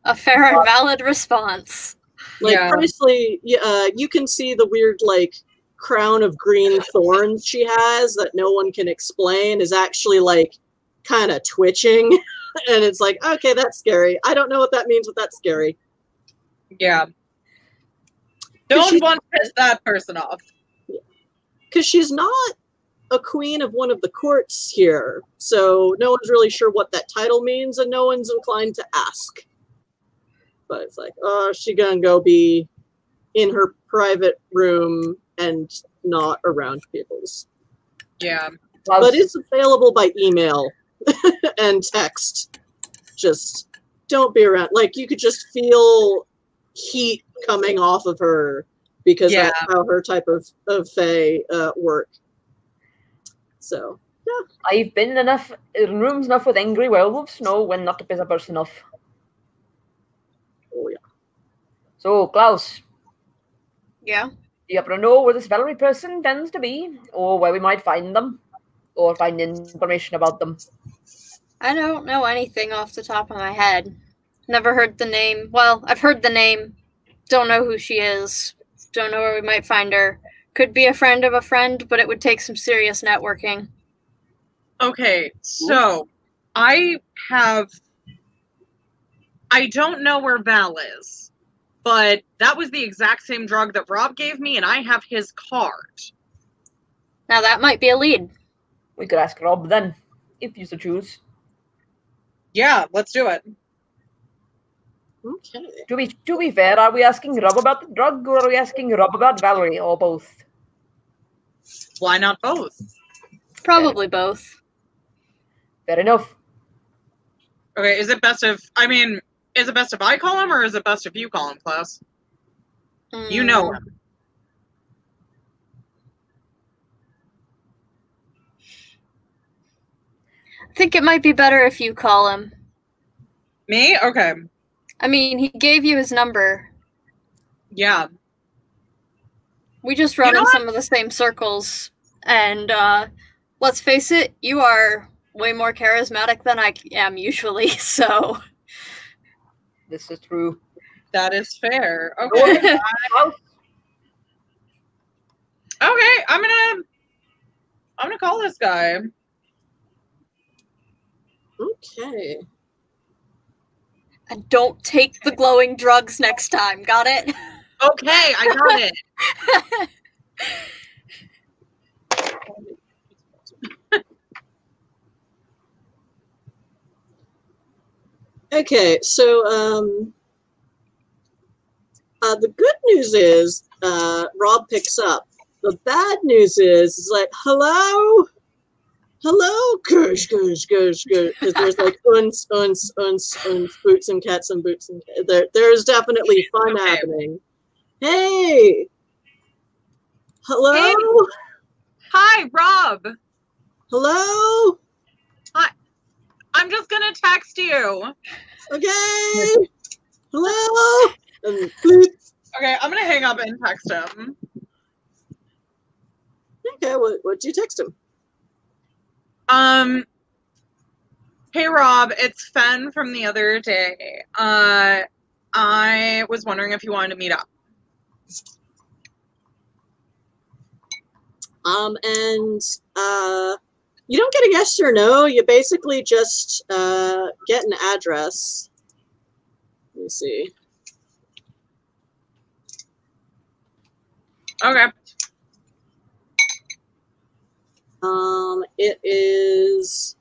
A fair and valid response. Like Yeah. Presley, uh, you can see the weird like crown of green thorns she has that no one can explain is actually like kind of twitching. and it's like, okay, that's scary. I don't know what that means, but that's scary. Yeah. Cause Don't she- want to piss that person off. Because she's not a queen of one of the courts here. So no one's really sure what that title means, and no one's inclined to ask. But it's like, oh, she gonna go be in her private room and not around people's. Yeah. Klaus, but it's available by email and text. Just don't be around. Like you could just feel heat coming off of her because Yeah. that's how her type of of fae uh, work. So yeah, I've been enough in rooms enough with angry werewolves to know when not to piss a person off. oh yeah. So, Klaus, Yeah. do you happen to know where this Valerie person tends to be, or where we might find them, or find information about them? I don't know anything off the top of my head. Never heard the name. Well, I've heard the name. Don't know who she is. Don't know where we might find her. Could be a friend of a friend, but it would take some serious networking. Okay, so I have. I don't know where Val is, but that was the exact same drug that Rob gave me, and I have his card. Now that might be a lead. We could ask Rob then, if you so choose. Yeah, let's do it. Okay. To be to be fair, are we asking Rob about the drug, or are we asking Rob about Valerie, or both? Why not both? Probably both. Fair enough. Okay, is it best if I mean, is it best if I call him, or is it best if you call him, Klaus? You know Mm, him. I think it might be better if you call him. Me? Okay. I mean, he gave you his number. Yeah. We just run know in what? some of the same circles, and uh, let's face it, you are way more charismatic than I am usually. So This is true. That is fair. Okay. Okay, I'm gonna I'm gonna call this guy. Okay. And don't take the glowing drugs next time. Got it? Okay, I got it. Okay, so um, uh, the good news is uh, Rob picks up. The bad news is, is like, hello, hello, gush, gush, gush, gush, because there's like uns, uns, uns, uns, boots and cats and boots and ca- there. There's definitely fun Okay. happening. Hey, hello, Hey. Hi, Rob. hello. Hi. I'm just gonna text you. Okay, hello. And boop. Okay, I'm gonna hang up and text him. Okay, what what do you text him? Um Hey Rob, it's Fen from the other day. Uh I was wondering if you wanted to meet up. Um, and uh, you don't get a yes or no. You basically just uh, get an address. Let me see. Okay. Um, it is.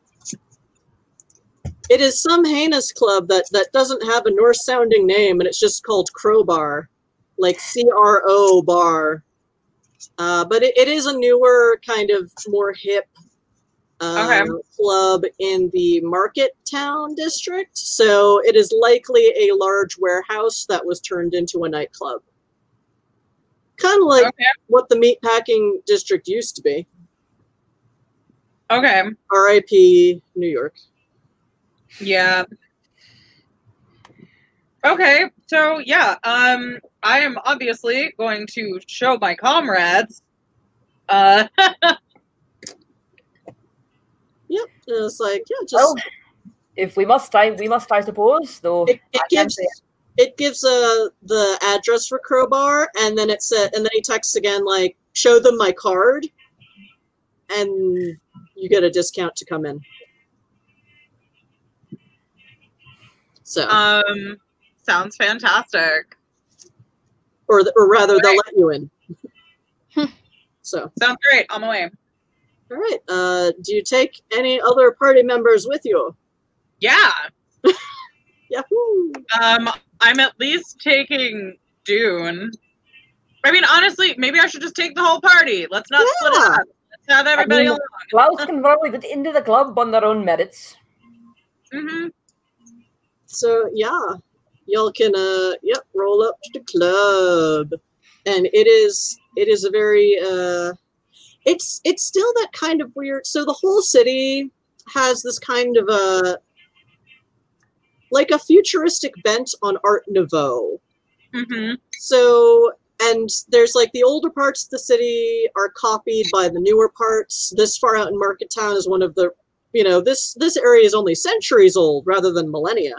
It is some heinous club that that doesn't have a Norse sounding name, and it's just called Crobar, like C R O bar. Uh, but it, it is a newer kind of more hip um, Okay. club in the Market Town district. So it is likely a large warehouse that was turned into a nightclub. Kind of like Okay. what the meatpacking district used to be. Okay. R.I.P. New York. Yeah. Okay, so yeah, um I am obviously going to show my comrades uh Yep. It's like, yeah, just Well, if we must, I we must, I suppose. Though it, it gives say- it gives uh the address for Crobar, and then it said, and then he texts again like, show them my card, and you get a discount to come in. So, Um, sounds fantastic. or th- or rather, they'll let you in. Hmm. so, Sounds great. On my way. all right. Uh, do you take any other party members with you? Yeah. Yahoo! Um, I'm at least taking Dune. I mean, honestly, maybe I should just take the whole party. Let's not split it up. Let's have everybody mean- along. Klaus can probably get into the club on their own merits. hmm So yeah, y'all can uh yep roll up to the club, and it is it is a very uh it's it's still that kind of weird. So the whole city has this kind of a like a futuristic bent on Art Nouveau. hmm So and there's like the older parts of the city are copied by the newer parts. This far out in Market Town is one of the you know this this area is only centuries old rather than millennia.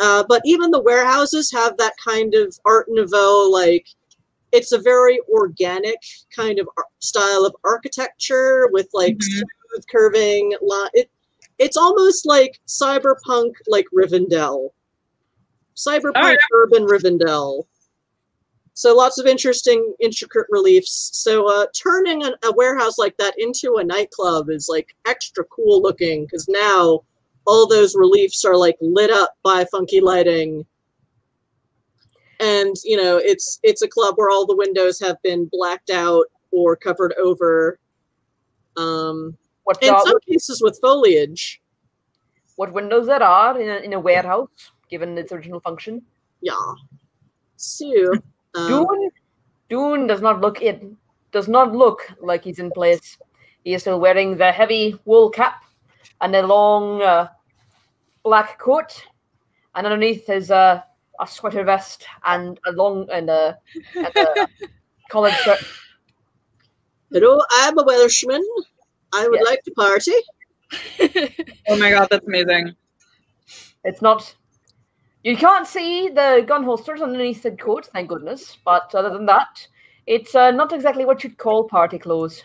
Uh, but even the warehouses have that kind of Art Nouveau, like it's a very organic kind of style of architecture with like Mhm. smooth curving line. It, it's almost like cyberpunk, like Rivendell, cyberpunk Oh, yeah. urban Rivendell. So lots of interesting, intricate reliefs. So uh, turning an, a warehouse like that into a nightclub is like extra cool looking because now all those reliefs are like lit up by funky lighting and you know it's it's a club where all the windows have been blacked out or covered over um What, in some cases with foliage what windows there are in a, in a warehouse, given its original function. yeah so um, Dune, Dune does not look it does not look like he's in place. He is still wearing the heavy wool cap and a long uh, black coat, and underneath is uh, a sweater vest and a long and a, and a collared shirt. hello i'm a welshman i would Yes. like to party Oh my god, that's amazing. It's not. You can't see the gun holsters underneath the coat, thank goodness. But other than that, it's uh, not exactly what you'd call party clothes.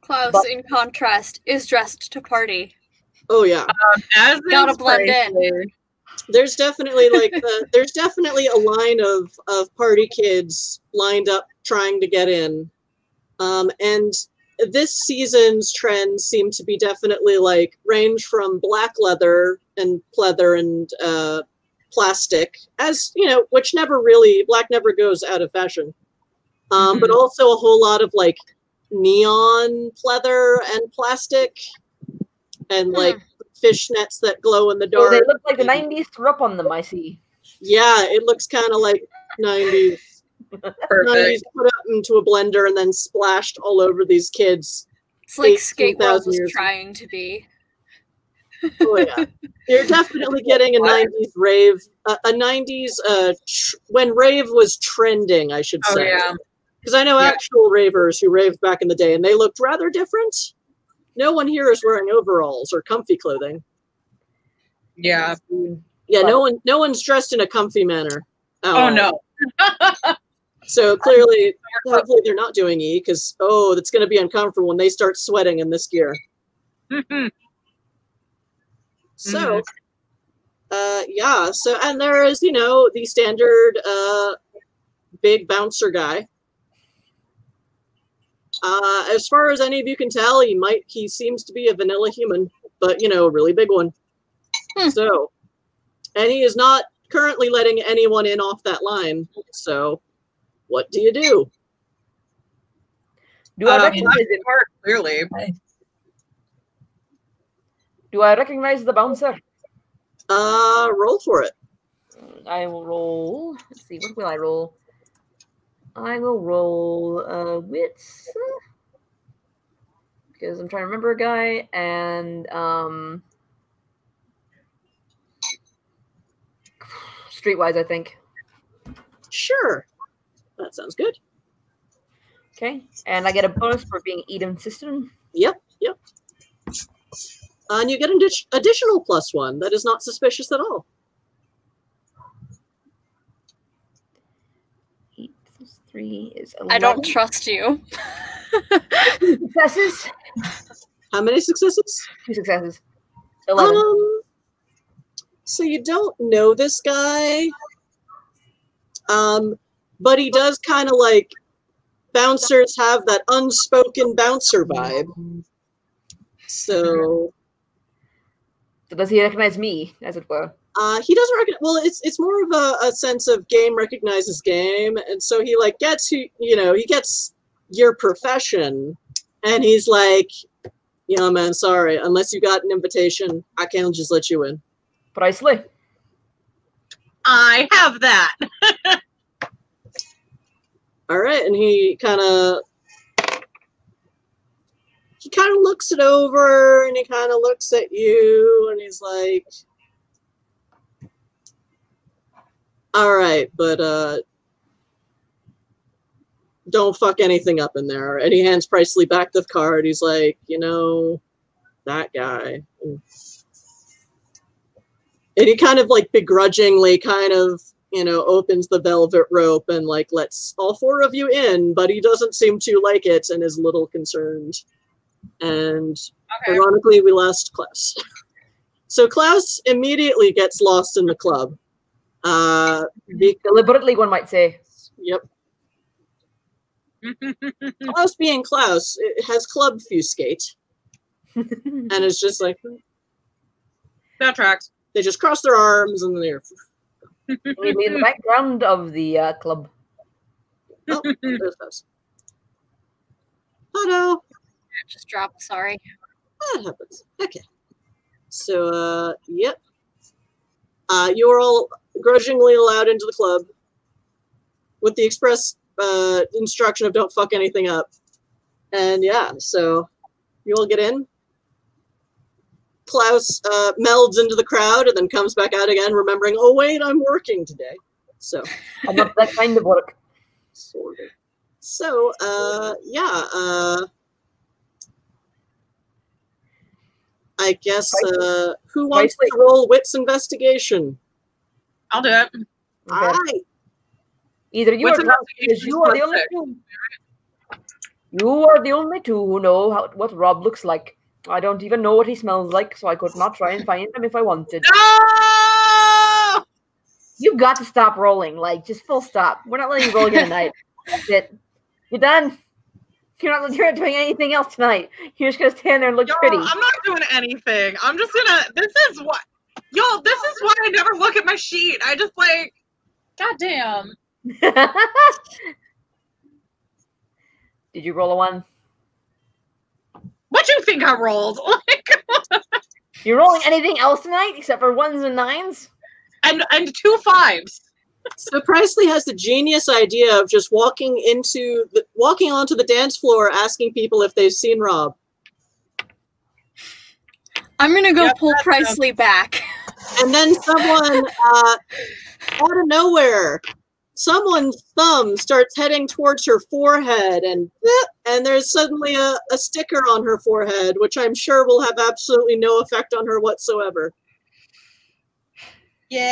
Klaus, But- in contrast, is dressed to party. oh yeah As Gotta blend in. There's definitely like the, there's definitely a line of of party kids lined up trying to get in um and this season's trends seem to be definitely like range from black leather and pleather and uh plastic as you know which never really black never goes out of fashion um but also a whole lot of like neon pleather and plastic and Hmm. like fishnets that glow in the So they dark look like the 90s threw up on them, I see. yeah, it looks kind of like 90s. 90s Perfect. put up into a blender and then splashed all over these kids. It's like 18,000 Skate World was years. trying to be. Oh yeah, you're definitely getting a What? 90s rave, uh, a 90s uh, tr- when rave was trending, I should Oh say. yeah. Because I know Yeah. actual ravers who raved back in the day, and they looked rather different. No one here is wearing overalls or comfy clothing. Yeah. Yeah, But- no one, no one's dressed in a comfy manner. at Oh no. So clearly, hopefully they're not doing E because oh, that's going to be uncomfortable when they start sweating in this gear. Mhm. So, uh, yeah. So and there is you know the standard uh, big bouncer guy. Uh, as far as any of you can tell, he might he seems to be a vanilla human, but you know, a really big one. Hmm. So, and he is not currently letting anyone in off that line. So, what do you do? Do I Um, recognize him? Part, clearly. Do I recognize the bouncer? Uh, roll for it. I will roll. Let's see, what will I roll? I will roll uh, wits because I'm trying to remember a guy and um, streetwise, I think. Sure, that sounds good. Okay, and I get a bonus for being Idun system. Yep, yep. And you get an additional plus one that is not suspicious at all. Eight, three is 11. I don't trust you. Successes. How many successes? Two successes. Eleven. Um, so you don't know this guy, um, but he does kind of like bouncers have that unspoken bouncer vibe. So so does he recognize me, as it were? uh, he doesn't recognize. Well, it's it's more of a, a sense of game recognizes game, and so he like gets who you know he gets your profession, and he's like, "Yeah, man, sorry. Unless you got an invitation, I can't just let you in." Precisely. I have that. All right, and he kind of he kind of looks it over, and he kind of looks at you, and he's like, "All right, but uh, don't fuck anything up in there." And he hands Presley back the card. He's like, "You know, that guy." And he kind of like begrudgingly kind of you know opens the velvet rope and like lets all four of you in but he doesn't seem to like it and is a little concerned and Okay. ironically we lost klaus so klaus immediately gets lost in the club uh be- Deliberately, one might say. yep klaus being klaus it has club fuscate and it's just like that tracks. they just cross their arms and they're Maybe in the background of the uh, club. oh there's Klaus. Hello. Just dropped. Sorry. That happens. Okay. So, uh, yep. Uh, you are all grudgingly allowed into the club with the express uh, instruction of don't fuck anything up. And yeah, so you all get in. Klaus uh, melds into the crowd and then comes back out again, remembering, oh, wait, I'm working today. So, I'm not that kind of work. sort of. So, uh, yeah, uh, I guess, uh, who wants to roll wits investigation? I'll do it. All Okay. right. Either you What's or because you are the only two. You are the only two who know how, what Rob looks like. I don't even know what he smells like, so I could not try and find him if I wanted. No! You've got to stop rolling. Like, just full stop. We're not letting you roll again tonight. That's it. You're done. You're not, you're not doing anything else tonight. You're just gonna stand there and look pretty. I'm not doing anything. I'm just gonna. This is what. Yo, this is why I never look at my sheet. I just like. God damn. Did you roll a one? What do you think I rolled? Like, You're rolling anything else tonight except for ones and nines? and and two fives. So Presley has the genius idea of just walking into the walking onto the dance floor, asking people if they've seen Rob. I'm gonna go Yep, pull that sounds- Presley back. and then someone uh, out of nowhere someone's thumb starts heading towards her forehead and and there's suddenly a, a sticker on her forehead which i'm sure will have absolutely no effect on her whatsoever Yay!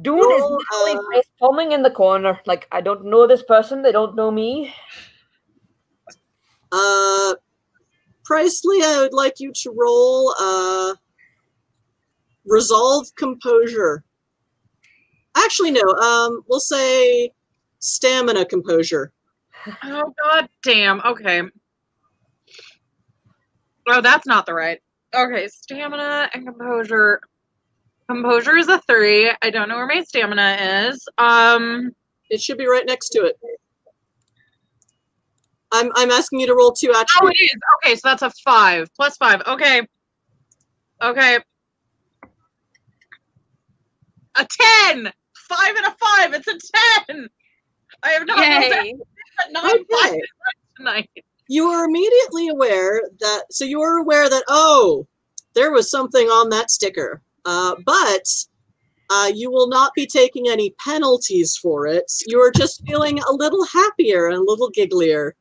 Dune is Roll, literally uh, face in the corner. Like, I don't know this person, they don't know me. uh Presley, I would like you to roll uh resolve composure. Actually no, um we'll say stamina composure. Oh god damn. Okay. Oh, that's not the right. Okay, stamina and composure. Composure is a three. I don't know where my stamina is. Um, It should be right next to it. I'm I'm asking you to roll two oh, attributes. it is. Okay, so that's a five plus five. Okay. Okay. A ten. Five and a five. It's a ten. I have not rolled Yay! that not five Okay. tonight. You are immediately aware that so you are aware that oh, there was something on that sticker. Uh, but uh, you will not be taking any penalties for it. You are just feeling a little happier and a little gigglier.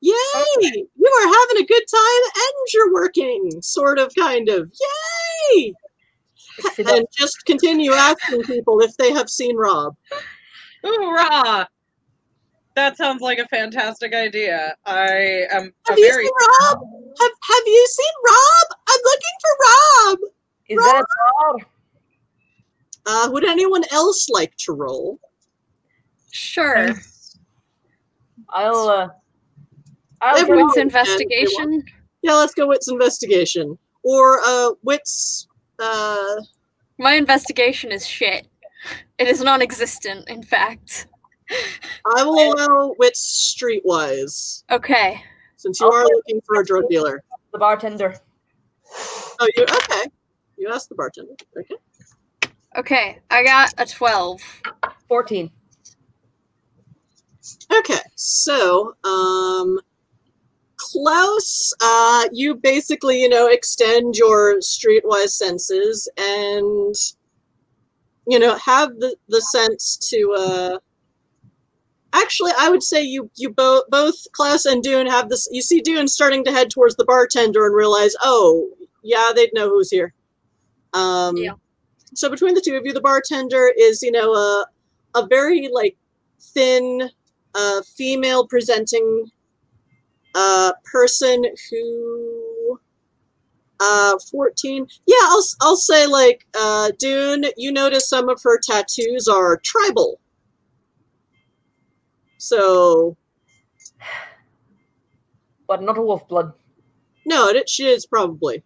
Yay! You are having a good time and you're working, sort of, kind of. Yay! And just continue asking people if they have seen Rob. Hoorah! That sounds like a fantastic idea. I am a Have you very seen Rob? Have Have you seen Rob? I'm looking for Rob. Is that Rob? Uh, would anyone else like to roll? Sure. I'll. Uh, I'll Everyone- get Wits Oh, investigation. Yeah, let's go wits investigation or uh wits. Uh, My investigation is shit. It is non-existent, in fact. I will allow wits streetwise Okay. since you are looking for a drug dealer. the bartender. Oh, you okay? You asked the bartender. Okay. Okay. I got a 12. 14. Okay, so um, Klaus, uh, you basically, you know, extend your streetwise senses and, you know, have the, the sense to. Uh, actually, I would say you you both both Klaus and Dune have this. You see Dune starting to head towards the bartender and realize, oh, yeah, they'd know who's here. Um, Yeah. So between the two of you, the bartender is, you know, a a very like thin a female presenting uh, person who uh 14 yeah i'll i'll say like uh dune you notice some of her tattoos are tribal. So But not a wolf blood. no it, she is probably.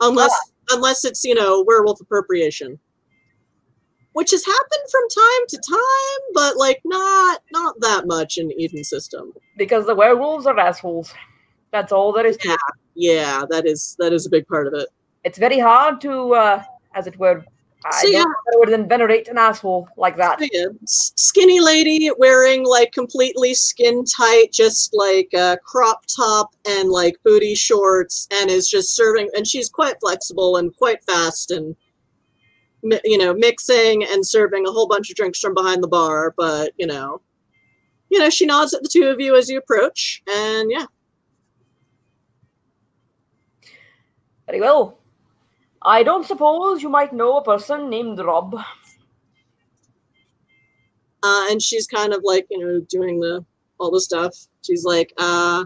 Unless unless it's you know werewolf appropriation which has happened from time to time but like not not that much in Idun system Because the werewolves are assholes. That's all there is to it. yeah that is that is a big part of it It's very hard to, uh, as it were, I So, yeah. better than venerate an asshole like that. Yeah, skinny lady wearing like completely skin tight, just like a crop top and like booty shorts, and is just serving. And she's quite flexible and quite fast, and you know, mixing and serving a whole bunch of drinks from behind the bar. But you know, you know, she nods at the two of you as you approach, and yeah, Very well. I don't suppose you might know a person named Rob. uh, and she's kind of like you know doing the all the stuff. She's like, uh,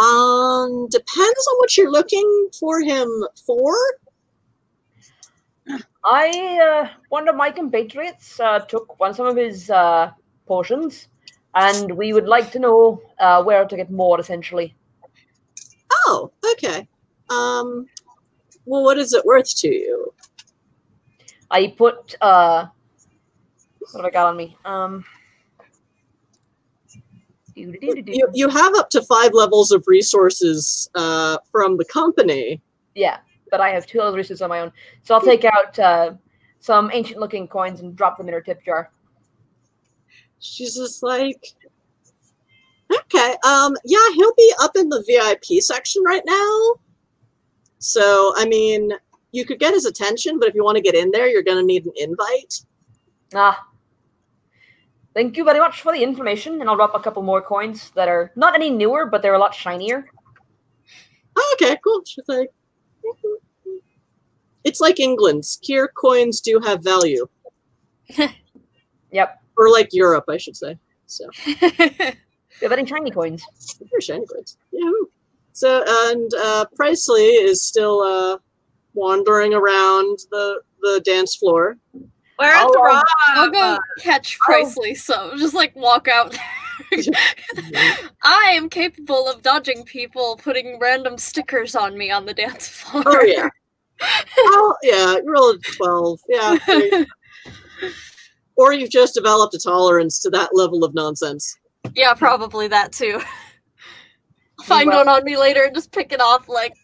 um, depends on what you're looking for him for. I, uh, one of my compatriots uh, took one some of his uh, potions, and we would like to know uh, where to get more, essentially. Oh, okay. Um, well, what is it worth to you? I put, uh, what have I got on me? Um, You, you have up to five levels of resources uh, from the company. Yeah, but I have two other resources on my own. So I'll take out uh, some ancient looking coins and drop them in her tip jar. She's just like, okay, um, yeah, he'll be up in the VIP section right now. So, I mean, you could get his attention, but if you want to get in there, you're going to need an invite. Ah. Thank you very much for the information, and I'll drop a couple more coins that are not any newer, but they're a lot shinier. Oh, okay, cool. She's like. It's like England's. Kier coins do have value, Yep, or like Europe, I should say. So. they're very shiny coins. Very shiny coins. Yeah. So and uh, Presley is still uh, wandering around the the dance floor. Where's I'll, um, Rob? I'll go catch Presley, so just like walk out there. I am capable of dodging people putting random stickers on me on the dance floor. Oh yeah. oh yeah. Roll a twelve. Yeah. or you've just developed a tolerance to that level of nonsense. Yeah, probably that too. Find Well- one on me later and just pick it off like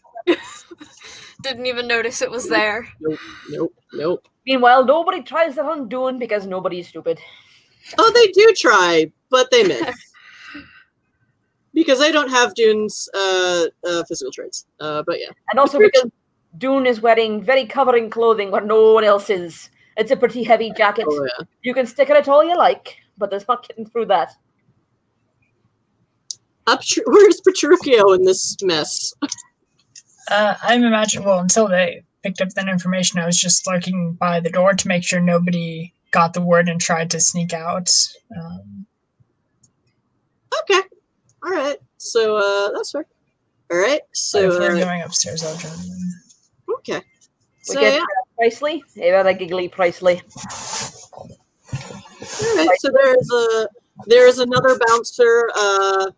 didn't even notice it was there. Nope. Nope. Nope. Meanwhile, nobody tries that on Dune because nobody's stupid. Oh, they do try, but they miss. because they don't have Dune's uh, uh, physical traits. Uh, but yeah. And also because Dune is wearing very covering clothing where no one else is. It's a pretty heavy jacket. Oh yeah. You can stick it at all you like, but there's not getting through that. Up, where's Petruchio in this mess? Uh, I'm imagining, well, until they picked up that information. I was just lurking by the door to make sure nobody got the word and tried to sneak out. Um, Okay. All right. So uh, that's fair. All right. So if they're uh, going upstairs, I'll join them. okay. We So get yeah. Presley. Hey, very giggly Presley. All right. So there's a there's another bouncer. Uh,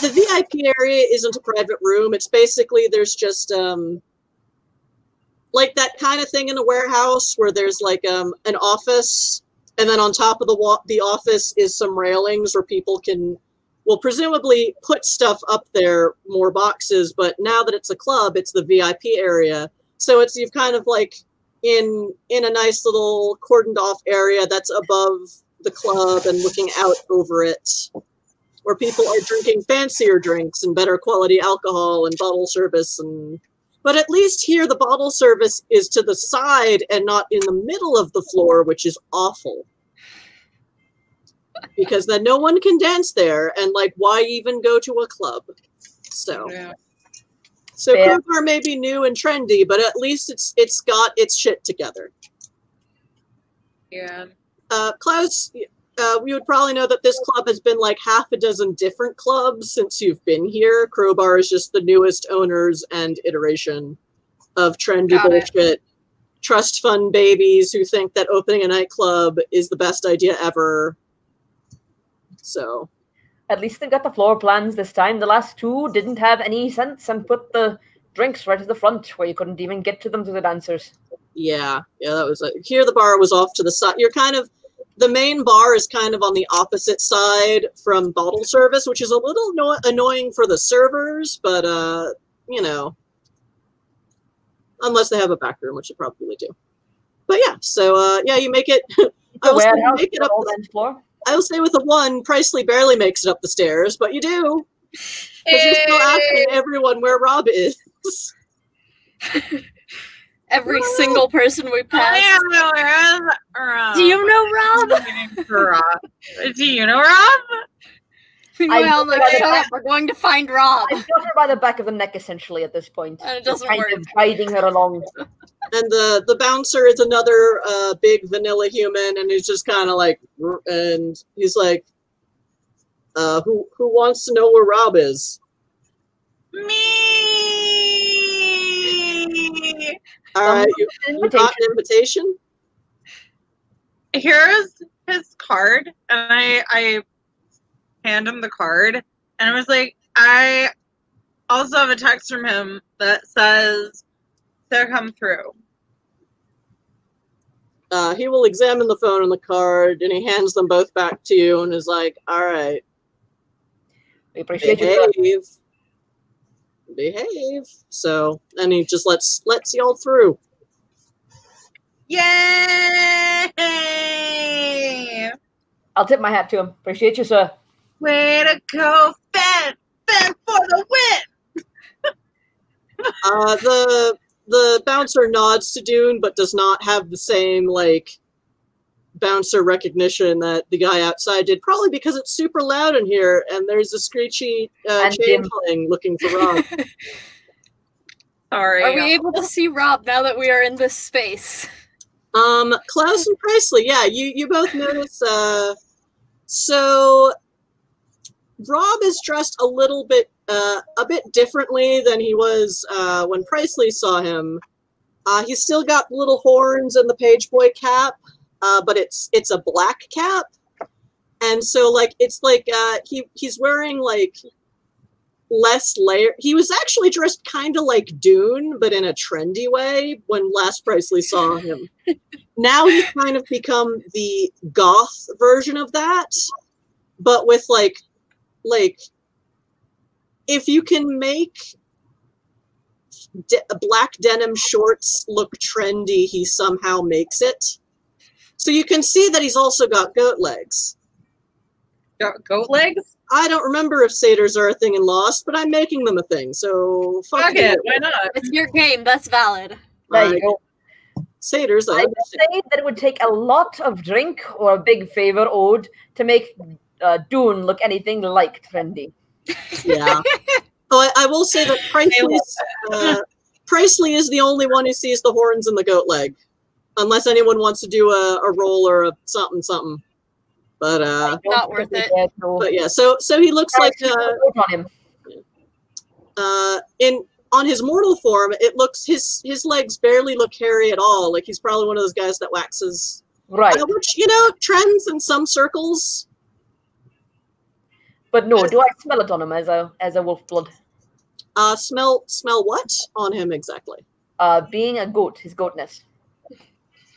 the VIP area isn't a private room. It's basically there's just um like that kind of thing in a warehouse where there's like um an office and then on top of the wa- the office is some railings where people can will presumably put stuff up there more boxes but now that it's a club it's the vip area. So it's you've kind of like in in a nice little cordoned off area that's above the club and looking out over it where people are drinking fancier drinks and better quality alcohol and bottle service and but at least here the bottle service is to the side and not in the middle of the floor which is awful because then no one can dance there and like why even go to a club so Yeah. so Fair. Crobar may be new and trendy but at least it's it's got its shit together Yeah. uh, Klaus, uh, we would probably know that this club has been like half a dozen different clubs since you've been here. Crobar is just the newest owners and iteration of trendy Got it. bullshit. Trust fund babies who think that opening a nightclub is the best idea ever. So, At least they got the floor plans this time. The last two didn't have any sense and put the drinks right at the front where you couldn't even get to them through the dancers. yeah, yeah, that was uh, here. The bar was off to the side. You're kind of the main bar is kind of on the opposite side from bottle service, which is a little no- annoying for the servers, but uh, you know, unless they have a back room, which they probably do. But yeah, so uh, yeah, you make it. I warehouse make it up. The, floor. I will say with a one, Presley barely makes it up the stairs, but you do because you're still asking everyone where Rob is. Every Rob. single person we pass. Do you know Rob? Do you know Rob? Meanwhile, I'm like, shut up. We're going to find Rob. I got her by the back of the neck, essentially, at this point. And it doesn't kind work. of guiding her along. and the the bouncer is another uh, big vanilla human, and he's just kind of like, and he's like, uh, "Who who wants to know where Rob is?" Me. All right, you, you got an invitation. Here's his card, and I I hand him the card, and I was like, I also have a text from him that says to come through. Uh, he will examine the phone and the card, and he hands them both back to you, and is like, "All right, We appreciate you. behave, behave." So, and he just lets lets y'all through. Yay! I'll tip my hat to him. Appreciate you, sir. Way to go, Ben! Ben for the win! Uh, the the bouncer nods to Dune, but does not have the same like bouncer recognition that the guy outside did. Probably because it's super loud in here, and there's a screechy uh, And dim. changeling looking for Rob. Sorry. Are we able to see Rob now that we are in this space? um, Klaus and Presley, yeah, you you both notice. Uh, so Rob is dressed a little bit uh, a bit differently than he was uh, when Presley saw him. Uh, he's still got little horns and the page boy cap, uh, but it's it's a black cap, and so like it's like uh, he he's wearing like less layer. He was actually dressed kind of like Dune, but in a trendy way when last Presley saw him. now he's kind of become the goth version of that, but with like like if you can make de- black denim shorts look trendy, he somehow makes it. So you can see that he's also got goat legs. Go- Goat legs? I don't remember if satyrs are a thing in Lost, but I'm making them a thing. So fuck, Fuck you. it, why not? It's your game. That's valid. There Alright, you go. Satyrs, I I would say that it would take a lot of drink or a big favor owed to make uh, Dune look anything like trendy. yeah. Oh, I, I will say that Presley's uh, Presley is the only one who sees the horns and the goat leg, unless anyone wants to do a, a roll or a something something. But uh, Don't worth it. they dare to- but yeah, so so he looks like uh, on him. uh in on his mortal form. It looks his his legs barely look hairy at all. Like he's probably one of those guys that waxes, Right, uh, which you know trends in some circles. But no. Do I smell it on him as a as a wolf blood? Uh, smell smell what on him exactly? Uh, being a goat, his goatness.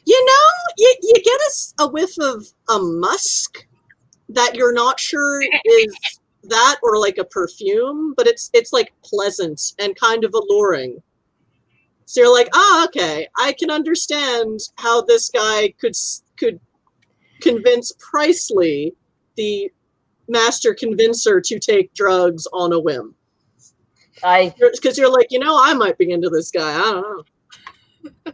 You know, you, you get a, a whiff of a musk that you're not sure is that or like a perfume, but it's it's like pleasant and kind of alluring. So you're like, ah, okay, I can understand how this guy could could convince Presley, the master convincer, to take drugs on a whim. I Because you're like, you know, I might be into this guy. I don't know.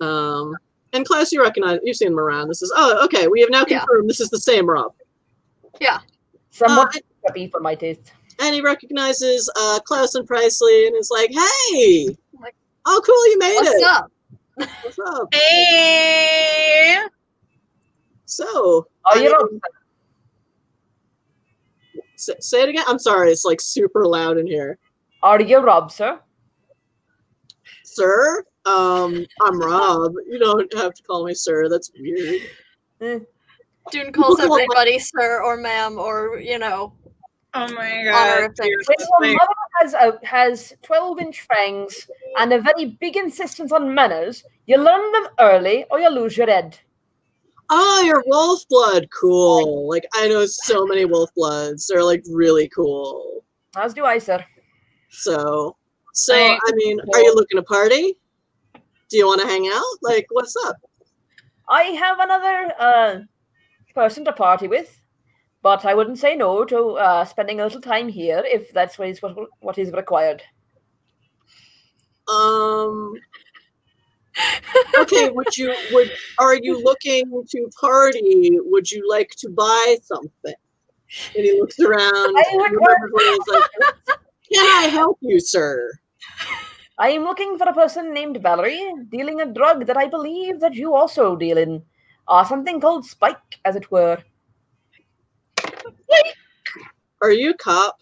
um, and Klaus, you recognize, you've seen him around. This is, oh, okay. We have now Yeah. confirmed this is the same Rob. Yeah, somewhat Uh, happy for my taste. and he recognizes uh, Klaus and Presley and is like, hey, Like, oh, cool, you made it. What's it. up? What's up? Hey! So, Oh, you're mean, say, say it again. I'm sorry, it's like super loud in here. Are you Rob, sir? Sir, um, I'm Rob. You don't have to call me sir. That's weird. Dune calls call- everybody sir or ma'am or, you know, Oh my god. of. When your mother has a, has twelve inch fangs and a very big insistence on manners, you learn them early or you lose your head. Oh, you're wolf blood. Cool. Like I know so many wolf bloods. They're like really cool. As do I, sir. So, so I- I mean, are you looking to party? Do you want to hang out? Like, what's up? I have another uh, person to party with, but I wouldn't say no to uh, spending a little time here if that's what is what, what is required. Um. Okay. Would you would are you looking to party? Would you like to buy something? And he looks around. I and would what he's like, Can I help you, sir? I am looking for a person named Valerie, dealing a drug that I believe that you also deal in. Uh, something called Spike, as it were. Are you a cop?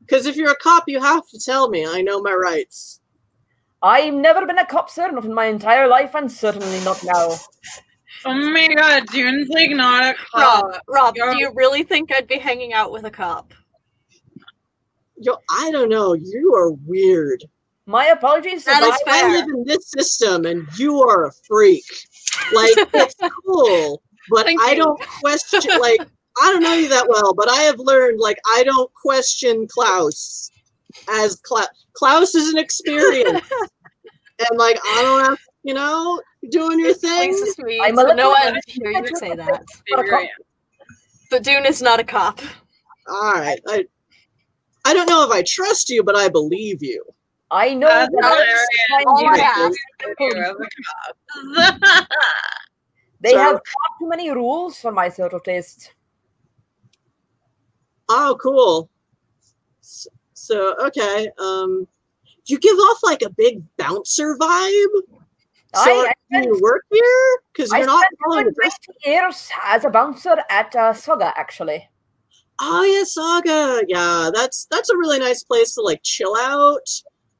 Because if you're a cop, you have to tell me. I know my rights. I've never been a cop, sir, not in my entire life, and certainly not now. Oh my god, Dune's like not a cop. Rob, Rob, You're- do you really think I'd be hanging out with a cop? Yo, I don't know. You are weird. My apologies. That sir, I- I fair. live in this system, and you are a freak. Like it's cool, but Thank I you. don't question. Like I don't know you that well, but I have learned like I don't question Klaus as Klaus. Klaus is an experience, and like I don't have you know doing your thing. pleases I'm a no little end to hear you say that. Figure it But Dune is not a cop. All right, I I don't know if I trust you, but I believe you. I know That's that I hilarious. find All you- I ask. out. You're a cop. They Sir? have far too many rules for my sort of taste. Oh, cool. So, so okay, um, you give off like a big bouncer vibe. So I, I do you work here? Because I you're not spent following over the dress. 20 years as a bouncer at uh, Saga, actually. Oh yeah, Saga. Yeah, that's that's a really nice place to like chill out.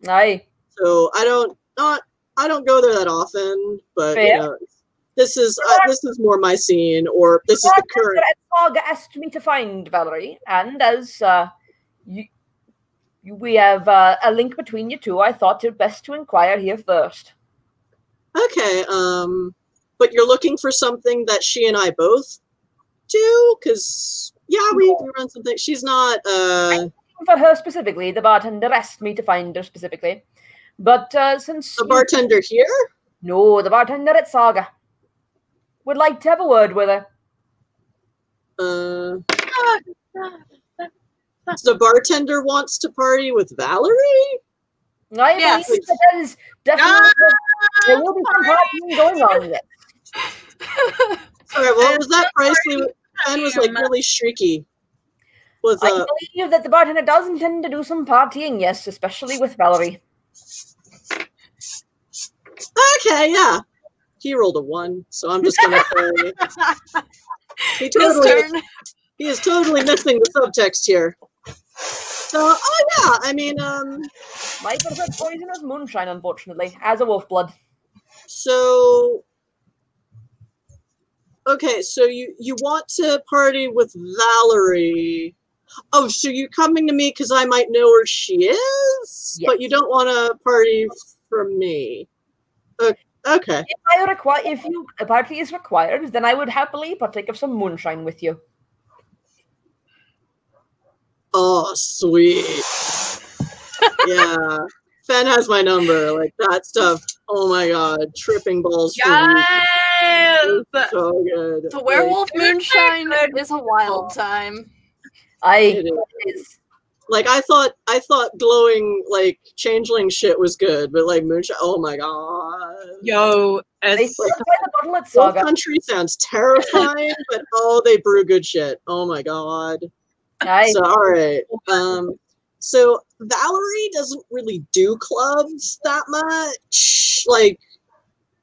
Aye. So I don't not I don't go there that often, but you know, this is uh, this is more my scene, or this is the current. Saga asked me to find Valerie, and as uh, you, we have uh, a link between you two, I thought it best to inquire here first. Okay, um, but you're looking for something that she and I both do, because yeah, we, we run something. She's not. uh For her specifically, the bartender asked me to find her specifically. But uh, since The you- bartender here? no, the bartender at Saga would like to have a word with her. Uh, the bartender wants to party with Valerie? I Yes. believe that there is definitely there will be some partying going on. Yes. Sorry, what was that? Presley Ben was like really streaky. Was I uh believe that the bartender does intend to do some partying, yes, especially with Valerie. Okay, yeah. He rolled a one, so I'm just gonna say he His totally turn. he is totally missing the subtext here. So, oh yeah, I mean, um, have had poisonous moonshine, unfortunately, as a wolf blood. so okay, so you you want to party with Valerie? Oh, so you're coming to me because I might know where she is, but you don't want to party from me. O- Okay, If I require, if you a party is required, then I would happily partake of some moonshine with you. Oh sweet, yeah. Fen has my number, like that stuff. Oh my god, tripping balls for. Yes. so good. The werewolf It is moonshine good. is a wild time. I It is. it is. like I thought I thought glowing like changeling shit was good, but like moonshine oh my god. Yo, as They still play the bottle at Saga. country sounds terrifying, but oh they brew good shit. Oh my god. I, So all right. Um so Valerie doesn't really do clubs that much. Like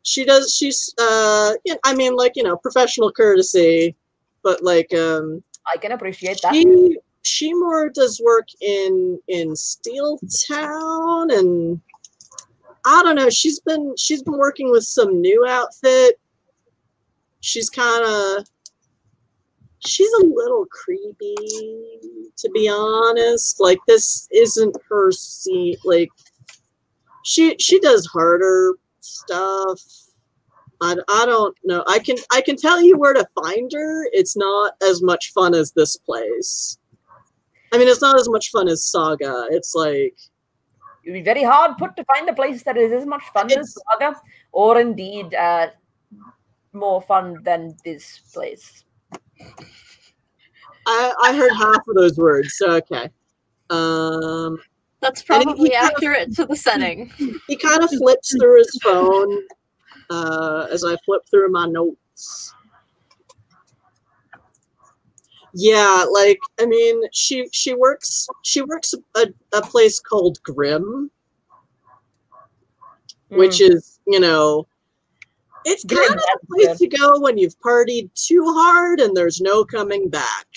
she does she's uh yeah, I mean like, you know, professional courtesy, but like um I can appreciate that. she she more does work in in Steel Town and I don't know. She's been she's been working with some new outfit. She's kind of she's a little creepy to be honest. Like this isn't her seat. Like she she does harder stuff. I, I don't know. I can I can tell you where to find her. It's not as much fun as this place. I mean, it's not as much fun as Saga. It's like It would be very hard put to find a place that is as much fun as Saga, or indeed uh, more fun than this place. I, I heard half of those words. So okay. Um, That's he probably accurate to the setting. he kind of flips through his phone uh, as I flip through my notes. Yeah, like I mean, she she works she works a, a place called Grim, which is you know, it's kind of a that's place to go when you've partied too hard and there's no coming back.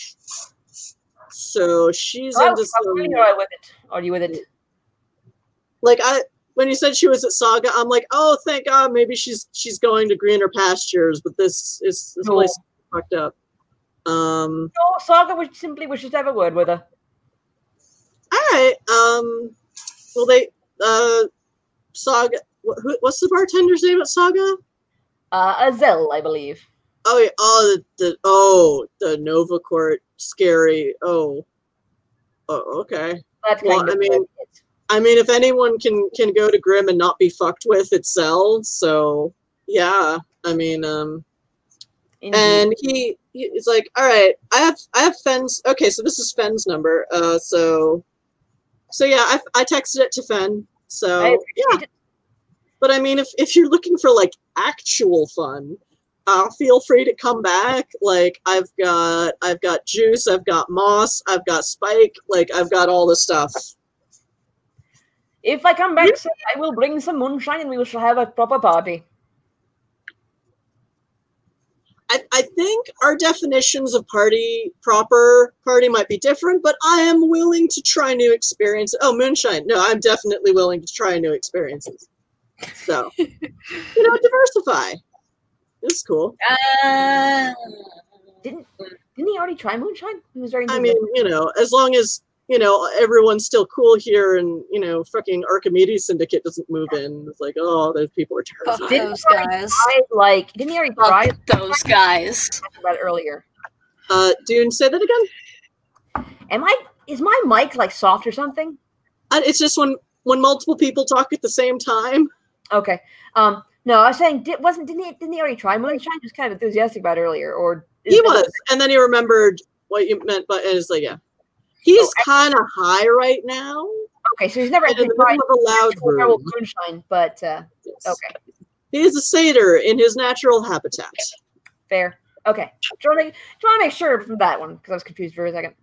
So she's Oh, into some all right with it. Are you with it? like I when you said she was at Saga, I'm like, oh, thank God, maybe she's she's going to greener pastures. But this is this No. place is fucked up. Um, No, Saga would simply wishes to have a word with her. all right. Um, well, they uh, Saga. wh- Who, what's the bartender's name at Saga? Uh, Azel, I believe. Oh, yeah, oh, the, the oh the Nova Court scary. Oh, oh, okay. That's Well, kind I mean. I mean, if anyone can can go to Grim and not be fucked with, it's Cell. So yeah, I mean, um. Indeed. and he he's like all right i have i have fen's okay so this is fen's number uh so so yeah i, I texted it to fen so yeah. But i mean if if you're looking for like actual fun uh feel free to come back like i've got i've got juice i've got moss i've got spike like i've got all the stuff If I come back, soon, I will bring some moonshine and we shall have a proper party. I, I think our definitions of party proper party might be different, but I am willing to try new experiences. Oh, moonshine! No, I'm definitely willing to try new experiences. So, you know, diversify. It's cool. Uh, Didn't didn't he already try moonshine? He was very. I mean, you know, as long as you know everyone's still cool here, and you know, fucking Archimedes Syndicate doesn't move in. It's like, oh, those people are Fuck terrified. Didn't those guys. try, like, didn't he already try those guys. about earlier? Uh, Dune, say that again. Am I? Is my mic like soft or something? Uh, It's just when when multiple people talk at the same time. Okay. Um. No, I was saying, did, wasn't didn't he didn't he already try moonshine? He was kind of enthusiastic about it earlier, or He was, and then he remembered what you meant, but it's like, yeah, he's Oh, kind of high right now, Okay, so he's never in the middle of a loud room. moonshine, but uh, Yes. okay, He is a satyr in his natural habitat. fair. Okay, do you want to do you want to make sure from that one because I was confused for a second.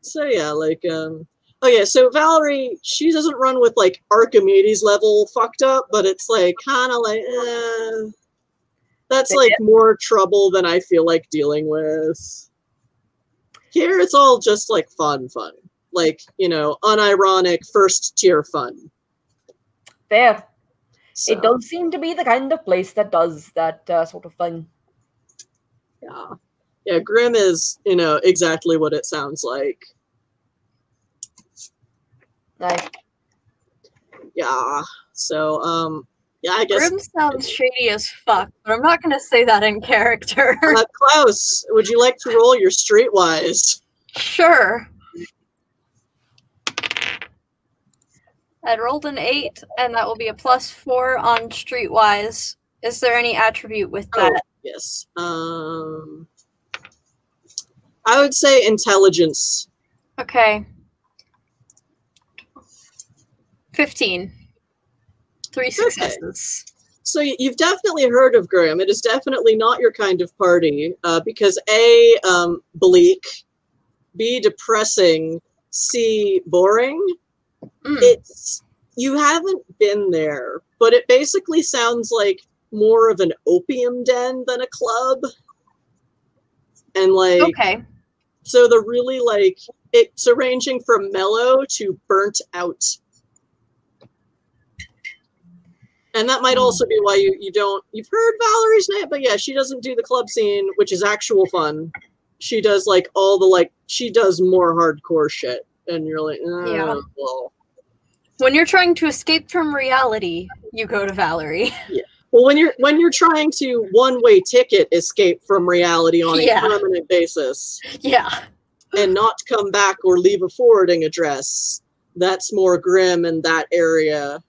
So yeah, like, um, Oh yeah, so Valerie, she doesn't run with like Archimedes level fucked up, but it's like kind of like eh, that's like more trouble than I feel like dealing with. Here, it's all just like fun, fun, like you know, unironic first tier fun. Fair. So, It does seem to be the kind of place that does that uh, sort of thing. Yeah, yeah. Grim is you know exactly what it sounds like. Like, Yeah. So um, yeah, I guess. Grim sounds shady as fuck, but I'm not gonna say that in character. Uh, Klaus, would you like to roll your streetwise? sure. I rolled an eight, and that will be a plus four on Streetwise. Is there any attribute with Oh, that? yes. Um, I would say intelligence. Okay. Fifteen. Three successes. So you've definitely heard of Grim. It is definitely not your kind of party uh, because a um, bleak, b depressing, c boring. Mm. It's you haven't been there, but it basically sounds like more of an opium den than a club. And like Okay. So the really like it's ranging from mellow to burnt out. And that might also be why you, you don't you've heard Valerie's name, but yeah, she doesn't do the club scene, which is actual fun. She does like all the like she does more hardcore shit. And you're like, oh, Yeah. well. When you're trying to escape from reality, you go to Valerie. yeah Well, when you're when you're trying to one way ticket escape from reality on a permanent basis yeah. and not come back or leave a forwarding address, that's more grim in that area.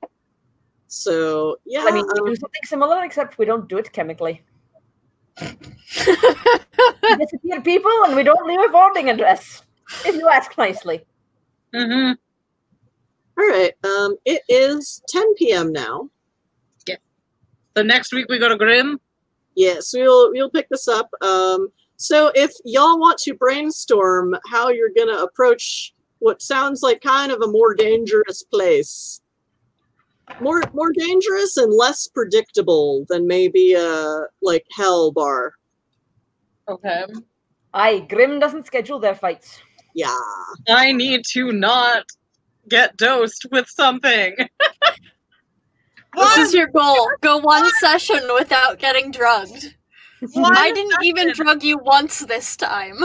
So yeah, I mean, we um, do something similar, except we don't do it chemically. We disappear people and we don't leave a forwarding address. If you ask nicely. Mm-hmm. all right. Um, it is 10 p.m. now. Yeah. So next week we go to Grim. Yes, we'll we'll pick this up. Um, so if y'all want to brainstorm how you're gonna approach what sounds like kind of a more dangerous place, more more dangerous and less predictable than maybe uh like Hell Bar. Okay. I Grim doesn't schedule their fights. Yeah. I need to not get dosed with something. This is your goal. Go one session without getting drugged. one I didn't even drug you once this time.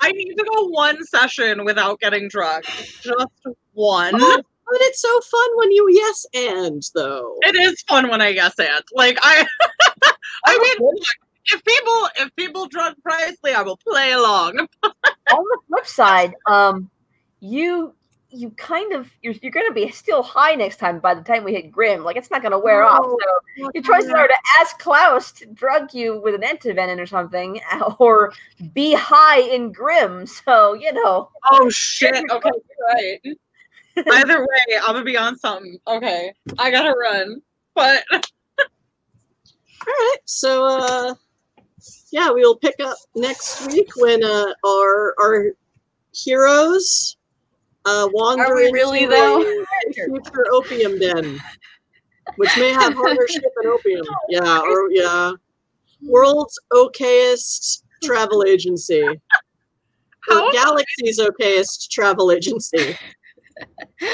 I need to go one session without getting drugged. Just one. Oh, but it's so fun when you yes and though. It is fun when I yes and like I. I mean, look, if people if people drug Presley, I will play along. On the flip side, um, you you kind of you're, you're going to be still high next time. By the time we hit Grim, like it's not going to wear off. No. So your choices are to ask Klaus to drug you with an antivenin or something, or be high in Grim. So you know, Oh shit! Okay, right. Either way, I'm gonna be on something. Okay, I gotta run, but All right. So uh yeah, we'll pick up next week when uh our our heroes uh wander Are we into really, a- though? future opium den. Which may have harder shit than opium. Yeah, or yeah. World's okayest travel agency. How- Galaxy's okayest travel agency. We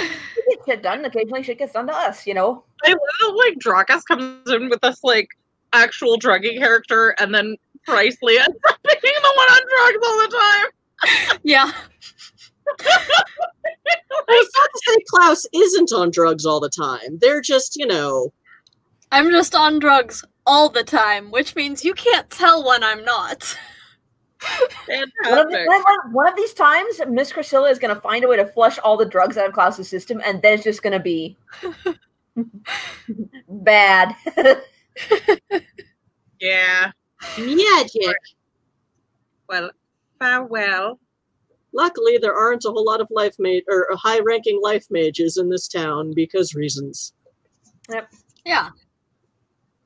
get shit done. Occasionally, shit gets done to us. You know. I love that like Drakas comes in with this like actual drugging character, and then Presley ends up being the one on drugs all the time. Yeah. It's not to say Klaus isn't on drugs all the time. They're just, you know, I'm just on drugs all the time, which means you can't tell when I'm not. One of, the- one- one of these times, Miss Priscilla is going to find a way to flush all the drugs out of Klaus's system, and then it's just going to be bad. Yeah. magic. Well, farewell. Luckily, there aren't a whole lot of life mage or high-ranking life mages in this town because reasons. Yep. Yeah.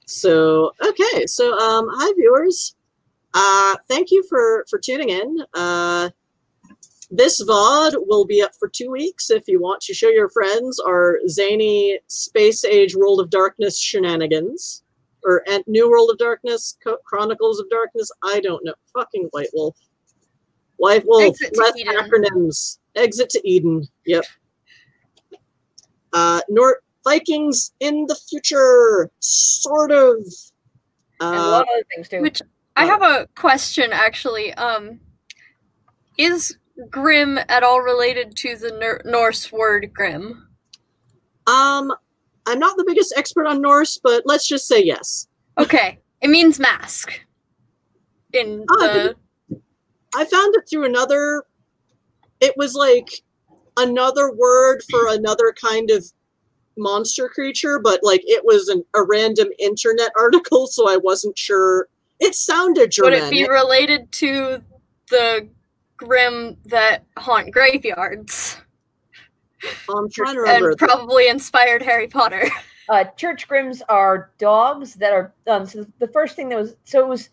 So, okay. So, um, hi viewers. Uh, thank you for for tuning in. Uh, this VOD will be up for two weeks if you want to show your friends our zany space age World of Darkness shenanigans. Or New World of Darkness, Co- Chronicles of Darkness. I don't know. Fucking White Wolf. White Wolf. Exit to Less Idun. acronyms. Exit to Idun. Yep. Uh, Nor Vikings in the future, sort of. and a Uh, lot of other things too. Which I have a question actually. Um, is Grim at all related to the Nor- Norse word Grim? um, I'm not the biggest expert on Norse, but let's just say yes. Okay, it means mask. In Ah, the I found it through another. It was like another word for another kind of monster creature, but like it was an, a random internet article, so I wasn't sure. It sounded would Germanic. it be related to the Grim that haunt graveyards I'm trying to remember. and probably inspired Harry Potter? Uh, church grims are dogs that are um. So the first thing that was so it was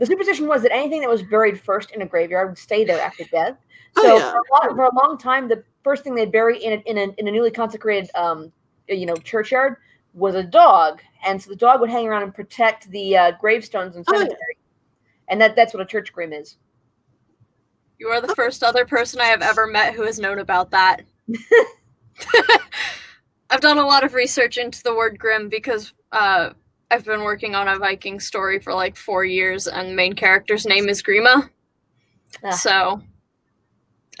the superstition was that anything that was buried first in a graveyard would stay there after death. Oh, So yeah. for, a long, for a long time, the first thing they'd bury in a, in a in a newly consecrated um you know churchyard was a dog, and so the dog would hang around and protect the uh, gravestones and Oh, yeah. cemetery, and that that's what a church grim is. You are the first other person I have ever met who has known about that. I've done a lot of research into the word grim because uh, I've been working on a Viking story for like four years, and the main character's name is Grima. Ah. So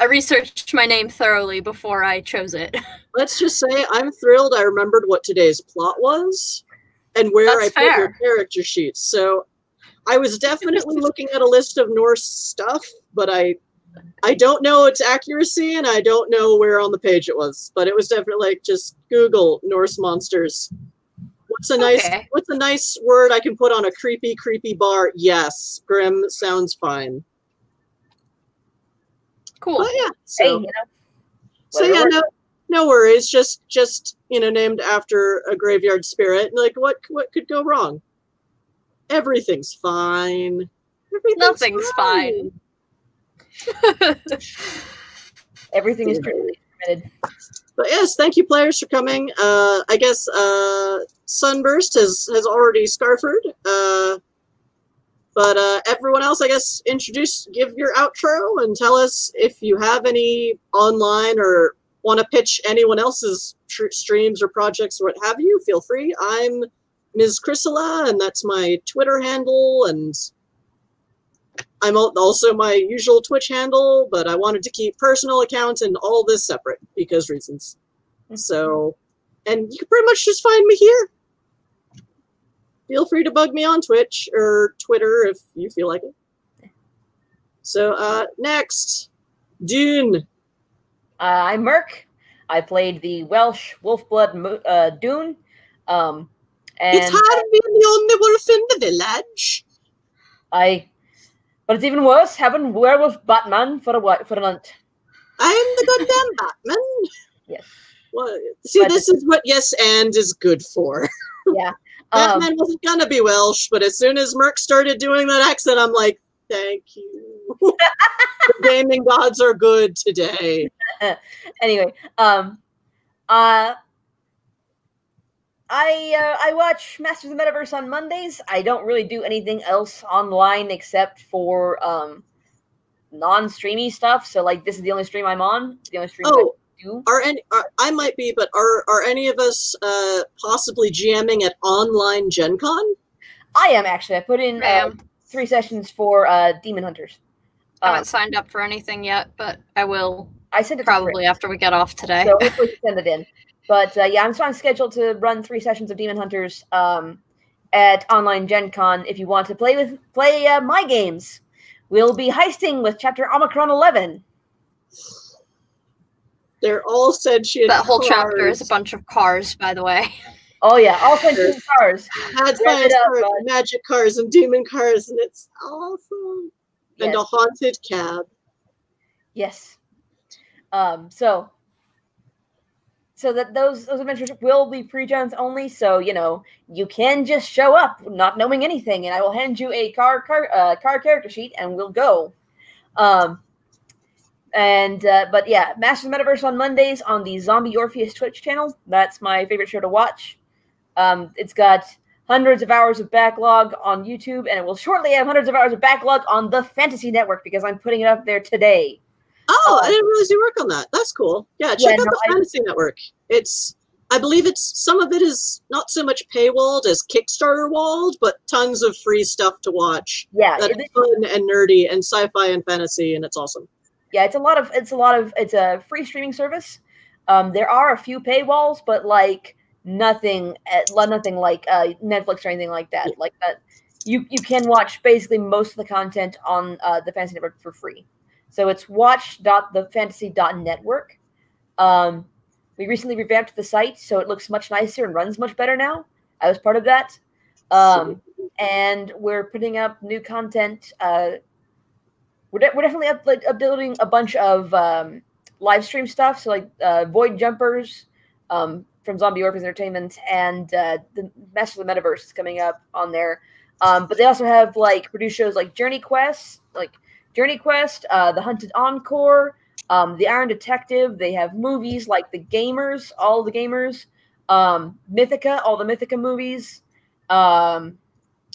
I researched my name thoroughly before I chose it. Let's just say I'm thrilled. I remembered what today's plot was and where That's I put your character sheets. So I was definitely looking at a list of Norse stuff, but I I don't know its accuracy and I don't know where on the page it was. But it was definitely like just Google Norse monsters. What's a nice Okay. what's a nice word I can put on a creepy, creepy bar? Yes. Grim sounds fine. Cool. But yeah. Hey, So you know, so yeah, no, no worries. Just, just you know, named after a graveyard spirit. Like, what, what could go wrong? Everything's fine. Everything's Nothing's fine. everything is strictly permitted. But yes, thank you, players, for coming. Uh, I guess uh, Sunburst has has already scarfered. Uh, but uh, everyone else, I guess, introduce, give your outro, and tell us if you have any online or want to pitch anyone else's tr- streams or projects or what have you. Feel free. I'm Ms. Chrysala, and that's my Twitter handle, and I'm also my usual Twitch handle, but I wanted to keep personal account and all this separate because reasons. So, and you can pretty much just find me here. Feel free to bug me on Twitch or Twitter if you feel like it. So, uh, next, Dune. Uh, I'm Merc. I played the Welsh Wolfblood uh, Dune. Um, and it's hard being the only wolf in the village. I, but it's even worse having werewolf Batman for a for an aunt. I'm the goddamn Batman. Yes. Well, see, But- this is what yes and is good for. Yeah. Um, Batman wasn't gonna be Welsh, but as soon as Merc started doing that accent, I'm like, thank you. the gaming gods are good today. anyway, um, uh, I uh, I watch Masters of the Metaverse on Mondays. I don't really do anything else online except for um non-streamy stuff. So like this is the only stream I'm on. The only stream Oh, do. are any? Are, I might be, but are are any of us uh, possibly GMing at online Gen Con? I am actually. I put in I uh, am. three sessions for uh, Demon Hunters. I Uh, haven't signed up for anything yet, but I will I sent it probably after we get off today. So hopefully you send it in. But uh, yeah, I'm still on schedule to run three sessions of Demon Hunters um, at online Gen Con. If you want to play with play uh, my games, we'll be heisting with Chapter Omicron 11. They're all sentient. that whole chapter is a bunch of cars, by the way. Oh yeah, all sentient cars. Mad Rev science it up, cars, magic cars, and demon cars, and it's awesome. And a haunted cab. yes. Um, so so that those those adventures will be pre-gens only. So you know you can just show up not knowing anything, and I will hand you a car car uh, car character sheet, and we'll go. Um, And uh, but yeah, Masters of the Metaverse on Mondays on the Zombie Orpheus Twitch channel. That's my favorite show to watch. Um, it's got hundreds of hours of backlog on YouTube, and it will shortly have hundreds of hours of backlog on the Fantasy Network because I'm putting it up there today. Oh, Uh, I didn't realize you work on that. That's cool. Yeah, check Yeah, out no, the I- Fantasy Network. It's, I believe it's some of it is not so much paywalled as Kickstarter walled, but tons of free stuff to watch. Yeah, That's fun and nerdy and sci-fi and fantasy, and it's awesome. Yeah, it's a lot of it's a lot of it's a free streaming service. Um, there are a few paywalls, but like nothing, uh, nothing like uh, Netflix or anything like that. Like that, you you can watch basically most of the content on uh, the Fantasy Network for free. So it's watch.thefantasy.network. Um, we recently revamped the site, so it looks much nicer and runs much better now. I was part of that. Um, and we're putting up new content. Uh, we're, de- we're definitely up, like, uploading a bunch of um, live stream stuff. So like uh, Void Jumpers um, from Zombie Orpheus Entertainment and uh, the Master of the Metaverse is coming up on there. Um, but they also have like produced shows like Journey Quest, like Journey Quest, uh, The Hunted Encore, um, The Iron Detective. They have movies like The Gamers, all the Gamers, um, Mythica, all the Mythica movies. Um,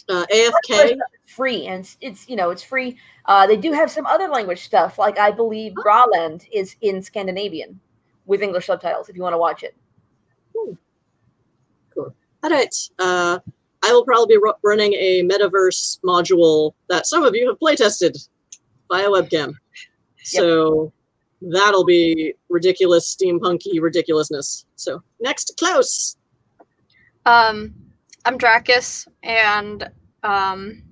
Uh, AFK. free and it's, you know it's free uh they do have some other language stuff like i believe Graland is in scandinavian with english subtitles if you want to watch it Cool. All right. Uh, I will probably be ru- running a metaverse module that some of you have playtested via webcam. So that'll be ridiculous, steampunky ridiculousness. So next, Klaus. Um, I'm Dracus, and um,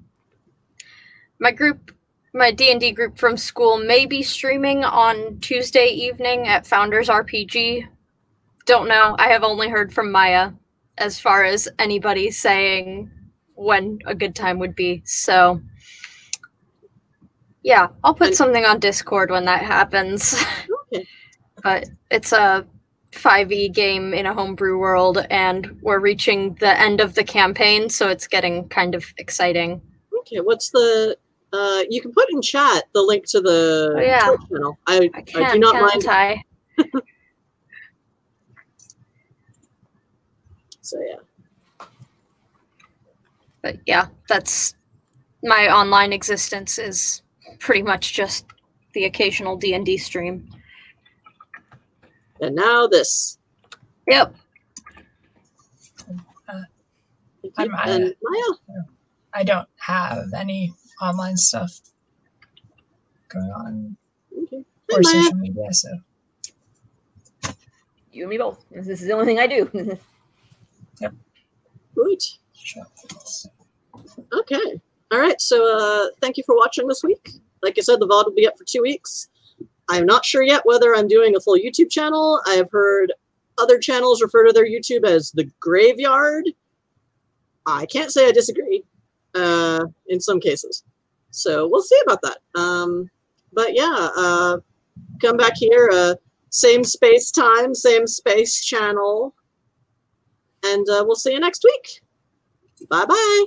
my group, my D and D group from school, may be streaming on Tuesday evening at Founders RPG. Don't know. I have only heard from Maya as far as anybody saying when a good time would be. So, yeah, I'll put something on Discord when that happens. Okay. but it's a 5e game in a homebrew world and we're reaching the end of the campaign so it's getting kind of exciting Okay, what's the? Uh, you can put in chat the link to the Oh, yeah. Channel. I, i I can't do not mind. I? So yeah. but yeah that's my online existence is pretty much just the occasional d&d stream And now this. yep Thank you. I'm Maya. And Maya. I don't have any online stuff going on Okay. Hi, or Maya. social media, so you and me both this is the only thing i do yep. Good. sure. Okay. All right. So uh, thank you for watching this week. Like I said, the VOD will be up for two weeks. I'm not sure yet whether I'm doing a full YouTube channel. I have heard other channels refer to their YouTube as the graveyard. I can't say I disagree uh, in some cases. So we'll see about that. Um, but yeah, uh, come back here. Uh, same space time, same space channel. And uh, we'll see you next week. Bye bye.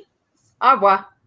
au revoir